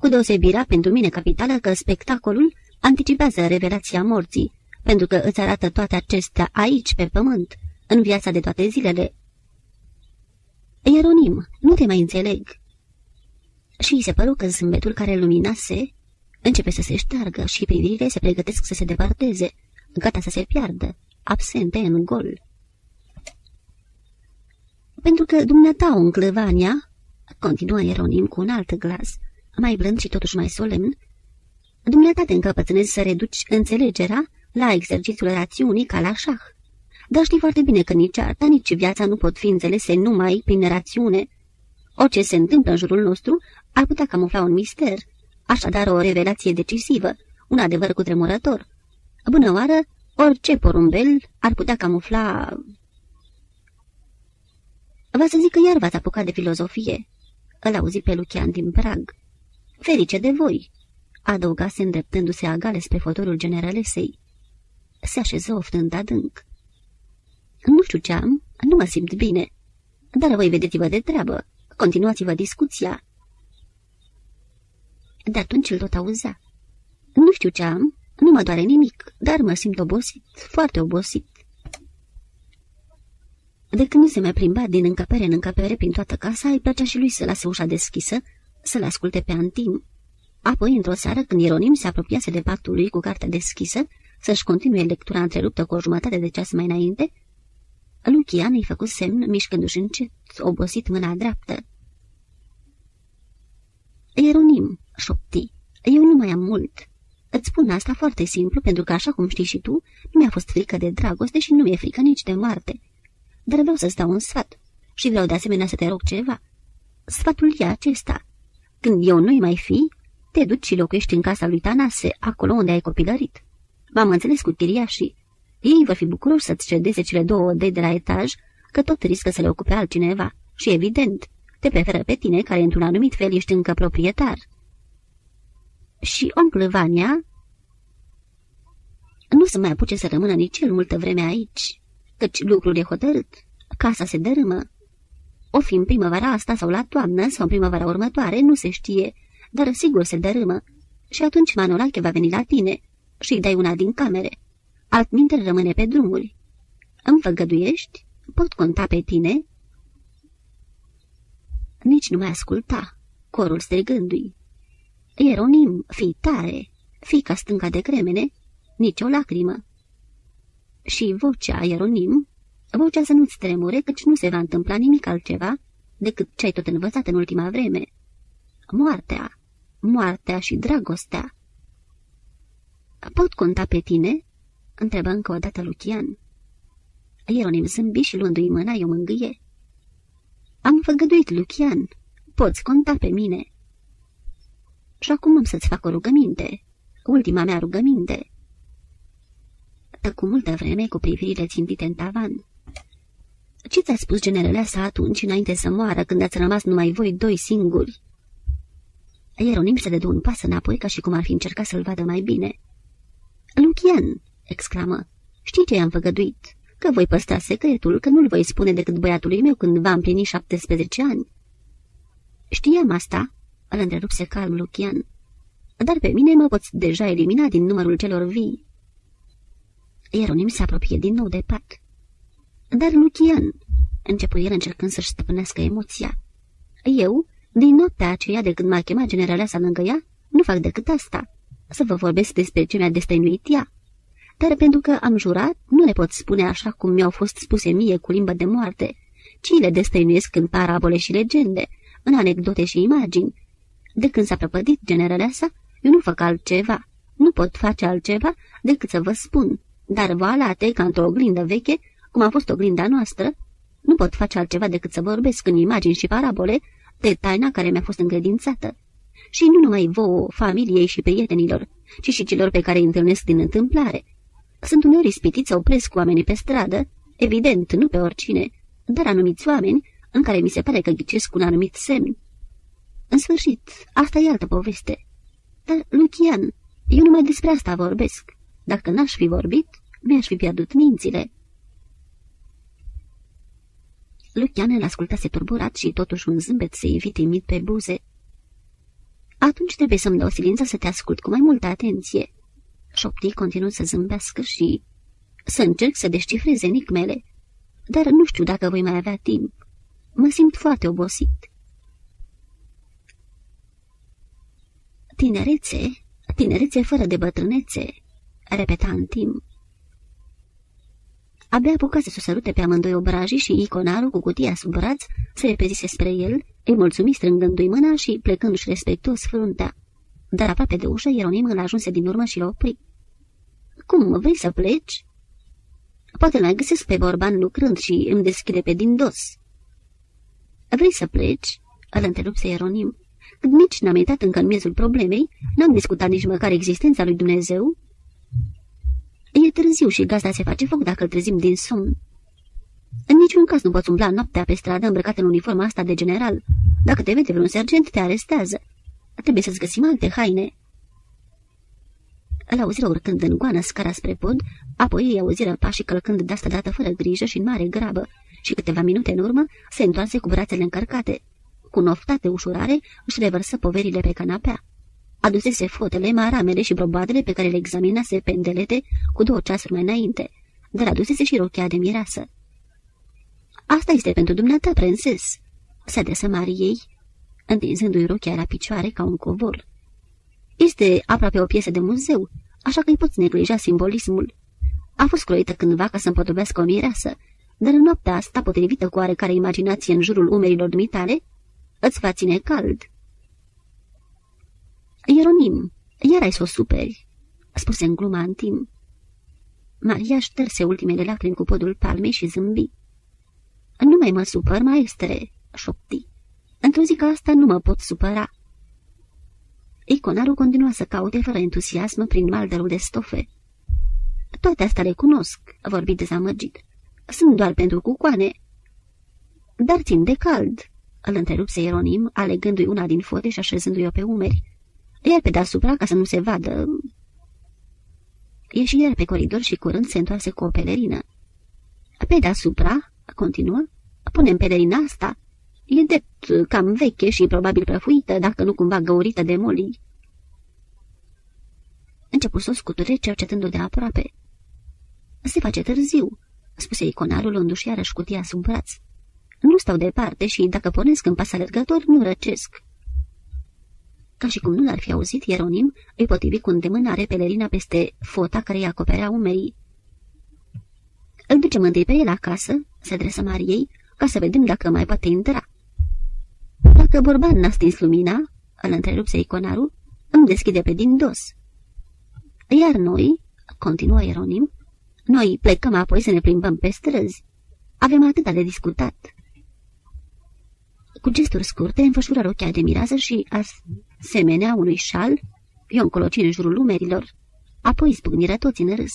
Cu deosebirea pentru mine capitală că spectacolul anticipează revelația morții, pentru că îți arată toate acestea aici, pe pământ, în viața de toate zilele. Ieronim, nu te mai înțeleg. Și îi se păru că zâmbetul care luminase începe să se șteargă și privirile se pregătesc să se depărteze, gata să se piardă, absente în gol. Pentru că dumneata, oncle Vania, continuă Ieronim cu un alt glas, mai blând și totuși mai solemn, dumneata te încăpățânezi să reduci înțelegerea la exercițiul rațiunii ca la șah. Dar știi foarte bine că nici arta, nici viața nu pot fi înțelese numai prin rațiune. Orice se întâmplă în jurul nostru ar putea camufla un mister, așadar o revelație decisivă, un adevăr cutremurător. Bună oară, orice porumbel ar putea camufla... Va să zic că iar v-ați apucat de filozofie. Îl auzi pe Lucian din Prag. Ferice de voi, adăugase îndreptându-se agale spre fotorul generalesei. Se așeză oftând adânc. Nu știu ce am, nu mă simt bine. Dar voi vedeți-vă de treabă. Continuați-vă discuția. De atunci îl tot auzea. Nu știu ce am, nu mă doare nimic, dar mă simt obosit, foarte obosit. De când nu se mai plimba din încăpere în încăpere prin toată casa, îi plăcea și lui să lase ușa deschisă, să-l asculte pe Antim. Apoi, într-o seară, când Ieronim se apropiase de patul lui cu cartea deschisă, să-și continue lectura întreruptă cu o jumătate de ceas mai înainte, Lucian îi făcut semn, mișcându-și încet, obosit mâna dreaptă. Ieronim, șopti, eu nu mai am mult. Îți spun asta foarte simplu, pentru că, așa cum știi și tu, nu mi-a fost frică de dragoste și nu mi-e frică nici de moarte. Dar vreau să-ți dau un sfat și vreau de asemenea să te rog ceva. Sfatul e acesta. Când eu nu-i mai fi, te duci și locuiești în casa lui Tanase, acolo unde ai copilărit. M-am înțeles cu chiriașii. Ei vor fi bucuroși să-ți cedeze cele două odei de la etaj, că tot riscă să le ocupe altcineva. Și evident, te preferă pe tine, care într-un anumit fel ești încă proprietar. Și oncle Vania nu se mai apuce să rămână nici el multă vreme aici, căci lucrul e hotărât. Casa se dărâmă. O fi în primăvara asta sau la toamnă sau în primăvara următoare, nu se știe, dar sigur se dărâmă. Și atunci Manolache va veni la tine și îi dai una din camere. Altminte rămâne pe drumuri. Îmi făgăduiești? Pot conta pe tine?" Nici nu mai asculta, corul strigându-i. Ieronim, fii tare, fii ca stânca de cremene, nici o lacrimă. Și vocea Ieronim vocea să nu-ți tremure, căci nu se va întâmpla nimic altceva decât ce ai tot învățat în ultima vreme. Moartea, moartea și dragostea. Pot conta pe tine?" întrebă încă o dată Lucian. Ieronim zâmbi și luându-i mâna, eu mângâie. Am făgăduit, Lucian. Poți conta pe mine." Și acum am să-ți fac o rugăminte. Ultima mea rugăminte." Tăcu multă vreme cu privirile țintite în tavan. Ce ți-a spus generele sa atunci, înainte să moară, când ați rămas numai voi doi singuri?" Ieronim se dădu un pas înapoi, ca și cum ar fi încercat să-l vadă mai bine. Lucian!" exclamă. Știi ce i-am făgăduit? Că voi păstra secretul, că nu-l voi spune decât băiatului meu când va împlini 17 ani." Știam asta," îl întrerupse calm Lucian. Dar pe mine mă poți deja elimina din numărul celor vii." Ieronim se apropie din nou de pat. Dar, Lucian, începu el încercând să-și stăpânească emoția. Eu, din noaptea aceea de când m-a chemat generaleasa lângă ea, nu fac decât asta, să vă vorbesc despre ce mi-a destăinuit ea. Dar pentru că am jurat, nu le pot spune așa cum mi-au fost spuse mie cu limbă de moarte, ci le destăinuiesc în parabole și legende, în anecdote și imagini. De când s-a prăpădit generaleasa, eu nu fac altceva, nu pot face altceva decât să vă spun, dar valate ca într-o oglindă veche, cum a fost oglinda noastră, nu pot face altceva decât să vorbesc în imagini și parabole de taina care mi-a fost încredințată. Și nu numai vouă, familiei și prietenilor, ci și celor pe care îi întâlnesc din întâmplare. Sunt uneori ispitiți să opresc oamenii pe stradă, evident, nu pe oricine, dar anumiți oameni în care mi se pare că ghicesc un anumit semn. În sfârșit, asta e altă poveste. Dar, Lucian, eu numai despre asta vorbesc. Dacă n-aș fi vorbit, mi-aș fi pierdut mințile. Lucian îl ascultase turburat și totuși un zâmbet se ivi timid pe buze. Atunci trebuie să-mi dau silință să te ascult cu mai multă atenție. Șoptii continuă să zâmbească și să încerc să descifrez enigmele, dar nu știu dacă voi mai avea timp. Mă simt foarte obosit. Tinerețe, tinerețe fără de bătrânețe, repeta în timp. Abia apucase să sărute pe amândoi obrajii și iconarul cu cutia sub braț se repezise spre el, îi mulțumi strângându-i mâna și plecându-și respectuos fruntea. Dar aproape de ușă, Ieronim îl ajunse din urmă și l opri. Cum, vrei să pleci?" Poate mai găsesc pe borban lucrând și îmi deschide pe din dos." Vrei să pleci?" îl întrerupse Ieronim. Când nici n-am intrat încă în miezul problemei, n-am discutat nici măcar existența lui Dumnezeu." E târziu și gazda se face foc dacă îl trezim din somn. În niciun caz nu poți umbla noaptea pe stradă îmbrăcat în uniforma asta de general. Dacă te vede vreun sergent, te arestează. Trebuie să-ți găsim alte haine." Îl auziră urcând în goană scara spre pod, apoi îi auziră pașii călcând de asta dată fără grijă și în mare grabă și câteva minute în urmă se întoarse cu brațele încărcate. Cu noftate ușurare își revărsă poverile pe canapea. Adusese fotele, maramele și broboadele pe care le examinase pendelete cu două ceasuri mai înainte, dar adusese și rochea de mireasă. Asta este pentru dumneata, prinses," se adresă Mariei, întinzându-i rochea la picioare ca un covor. Este aproape o piesă de muzeu, așa că îi poți neglija simbolismul. A fost croită cândva ca să împodobească o mireasă, dar în noaptea asta, potrivită cu oarecare imaginație în jurul umerilor dumitale, îți va ține cald. Ieronim, iar ai să o superi, spuse în gluma în timp. Maria șterse ultimele lacrimi cu podul palmei și zâmbi. Nu mai mă supăr, maestre, șopti. Într-o zi ca asta nu mă pot supăra. Iconarul continua să caute fără entuziasm prin maldărul de stofe. Toate astea le cunosc, a vorbit dezamăgit. Sunt doar pentru cucoane. Dar țin de cald, îl întrerupse Ieronim, alegându-i una din fote și așezându-i-o pe umeri. Iar pe deasupra, ca să nu se vadă... Ieși iar pe coridor și curând se întoarse cu o pelerină. Pe deasupra, continuă, punem pelerina asta. E drept cam veche și probabil prăfuită, dacă nu cumva găurită de molii. Începu să o scuture, cercetându-o de aproape. Se face târziu, spuse iconarul luându-și iarăși cutia sub braț. Nu stau departe și, dacă pornesc în pas alergător, nu răcesc. Ca și cum nu l-ar fi auzit, Ieronim îi potrivi cu îndemânare pelerina peste fota care îi acoperea umerii. Îl ducem întâi pe el acasă, se adresă Mariei, ca să vedem dacă mai poate intra. Dacă Borban n-a stins lumina, îl întrerupse iconarul, îmi deschide pe din dos. Iar noi, continuă Ieronim, noi plecăm apoi să ne plimbăm pe străzi. Avem atâta de discutat. Cu gesturi scurte, înfășură rochea de mirează și, asemenea unui șal, Ion coloci în jurul lumerilor. Apoi zbucniră toți în râs.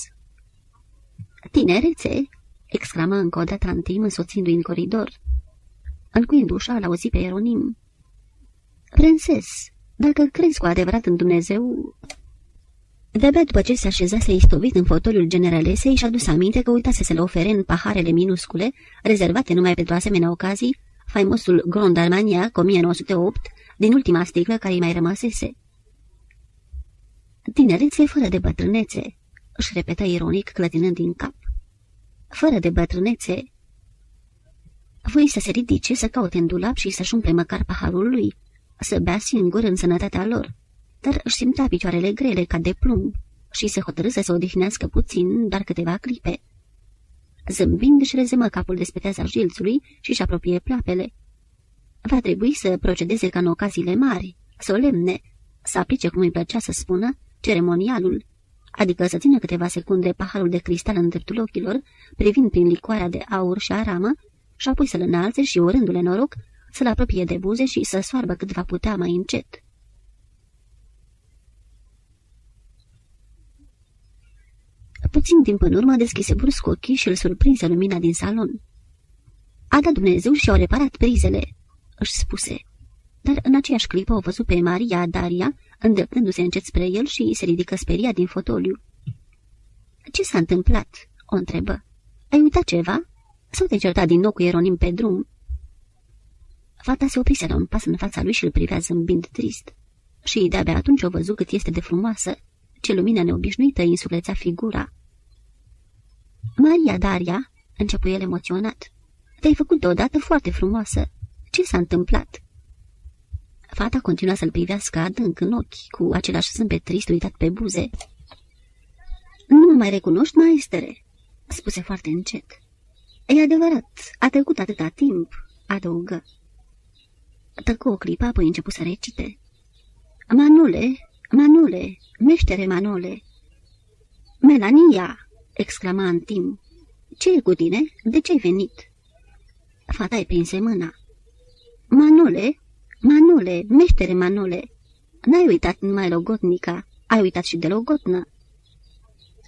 Tinerețe!" exclamă încă o dată Antim, însoțindu-i în coridor. Încuind ușa, l auzi pe Ieronim. Prinses, dacă crezi cu adevărat în Dumnezeu... De-abia după ce se așezase istovit în fotoliul generalesei, și-a dus aminte că uitase să le ofere în paharele minuscule, rezervate numai pentru asemenea ocazii, faimosul Grand Armagnac 1908, din ultima sticlă care îi mai rămăsese. Tinerețe fără de bătrânețe, își repetă ironic clătinând din cap. Fără de bătrânețe. Voi să se ridice, să caute în dulap și să-și umple măcar paharul lui, să bea singur în sănătatea lor, dar își simta picioarele grele ca de plumb și se hotărâ să se odihnească puțin, doar câteva clipe. Zâmbind își rezemă capul de speteaza jilțului și își apropie plapele. Va trebui să procedeze ca în ocaziile mari, solemne, să aplice cum îi plăcea să spună, ceremonialul, adică să țină câteva secunde paharul de cristal în dreptul ochilor, privind prin licoarea de aur și aramă, și apoi să-l înalțe și, urându-le noroc, să-l apropie de buze și să soarbă cât va putea mai încet. Puțin timp în urmă deschise brusc ochii și îl surprinse lumina din salon. A dat Dumnezeu și au reparat prizele, își spuse. Dar în aceeași clipă o văzut pe Maria Daria, îndreptându-se încet spre el și se ridică speriat din fotoliu. Ce s-a întâmplat?" o întrebă. Ai uitat ceva? Sau te certa din nou cu Ieronim pe drum?" Fata se oprise la un pas în fața lui și îl privea zâmbind trist. Și de-abia atunci o văzut cât este de frumoasă, ce lumină neobișnuită insuflețea figura. Maria Daria, începu el emoționat, te-ai făcut deodată foarte frumoasă. Ce s-a întâmplat?" Fata continua să-l privească adânc în ochi, cu același zâmbet trist uitat pe buze. Nu mă mai recunoști, maestere?" spuse foarte încet. E adevărat, a trecut atâta timp," adăugă. Tăcu o clipă, apoi început să recite. Manule, Manule, meștere Manole!" Melania!" Exclama în timp. Ce e cu tine? De ce ai venit?" Fata îi prinse mâna. Manole, Manole, meștere Manole, n-ai uitat numai logotnica, ai uitat și de logotnă."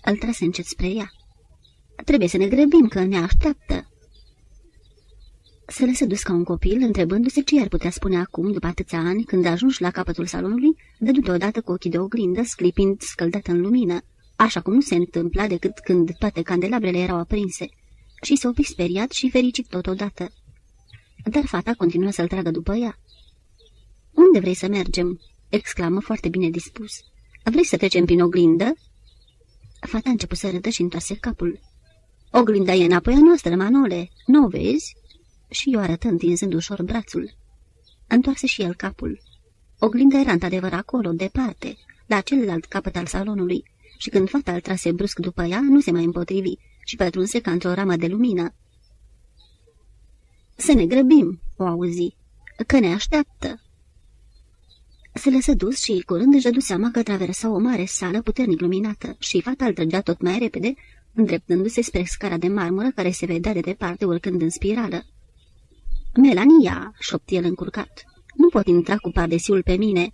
Îl trase încet spre ea. Trebuie să ne grăbim, că ne așteaptă." Se lăsă dus ca un copil, întrebându-se ce ar putea spune acum, după atâția ani, când ajungi la capătul salonului, dădu deodată cu ochii de oglindă, sclipind scăldat în lumină, așa cum nu se întâmpla decât când toate candelabrele erau aprinse, și se opri speriat și fericit totodată. Dar fata continuă să-l tragă după ea. Unde vrei să mergem?" exclamă foarte bine dispus. Vrei să trecem prin oglindă?" Fata a început să râdă și întoarse capul. Oglinda e înapoi a noastră, Manole, nu o vezi?" Și eu arătă întinzând ușor brațul. Întoarse și el capul. Oglinda era într-adevăr acolo, departe, la celălalt capăt al salonului, și când fata îl trase brusc după ea, nu se mai împotrivi și pătrunse ca într-o ramă de lumină. Să ne grăbim," o auzi, că ne așteaptă." Se lăsă dus și curând își dădu seama că traversa o mare sală puternic luminată și fata îl trăgea tot mai repede, îndreptându-se spre scara de marmură care se vedea de departe urcând în spirală. Melania!" șopti el încurcat. Nu pot intra cu pardesiul pe mine."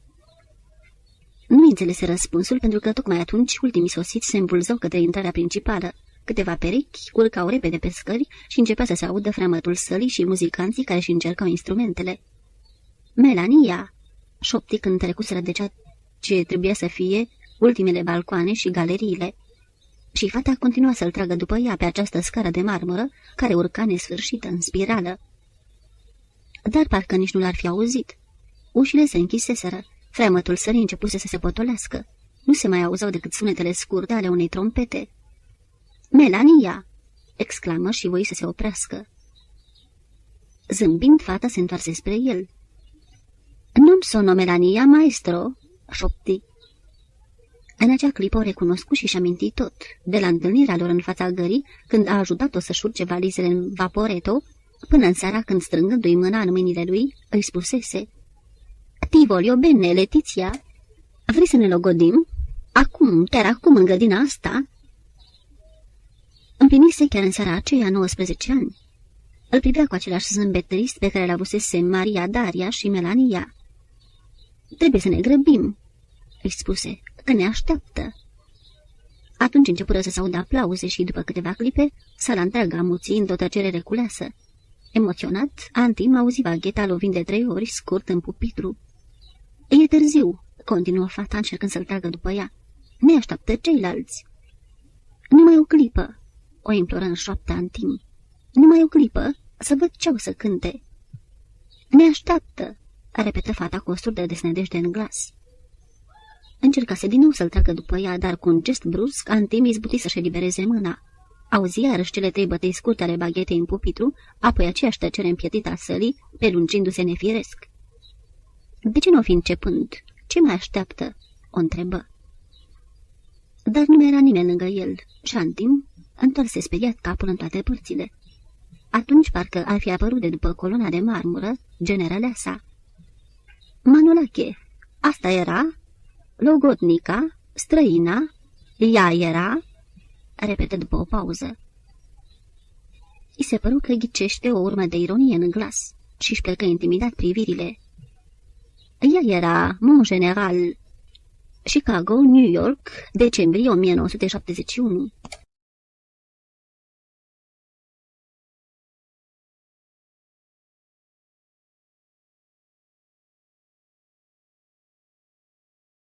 Nu înțelese răspunsul pentru că tocmai atunci ultimii sosiți se îmbulzau către intrarea principală. Câteva perechi urcau repede pe scări și începea să se audă freamătul sălii și muzicanții care își încercau instrumentele. Melania!" șopti când trecuseră de ceea ce trebuia să fie ultimele balcoane și galeriile. Și fata continua să-l tragă după ea pe această scară de marmură care urca nesfârșită în spirală. Dar parcă nici nu l-ar fi auzit. Ușile se închiseseră Fremătul sării începuse să se potolească. Nu se mai auzau decât sunetele scurte ale unei trompete. Melania!" exclamă și voi să se oprească. Zâmbind, fata se întoarse spre el. Nu-mi sono Melania, maestro?" șopti. În acea clipă o recunoscut și-și aminti tot, de la întâlnirea lor în fața gării, când a ajutat-o să-și șurce valizele în vaporeto, până în seara când, strângându-i mâna în mâinile lui, îi spusese Ti voglio bene, Letizia. Vrei să ne logodim? Acum, chiar acum, în grădina asta?" Împlinise chiar în seara aceea 19 ani. Îl privea cu același zâmbet trist pe care l avusese Maria Daria și Melania. Trebuie să ne grăbim," îi spuse, că ne așteaptă. Atunci începură să se audă aplauze și, după câteva clipe, sala întreagă amuțind o tăcere reculeasă. Emoționat, Antim auzi vagheta lovind de trei ori scurt în pupitru. E târziu," continuă fata încercând să-l tragă după ea. Ne așteaptă ceilalți." Numai o clipă," o imploră în șoaptă Antim. Numai o clipă, să văd ce o să cânte." Ne așteaptă," repetă fata cu o surdă desnădejde în glas. Încercase din nou să-l tragă după ea, dar cu un gest brusc, Antim izbuti să-și elibereze mâna. Auzi iarăși cele trei bătăi scurte ale baghetei în pupitru, apoi aceeași tăcere împietită a sălii, pelungindu-se nefiresc. De ce nu o fi începând? Ce mai așteaptă?" o întrebă. Dar nu era nimeni lângă el și Antim întoarse speriat capul în toate părțile. Atunci parcă ar fi apărut de după colona de marmură generalea sa. Manolache, asta era? Logotnica? Străina? Ea era? Repetă după o pauză. I se păru că ghicește o urmă de ironie în glas și își plecă intimidat privirile. Ea era, mon general, Chicago, New York, decembrie 1971.